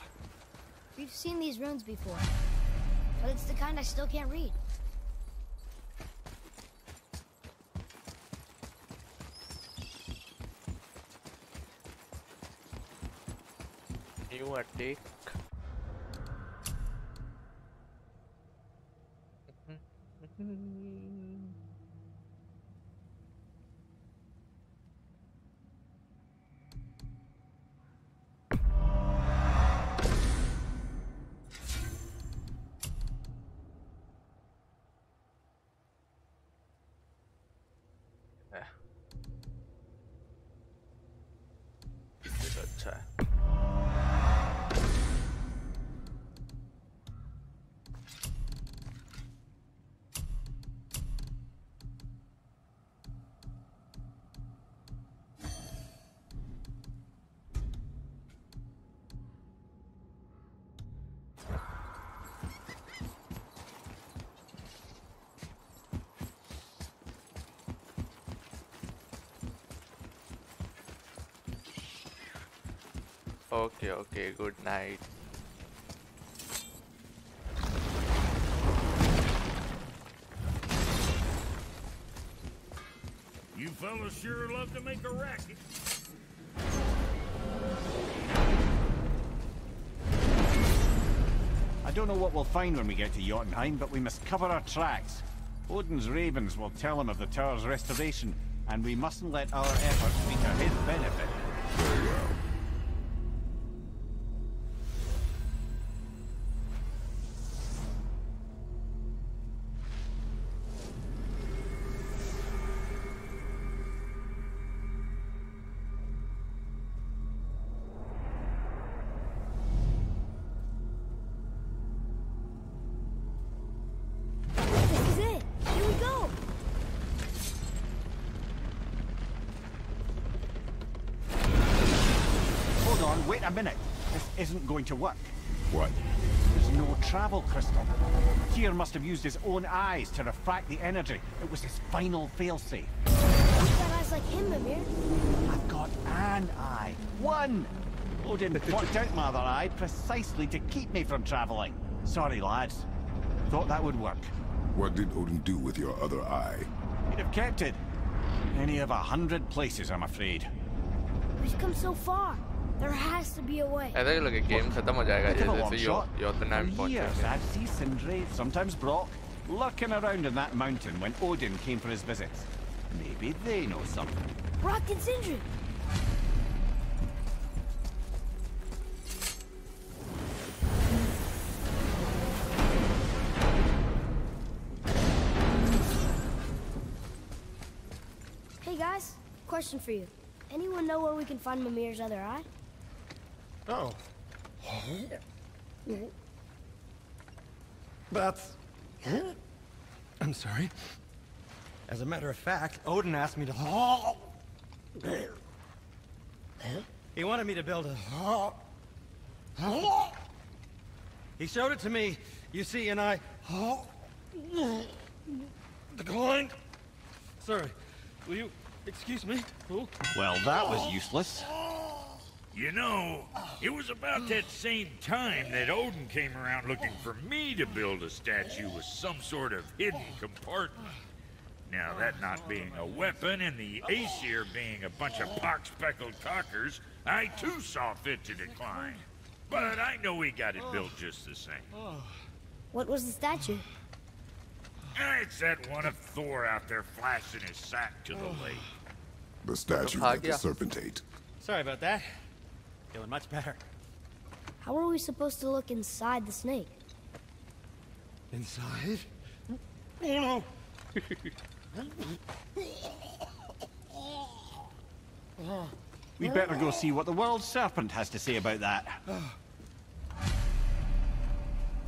We've seen these runes before, but it's the kind I still can't read.
New attack. Eh. Okay, okay, good night.
You fellas sure love to make a racket.
I don't know what we'll find when we get to Jotunheim, but we must cover our tracks. Odin's ravens will tell him of the tower's restoration, and we mustn't let our efforts be to his benefit. To work.
What?
There's no travel crystal. Tyr must have used his own eyes to refract the energy. It was his final failsafe.
We've got eyes like him, Mimir.
I've got an eye. One! Odin plucked out my other eye precisely to keep me from traveling. Sorry, lads. Thought that would work.
What did Odin do with your other eye?
He'd have kept it. Any of a hundred places, I'm afraid.
We've come so far. There has to be a way.
I think like a game खत्म हो जाएगा
जैसे से
यो यो
I've seen and sometimes Brok, lurking around in that mountain when Odin came for his visits. Maybe they know something.
Brok and Sindri. Hey guys, question for you. Anyone know where we can find Mimir's other eye?
Oh. That's... I'm sorry. As a matter of fact, Odin asked me to... He wanted me to build a... He showed it to me, you see, and I... Declined. Sorry. Will you excuse me?
Well, that was useless.
You know, it was about that same time that Odin came around looking for me to build a statue with some sort of hidden compartment. Now, that not being a weapon and the Aesir being a bunch of pock-speckled cockers, I too saw fit to decline. But I know we got it built just the same.
What was the statue?
Ah, it's that one of Thor out there flashing his sack to the lake.
The statue at the Serpentate.
Sorry about that. Feeling much better.
How are we supposed to look inside the snake?
Inside? Oh no!
We'd better go see what the world serpent has to say about that.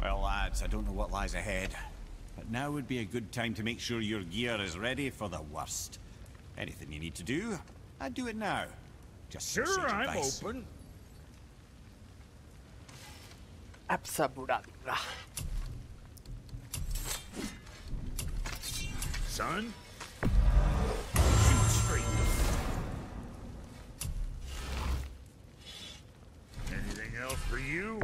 well, lads, I don't know what lies ahead. But now would be a good time to make sure your gear is ready for the worst. Anything you need to do, I'd do it now. Just some
Sure, I'm
advice.
open.
Absabudabra.
Son? Shoot straight. Anything else for you?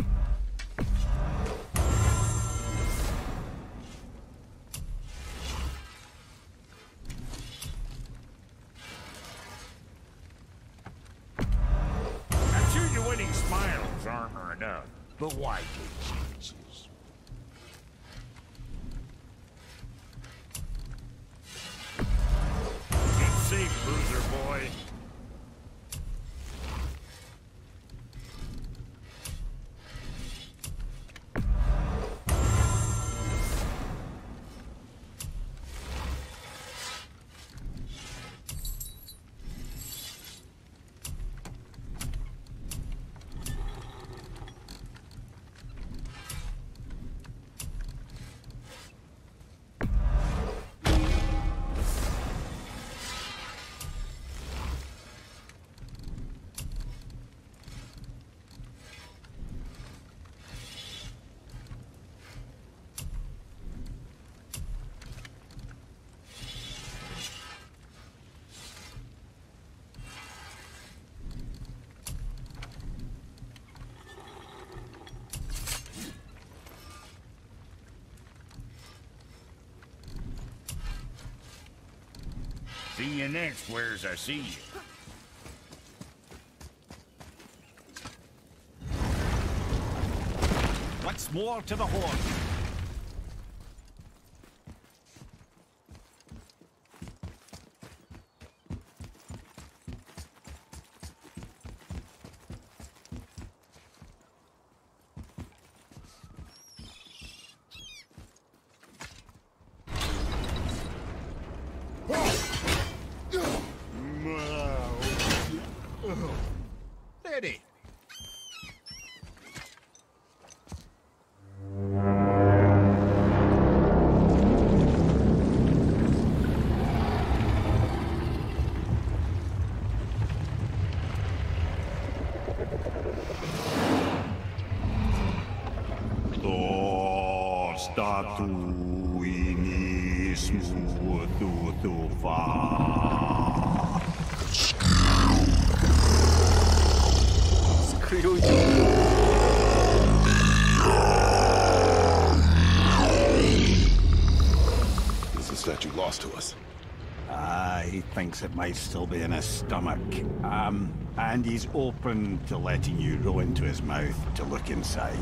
See you next, where's I see you.
What's more to the horn? To statuinismu tutufa.
Screw you.
Lost to us?
Ah, he thinks it might still be in his stomach. Um, and he's open to letting you roll into his mouth to look inside.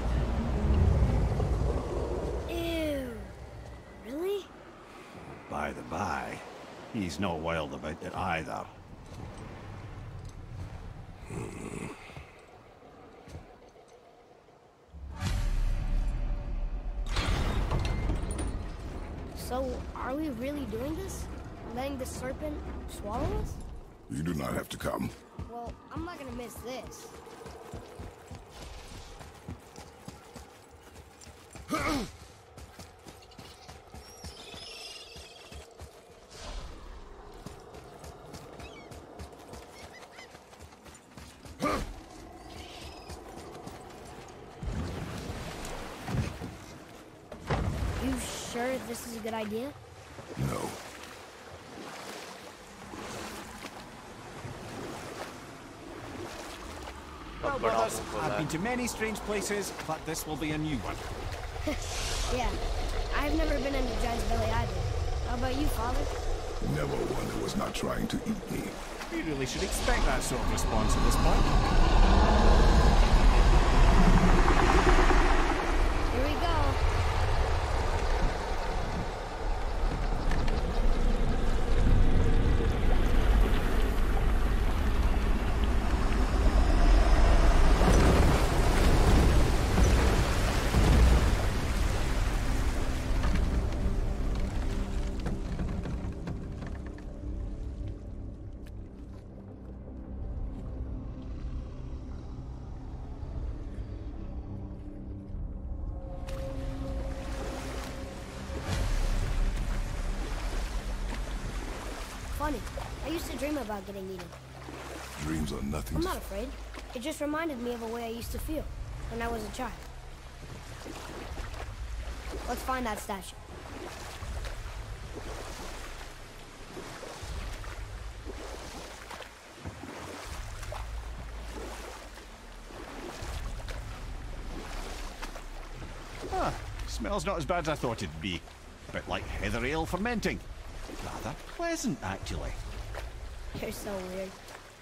Ew. Really?
By the by, he's not wild about it either.
So, are we really doing this? Letting the serpent swallow us?
You do not have to come.
Well, I'm not gonna miss this. You sure this is a good idea?
No.
Well, brothers, I've been to many strange places, but this will be a new one.
Yeah. I've never been in the giant's belly either. How about you, father?
Never one that was not trying to eat me.
We really should expect that sort of response at this point.
About getting eaten.
Dreams are nothing.
I'm not afraid. It just reminded me of a way I used to feel when I was a child. Let's find that statue.
Ah, smells not as bad as I thought it'd be. A bit like heather ale fermenting. Rather pleasant, actually.
You're so weird.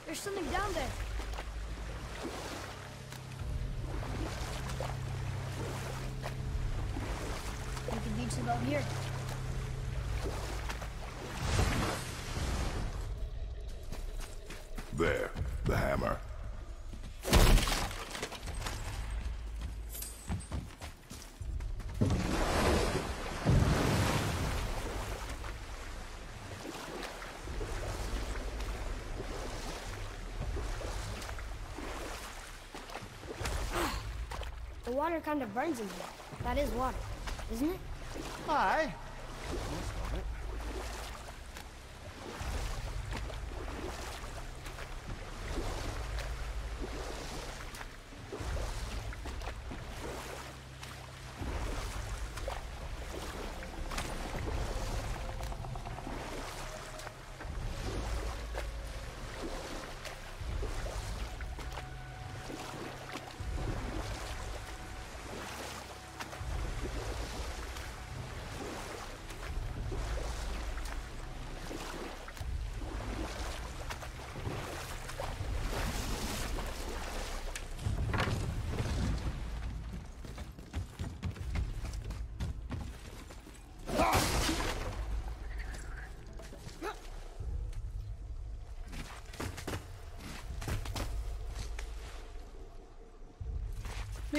There's something down there. We can beach it out here.
There, the hammer.
The water kind of burns in here. That is water, isn't it?
Aye.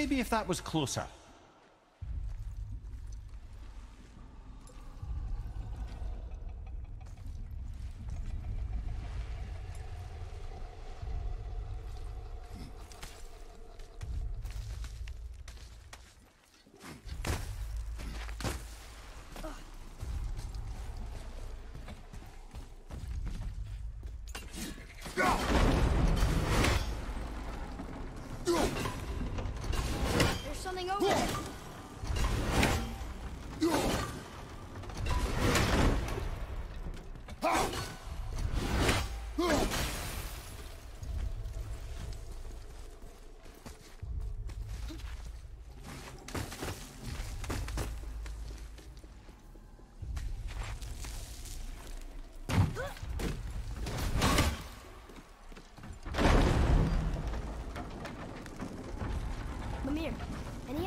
Maybe if that was closer.
There's something over there. Mimir, any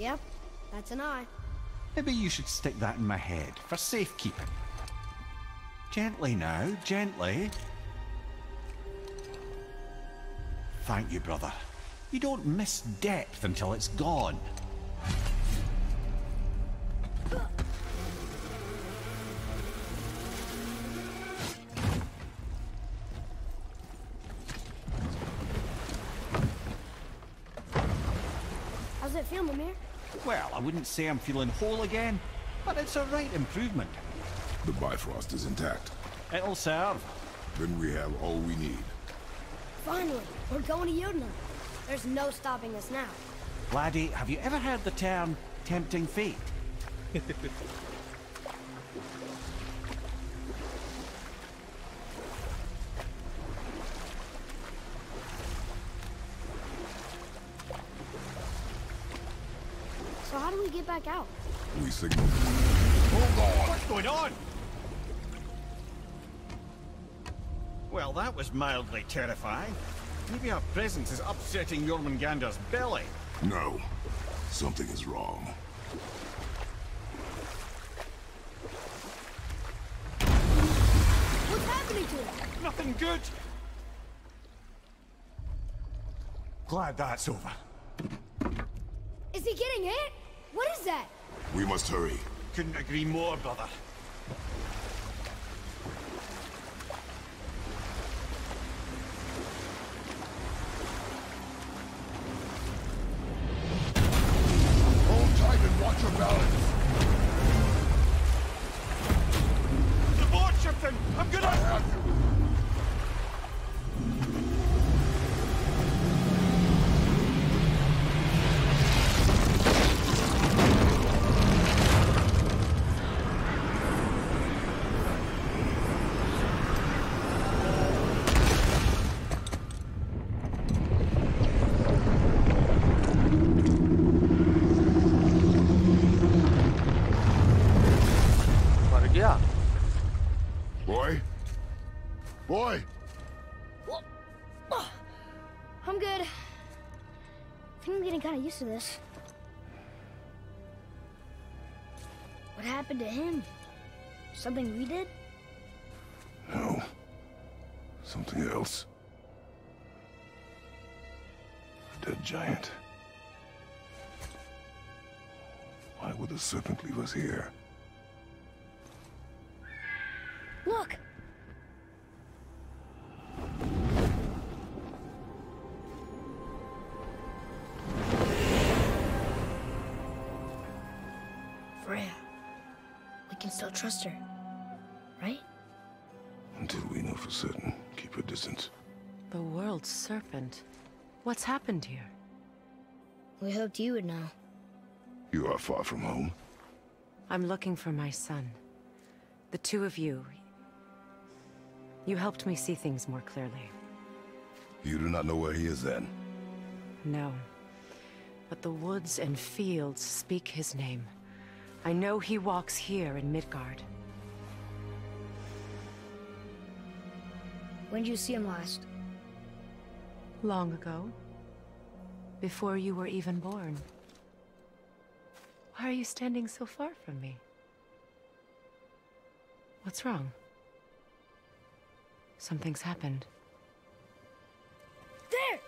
Yep, that's an eye.
Maybe you should stick that in my head for safekeeping. Gently now, gently. Thank you, brother. You don't miss depth until it's gone. Wouldn't say I'm feeling whole again, but it's a right improvement.
The Bifrost is intact.
It'll serve.
Then we have all we need.
Finally, we're going to Jotunheim. There's no stopping us now.
Laddie, have you ever heard the term tempting fate?
back out?
We signal. Hold on!
What's going on? Well, that was mildly terrifying. Maybe our presence is upsetting Jormungandr's belly.
No. Something is wrong.
What's happening to him?
Nothing good. Glad that's over.
Is he getting hit? What is that?
We must hurry.
Couldn't agree more, brother.
What happened to him? Something we did?
No. Something else. A dead giant. Why would the serpent leave us here?
The serpent. What's happened here?
We hoped you would know.
You are far from home.
I'm looking for my son. The two of you. You helped me see things more clearly.
You do not know where he is then?
No. But the woods and fields speak his name. I know he walks here in Midgard.
When did you see him last?
Long ago. Before you were even born. Why are you standing so far from me? What's wrong? Something's happened.
There!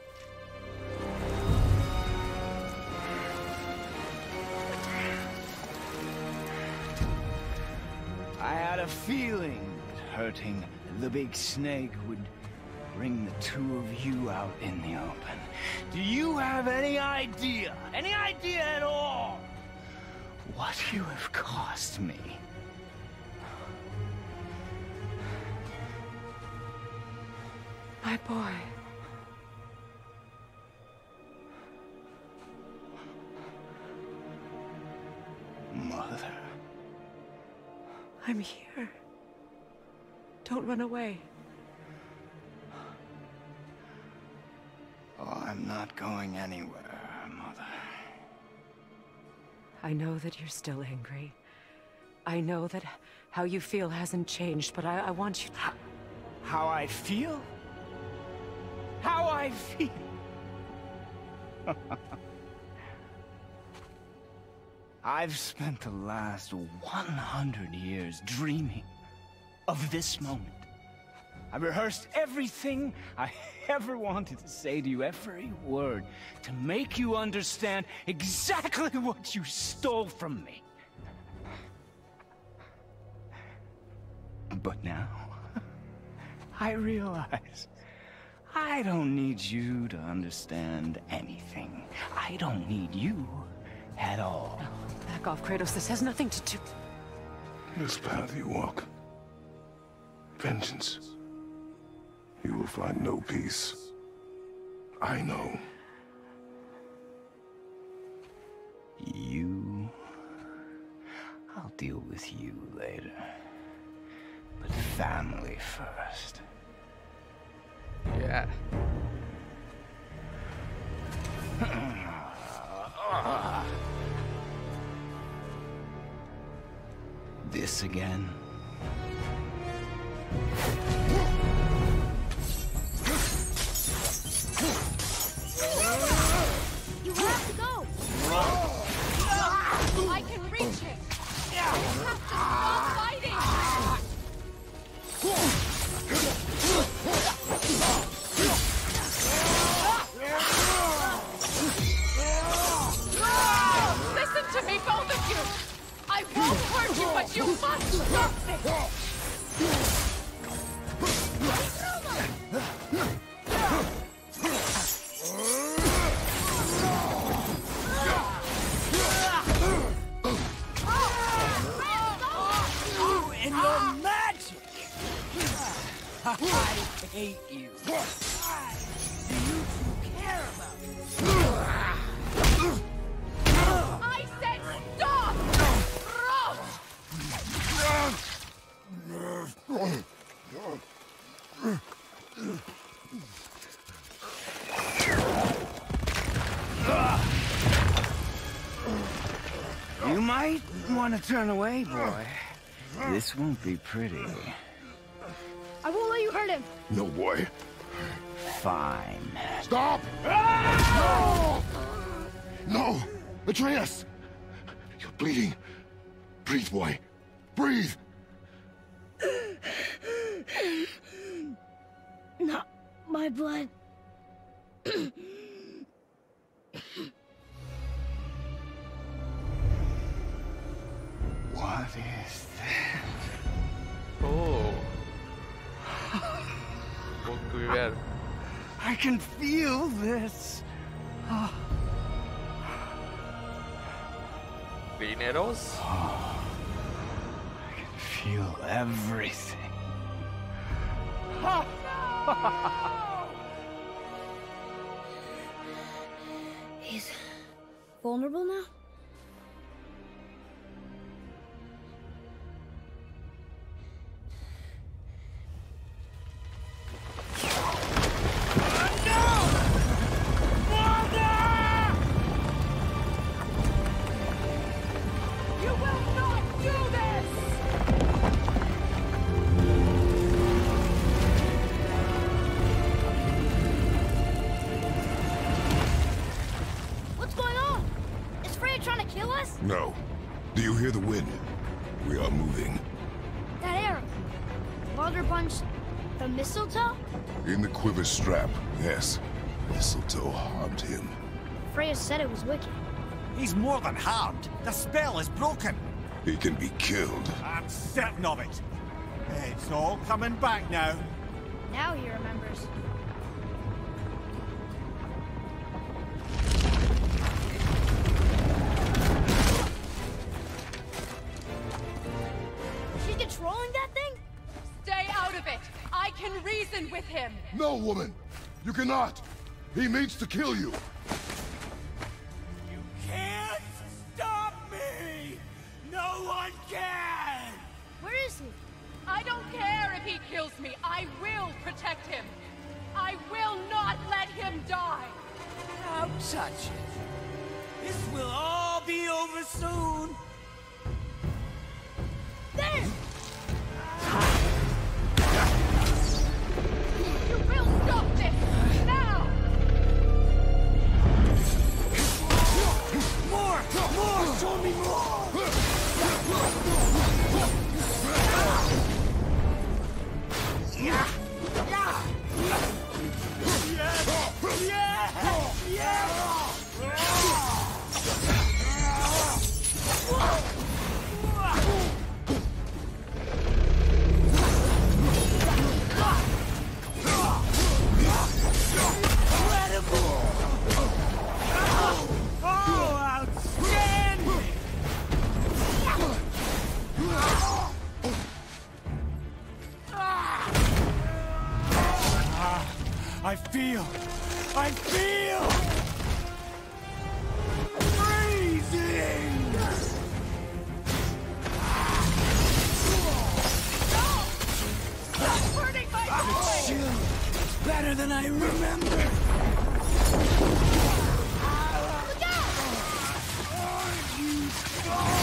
I had a feeling that hurting the big snake would bring the two of you out in the open. Do you have any idea, any idea at all, what you have cost me?
My boy.
Mother.
I'm here. Don't run away.
I'm not going anywhere, Mother.
I know that you're still angry. I know that how you feel hasn't changed, but I, I want you to...
How I feel? How I feel? I've spent the last 100 years dreaming of this moment. I rehearsed everything I ever wanted to say to you, every word, to make you understand exactly what you stole from me. But now, I realize I don't need you to understand anything. I don't need you at all.
Back off, Kratos. This has nothing to do...
This path you walk. Vengeance. You will find no peace. I know.
You. I'll deal with you later. But family first.
Yeah.
This again? Want to turn away, boy. This won't be pretty.
I won't let you hurt him.
No, boy.
Fine.
Stop! Ah! No! No!
Atreus!
In the quiver strap, yes. Mistletoe harmed him.
Freya said it was wicked.
He's more than harmed. The spell is broken.
He can be killed.
I'm certain of it. It's all coming back now.
Now he remembers.
You cannot! He means to kill you!
You can't stop me! No one can!
Where is he?
I don't care if he kills me. I will protect him. I will not let him die.
Don't touch it. This will all be over soon.
There!
Show me more! Yeah! Feel. I feel. Freezing.
Hurting my
chill. Better than I remember. Hold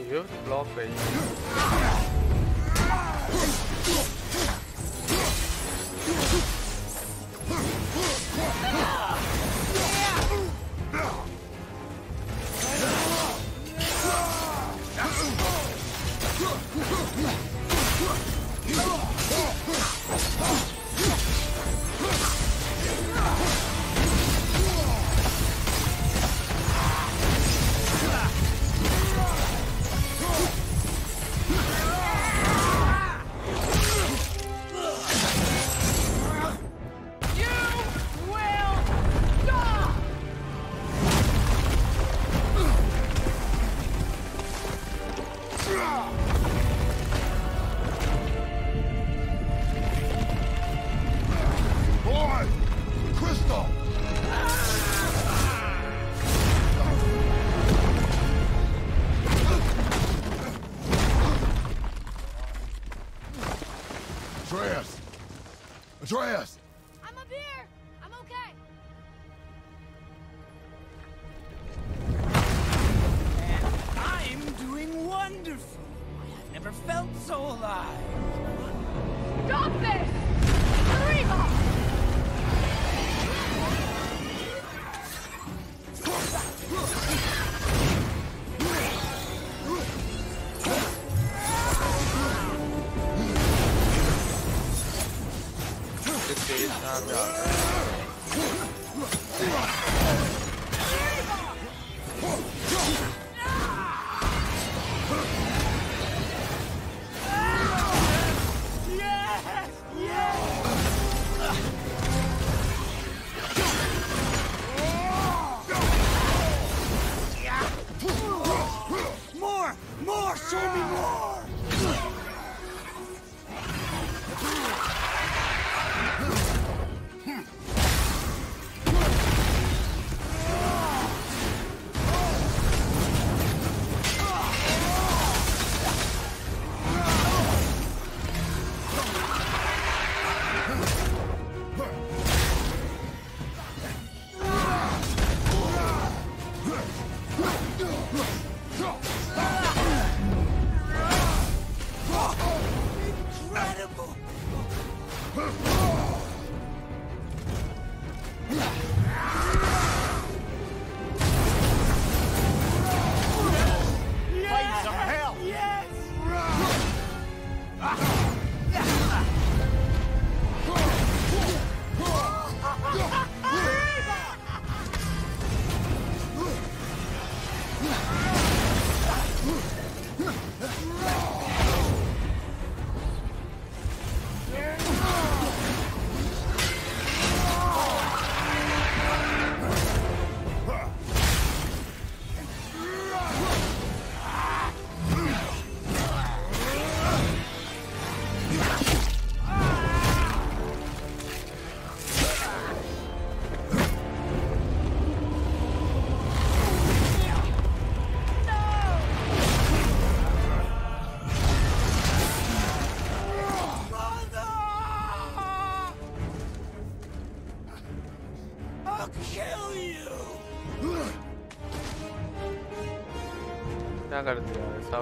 youth
block the Atreus!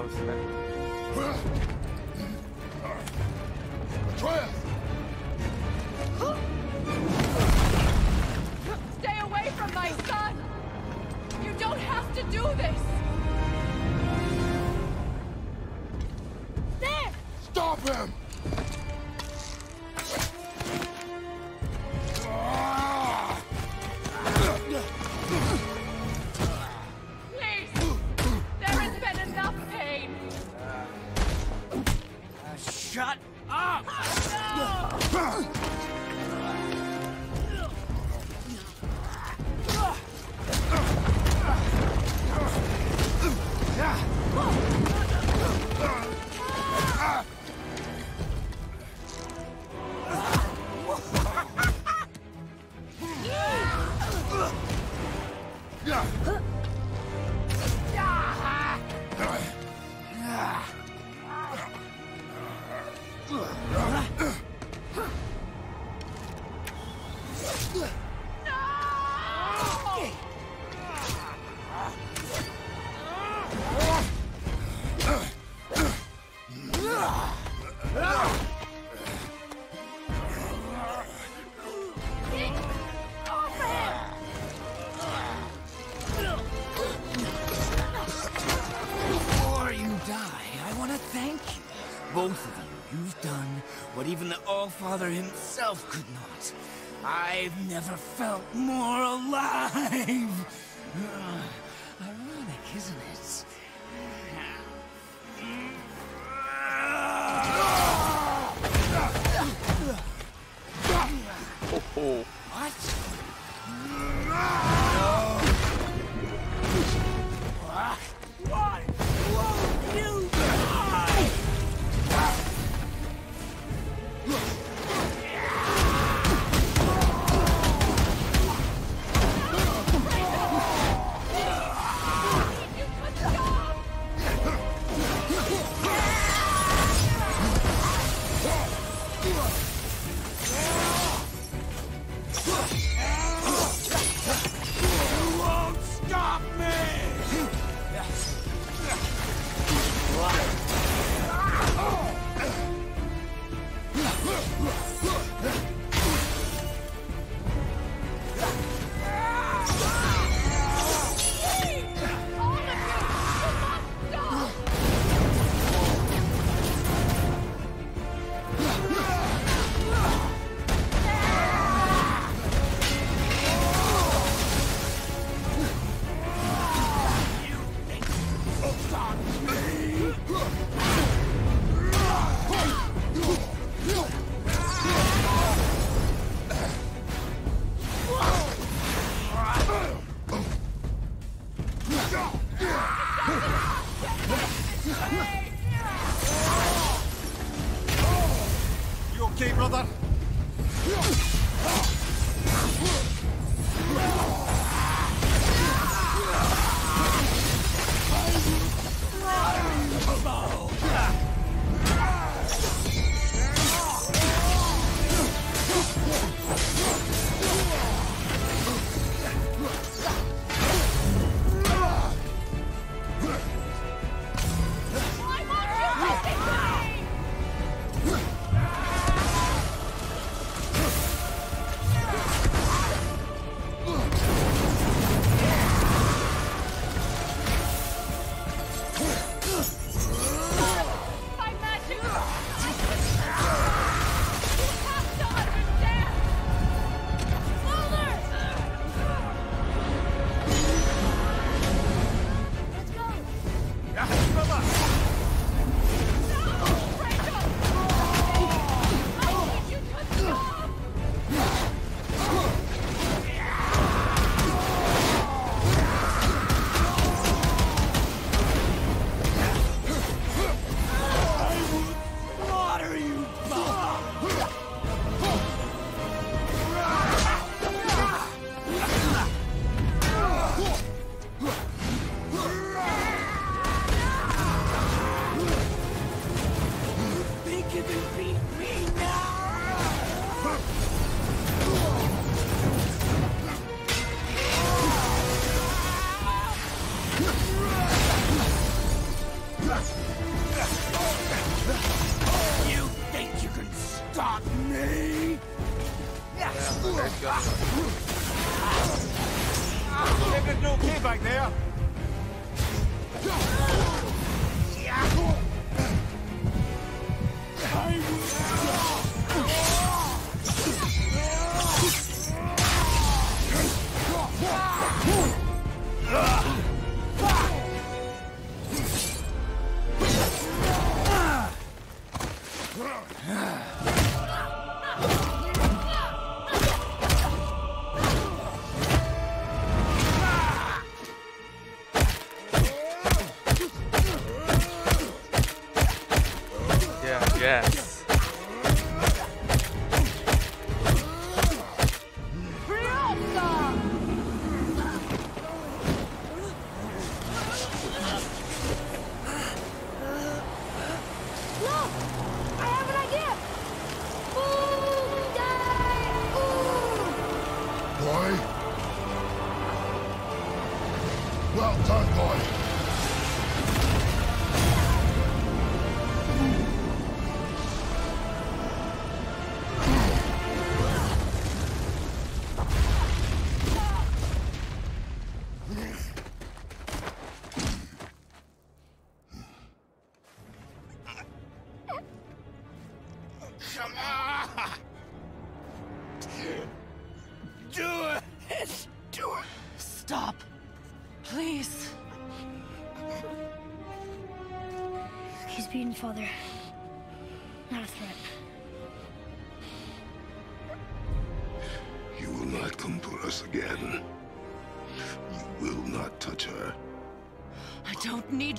was the next. All-Father himself could not. I've never felt more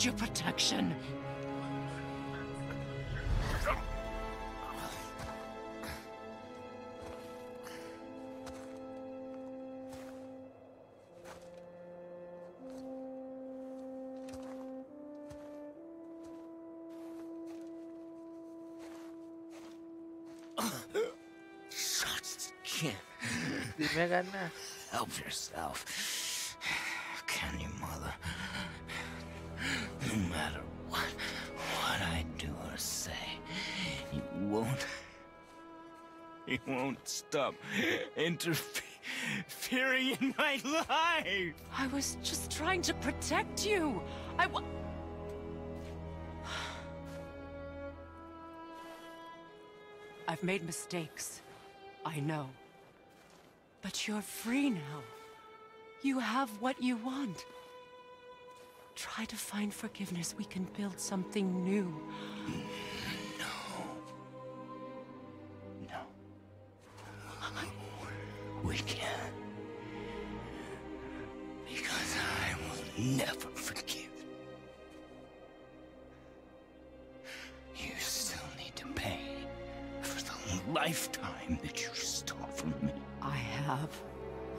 need your protection.
Shots again.
Dime gana.
Won't stop interfering in my life.
I was just trying to protect you. I've made mistakes. I know. But you're free now. You have what you want. Try to find forgiveness. We can build something new.
We can. Because I will never forgive. You still need to pay for the lifetime that you stole from me.
I have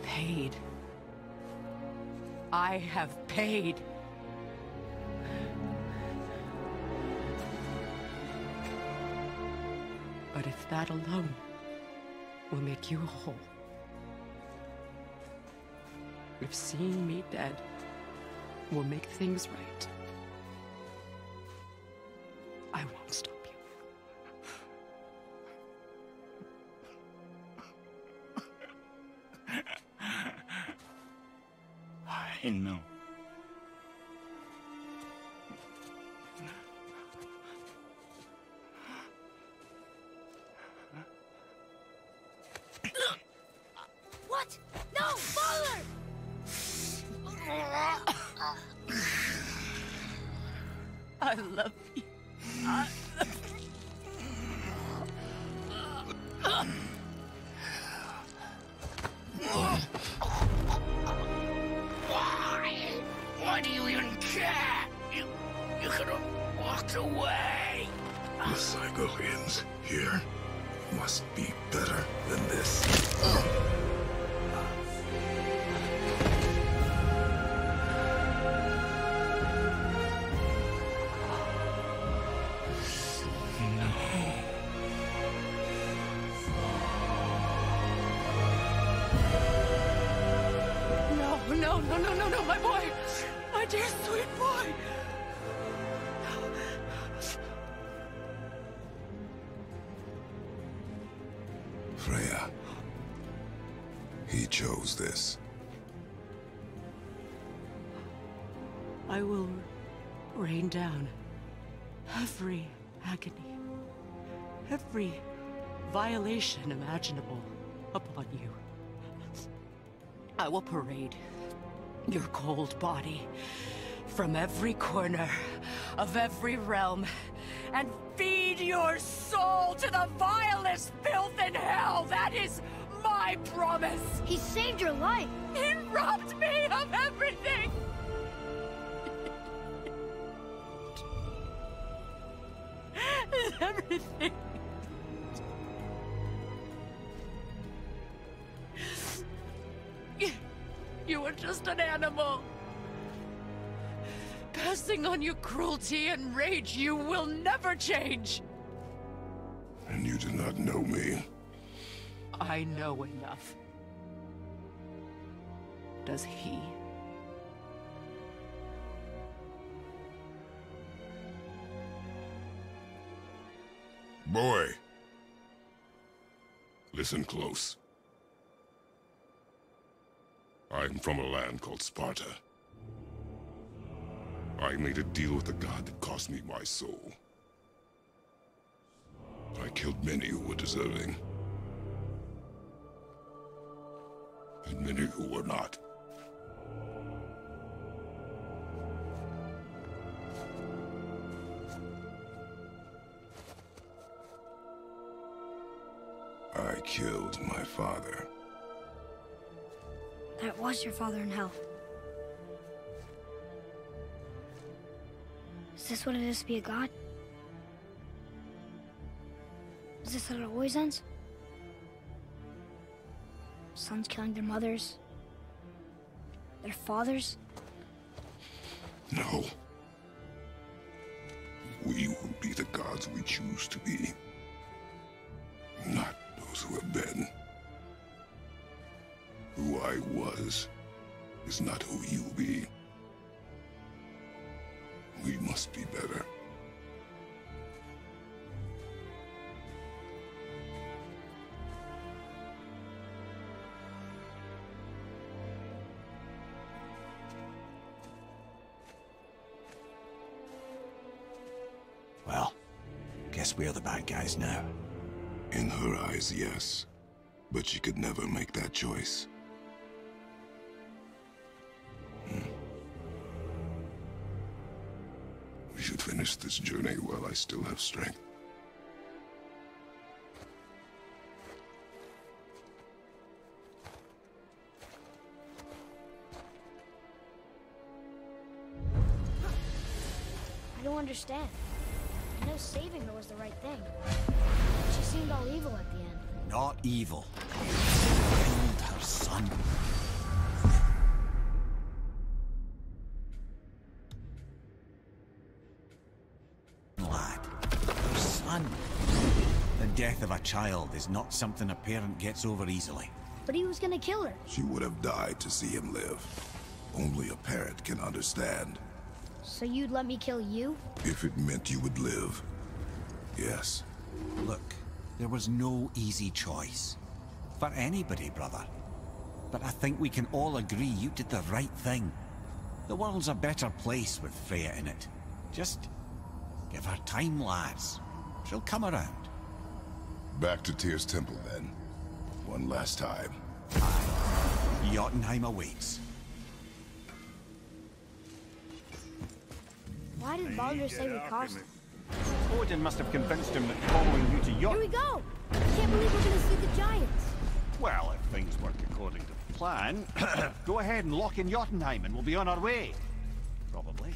paid. I have paid. But if that alone will make you whole, if seeing me dead will make things right, I won't stop you.
I know.
Down every agony, every violation imaginable upon you. I will parade your cold body from every corner of every realm and feed your soul to the vilest filth in hell. That is my promise.
He saved your life.
He robbed me of everything. Everything. You were just an animal. Passing on your cruelty and rage, you will never change.
And you do not know me.
I know enough. Does he?
Boy. Listen close. I'm from a land called Sparta. I made a deal with the god that cost me my soul. I killed many who were deserving. And many who were not. Killed my father.
That was your father in hell. Is this what it is to be a god? Is this how it always ends? Sons killing their mothers? Their fathers?
No. We will be the gods we choose to be.
Bad guys now.
In her eyes, yes. But she could never make that choice. Hmm. We should finish this journey while I still have strength.
I don't understand. I saving her was the right thing. She seemed all evil at the end.
Not evil. Killed her son. Lad. Her son. The death of a child is not something a parent gets over easily.
But he was gonna kill her.
She would have died to see him live. Only a parent can understand.
So you'd let me kill you?
If it meant you would live. Yes.
Look, there was no easy choice. For anybody, brother. But I think we can all agree you did the right thing. The world's a better place with Freya in it. Just give her time, lads. She'll come around.
Back to Tyr's temple, then. One last time.
Jotunheim awaits.
Why did Baldur say we caused it?
Odin must have convinced him that following you to
Here we go! I can't believe we're gonna see the giants.
Well, if things work according to plan, go ahead and lock in Jotunheim and we'll be on our way. Probably.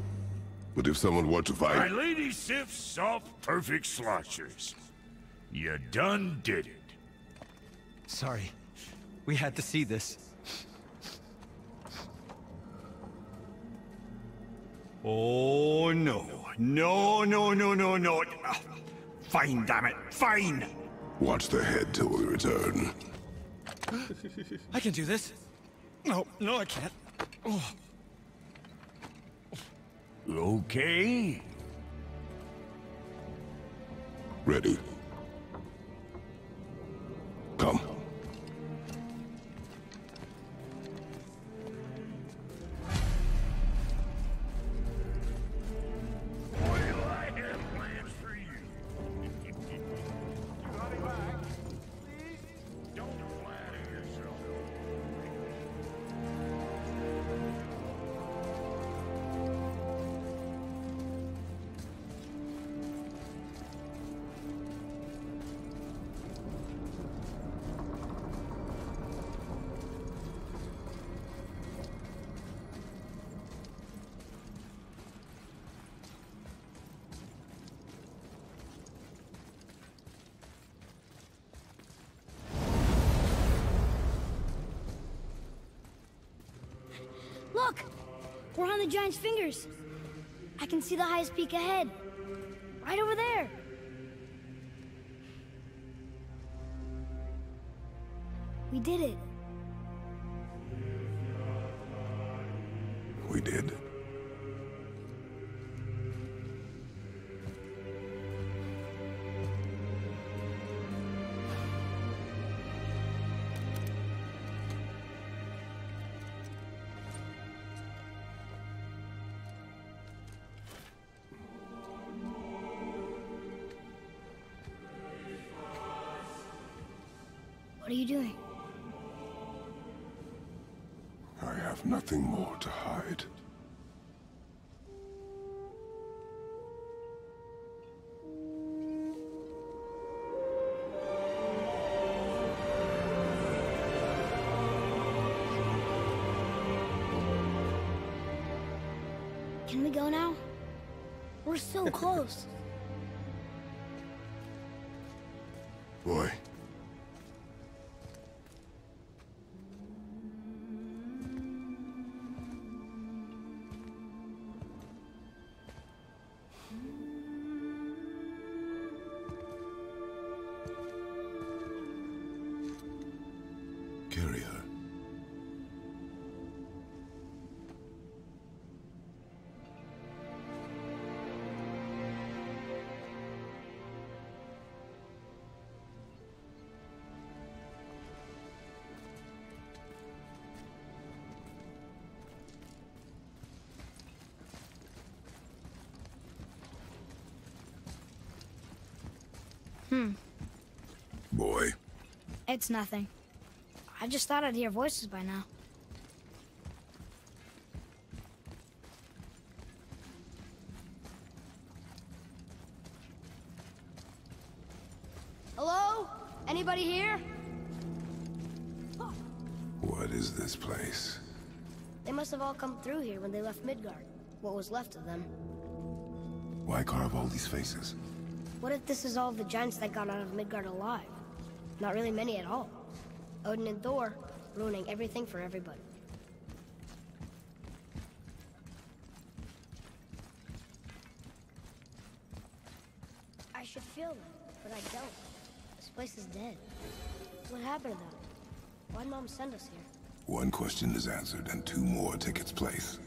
But if someone were to fight...
My
fight...
lady sips soft, perfect sloshers. You done did it.
Sorry. We had to see this.
Oh, no. No, no, no, no, no. Fine, damn it. Fine!
Watch the head till we return.
I can do this. No, no, I can't. Oh.
Okay.
Ready. Come.
Giant's fingers. I can see the highest peak ahead. Can we go now? We're so close. Hmm.
Boy.
It's nothing. I just thought I'd hear voices by now. Hello? Anybody here?
What is this place?
They must have all come through here when they left Midgard. What was left of them.
Why carve all these faces?
What if this is all the giants that got out of Midgard alive? Not really many at all. Odin and Thor ruining everything for everybody. I should feel that, but I don't. This place is dead. What happened to them? Why'd Mom send us here?
One question is answered, and two more take its place.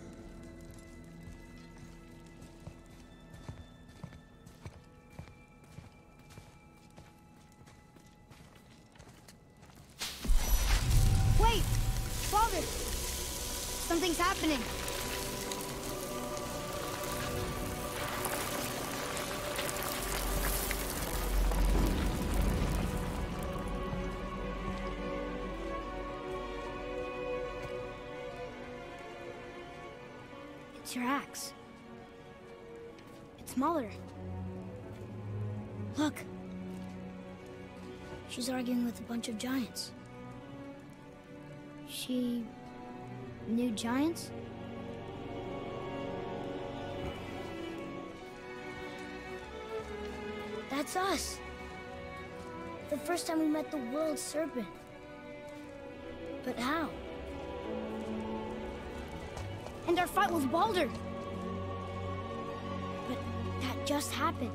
She knew giants? That's us. The first time we met the world serpent. But how? And our fight with Baldur. But that just happened.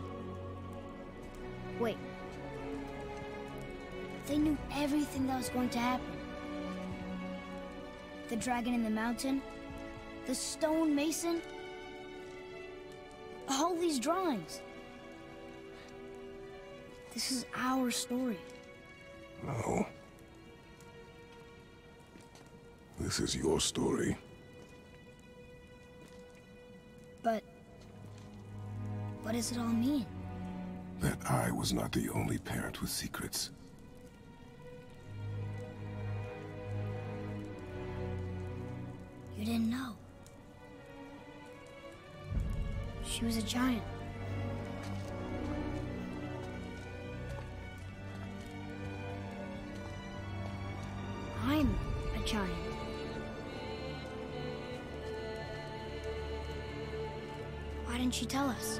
Wait. They knew everything that was going to happen. The dragon in the mountain, the stone mason, all these drawings. This is our story.
No. This is your story.
But what does it all mean?
That I was not the only parent with secrets.
Didn't know. She was a giant. I'm a giant. Why didn't she tell us?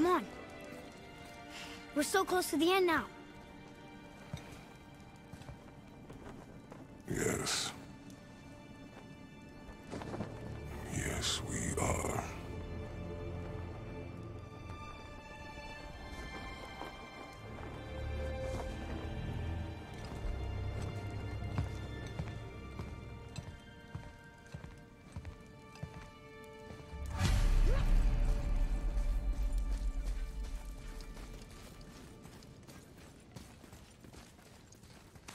Come on. We're so close to the end now.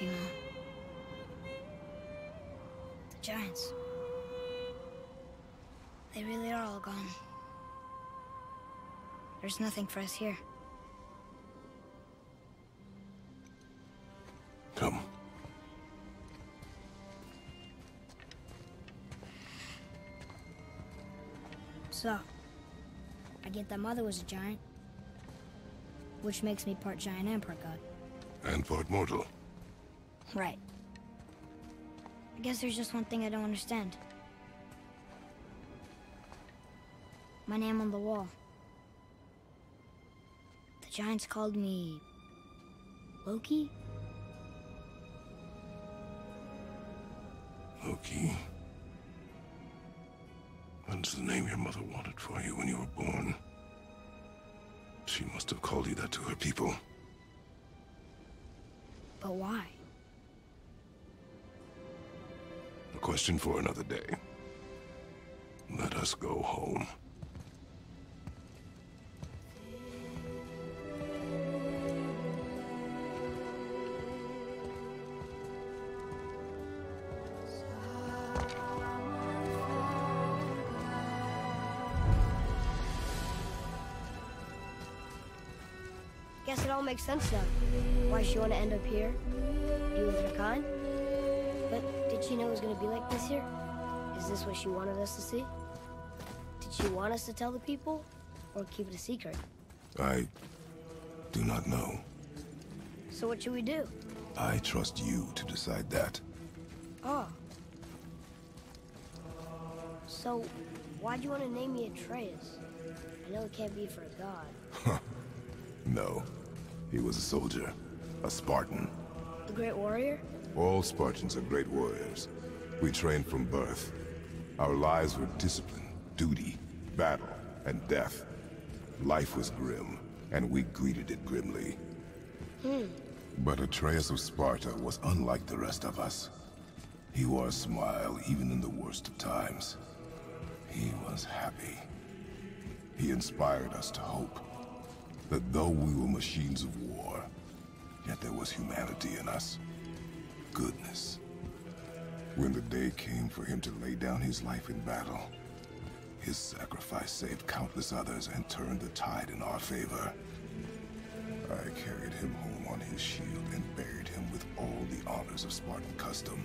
Love you, Mom. The Giants. They really are all gone. There's nothing for us here.
Come.
So, I get that Mother was a giant. Which makes me part giant and part god.
And part mortal.
Right. I guess there's just one thing I don't understand. My name on the wall. The Giants called me... Loki?
Question for another day. Let us go home.
Guess it all makes sense now. Why she want to end up here? Be with her kind? Did she know it was going to be like this here? Is this what she wanted us to see? Did she want us to tell the people? Or keep it a secret?
I do not know.
So what should we do?
I trust you to decide that.
Oh. So, why'd you want to name me Atreus? I know it can't be for a god.
No. He was a soldier. A Spartan.
A Great Warrior?
All Spartans are great warriors. We trained from birth. Our lives were discipline, duty, battle, and death. Life was grim, and we greeted it grimly.
Hmm.
But Atreus of Sparta was unlike the rest of us. He wore a smile even in the worst of times. He was happy. He inspired us to hope. That though we were machines of war, yet there was humanity in us. Goodness. When the day came for him to lay down his life in battle, his sacrifice saved countless others and turned the tide in our favor. I carried him home on his shield and buried him with all the honors of Spartan custom.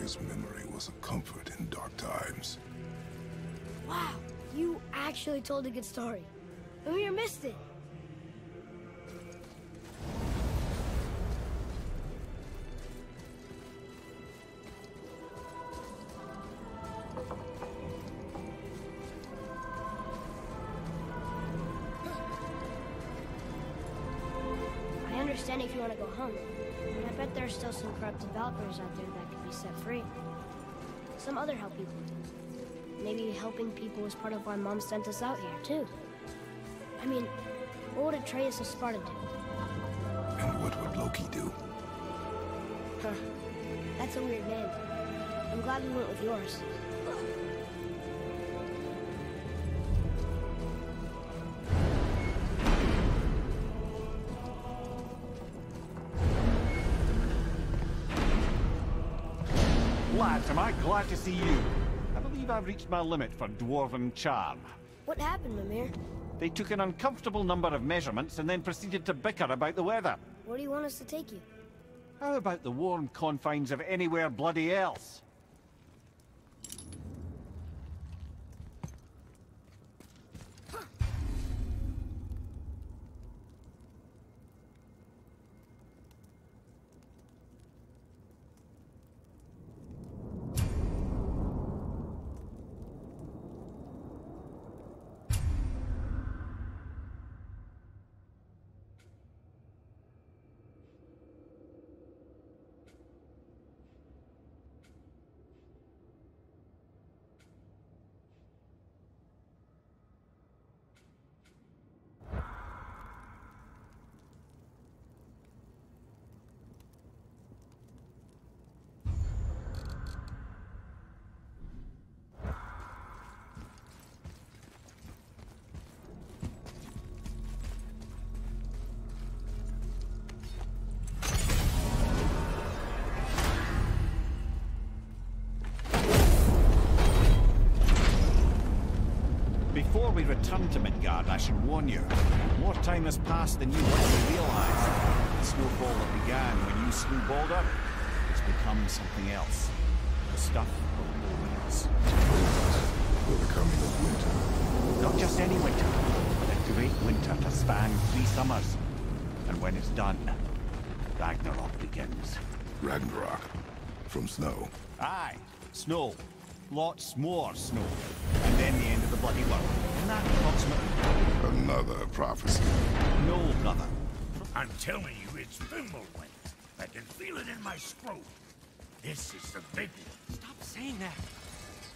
His memory was a comfort in dark times.
Wow, you actually told a good story. We missed it. If you want to go home, but I bet there's still some corrupt developers out there that could be set free. Some other help people. Maybe helping people was part of why Mom sent us out here, too. I mean, what would Atreus of Sparta do?
And what would Loki do?
Huh. That's a weird name. I'm glad we went with yours.
Lads, am I glad to see you. I believe I've reached my limit for dwarven charm.
What happened, Mimir?
They took an uncomfortable number of measurements and then proceeded to bicker about the weather.
Where do you want us to take you?
How about the warm confines of anywhere bloody else? We return to Midgard, I should warn you. More time has passed than you likely realize. The snowfall that began when you slew Baldur has become something else. The stuff of omens.
For the coming of winter.
Not just any winter, but a great winter to span three summers. And when it's done, Ragnarok begins.
Ragnarok. From snow.
Aye, snow. Lots more snow. And then the end of the bloody world. And that approximately...
Another prophecy.
No, brother.
I'm telling you, it's Fimbulwinter. I can feel it in my scrotum. This is the big one.
Stop saying that.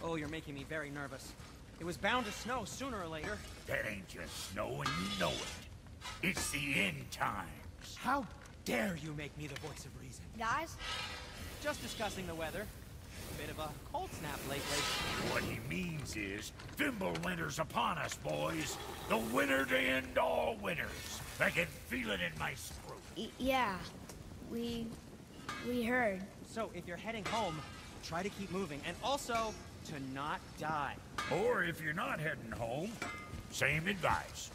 Oh, you're making me very nervous. It was bound to snow sooner or later.
That ain't just snow, and you know it. It's the end times.
How dare you make me the voice of reason?
Guys,
Just discussing the weather. Bit of a cold snap lately.
What he means is, Thimble Winter's upon us, boys. The winter to end all winters. I can feel it in my scrotum.
y yeah, we we heard.
So, if you're heading home, try to keep moving, and also to not die.
Or if you're not heading home, same advice.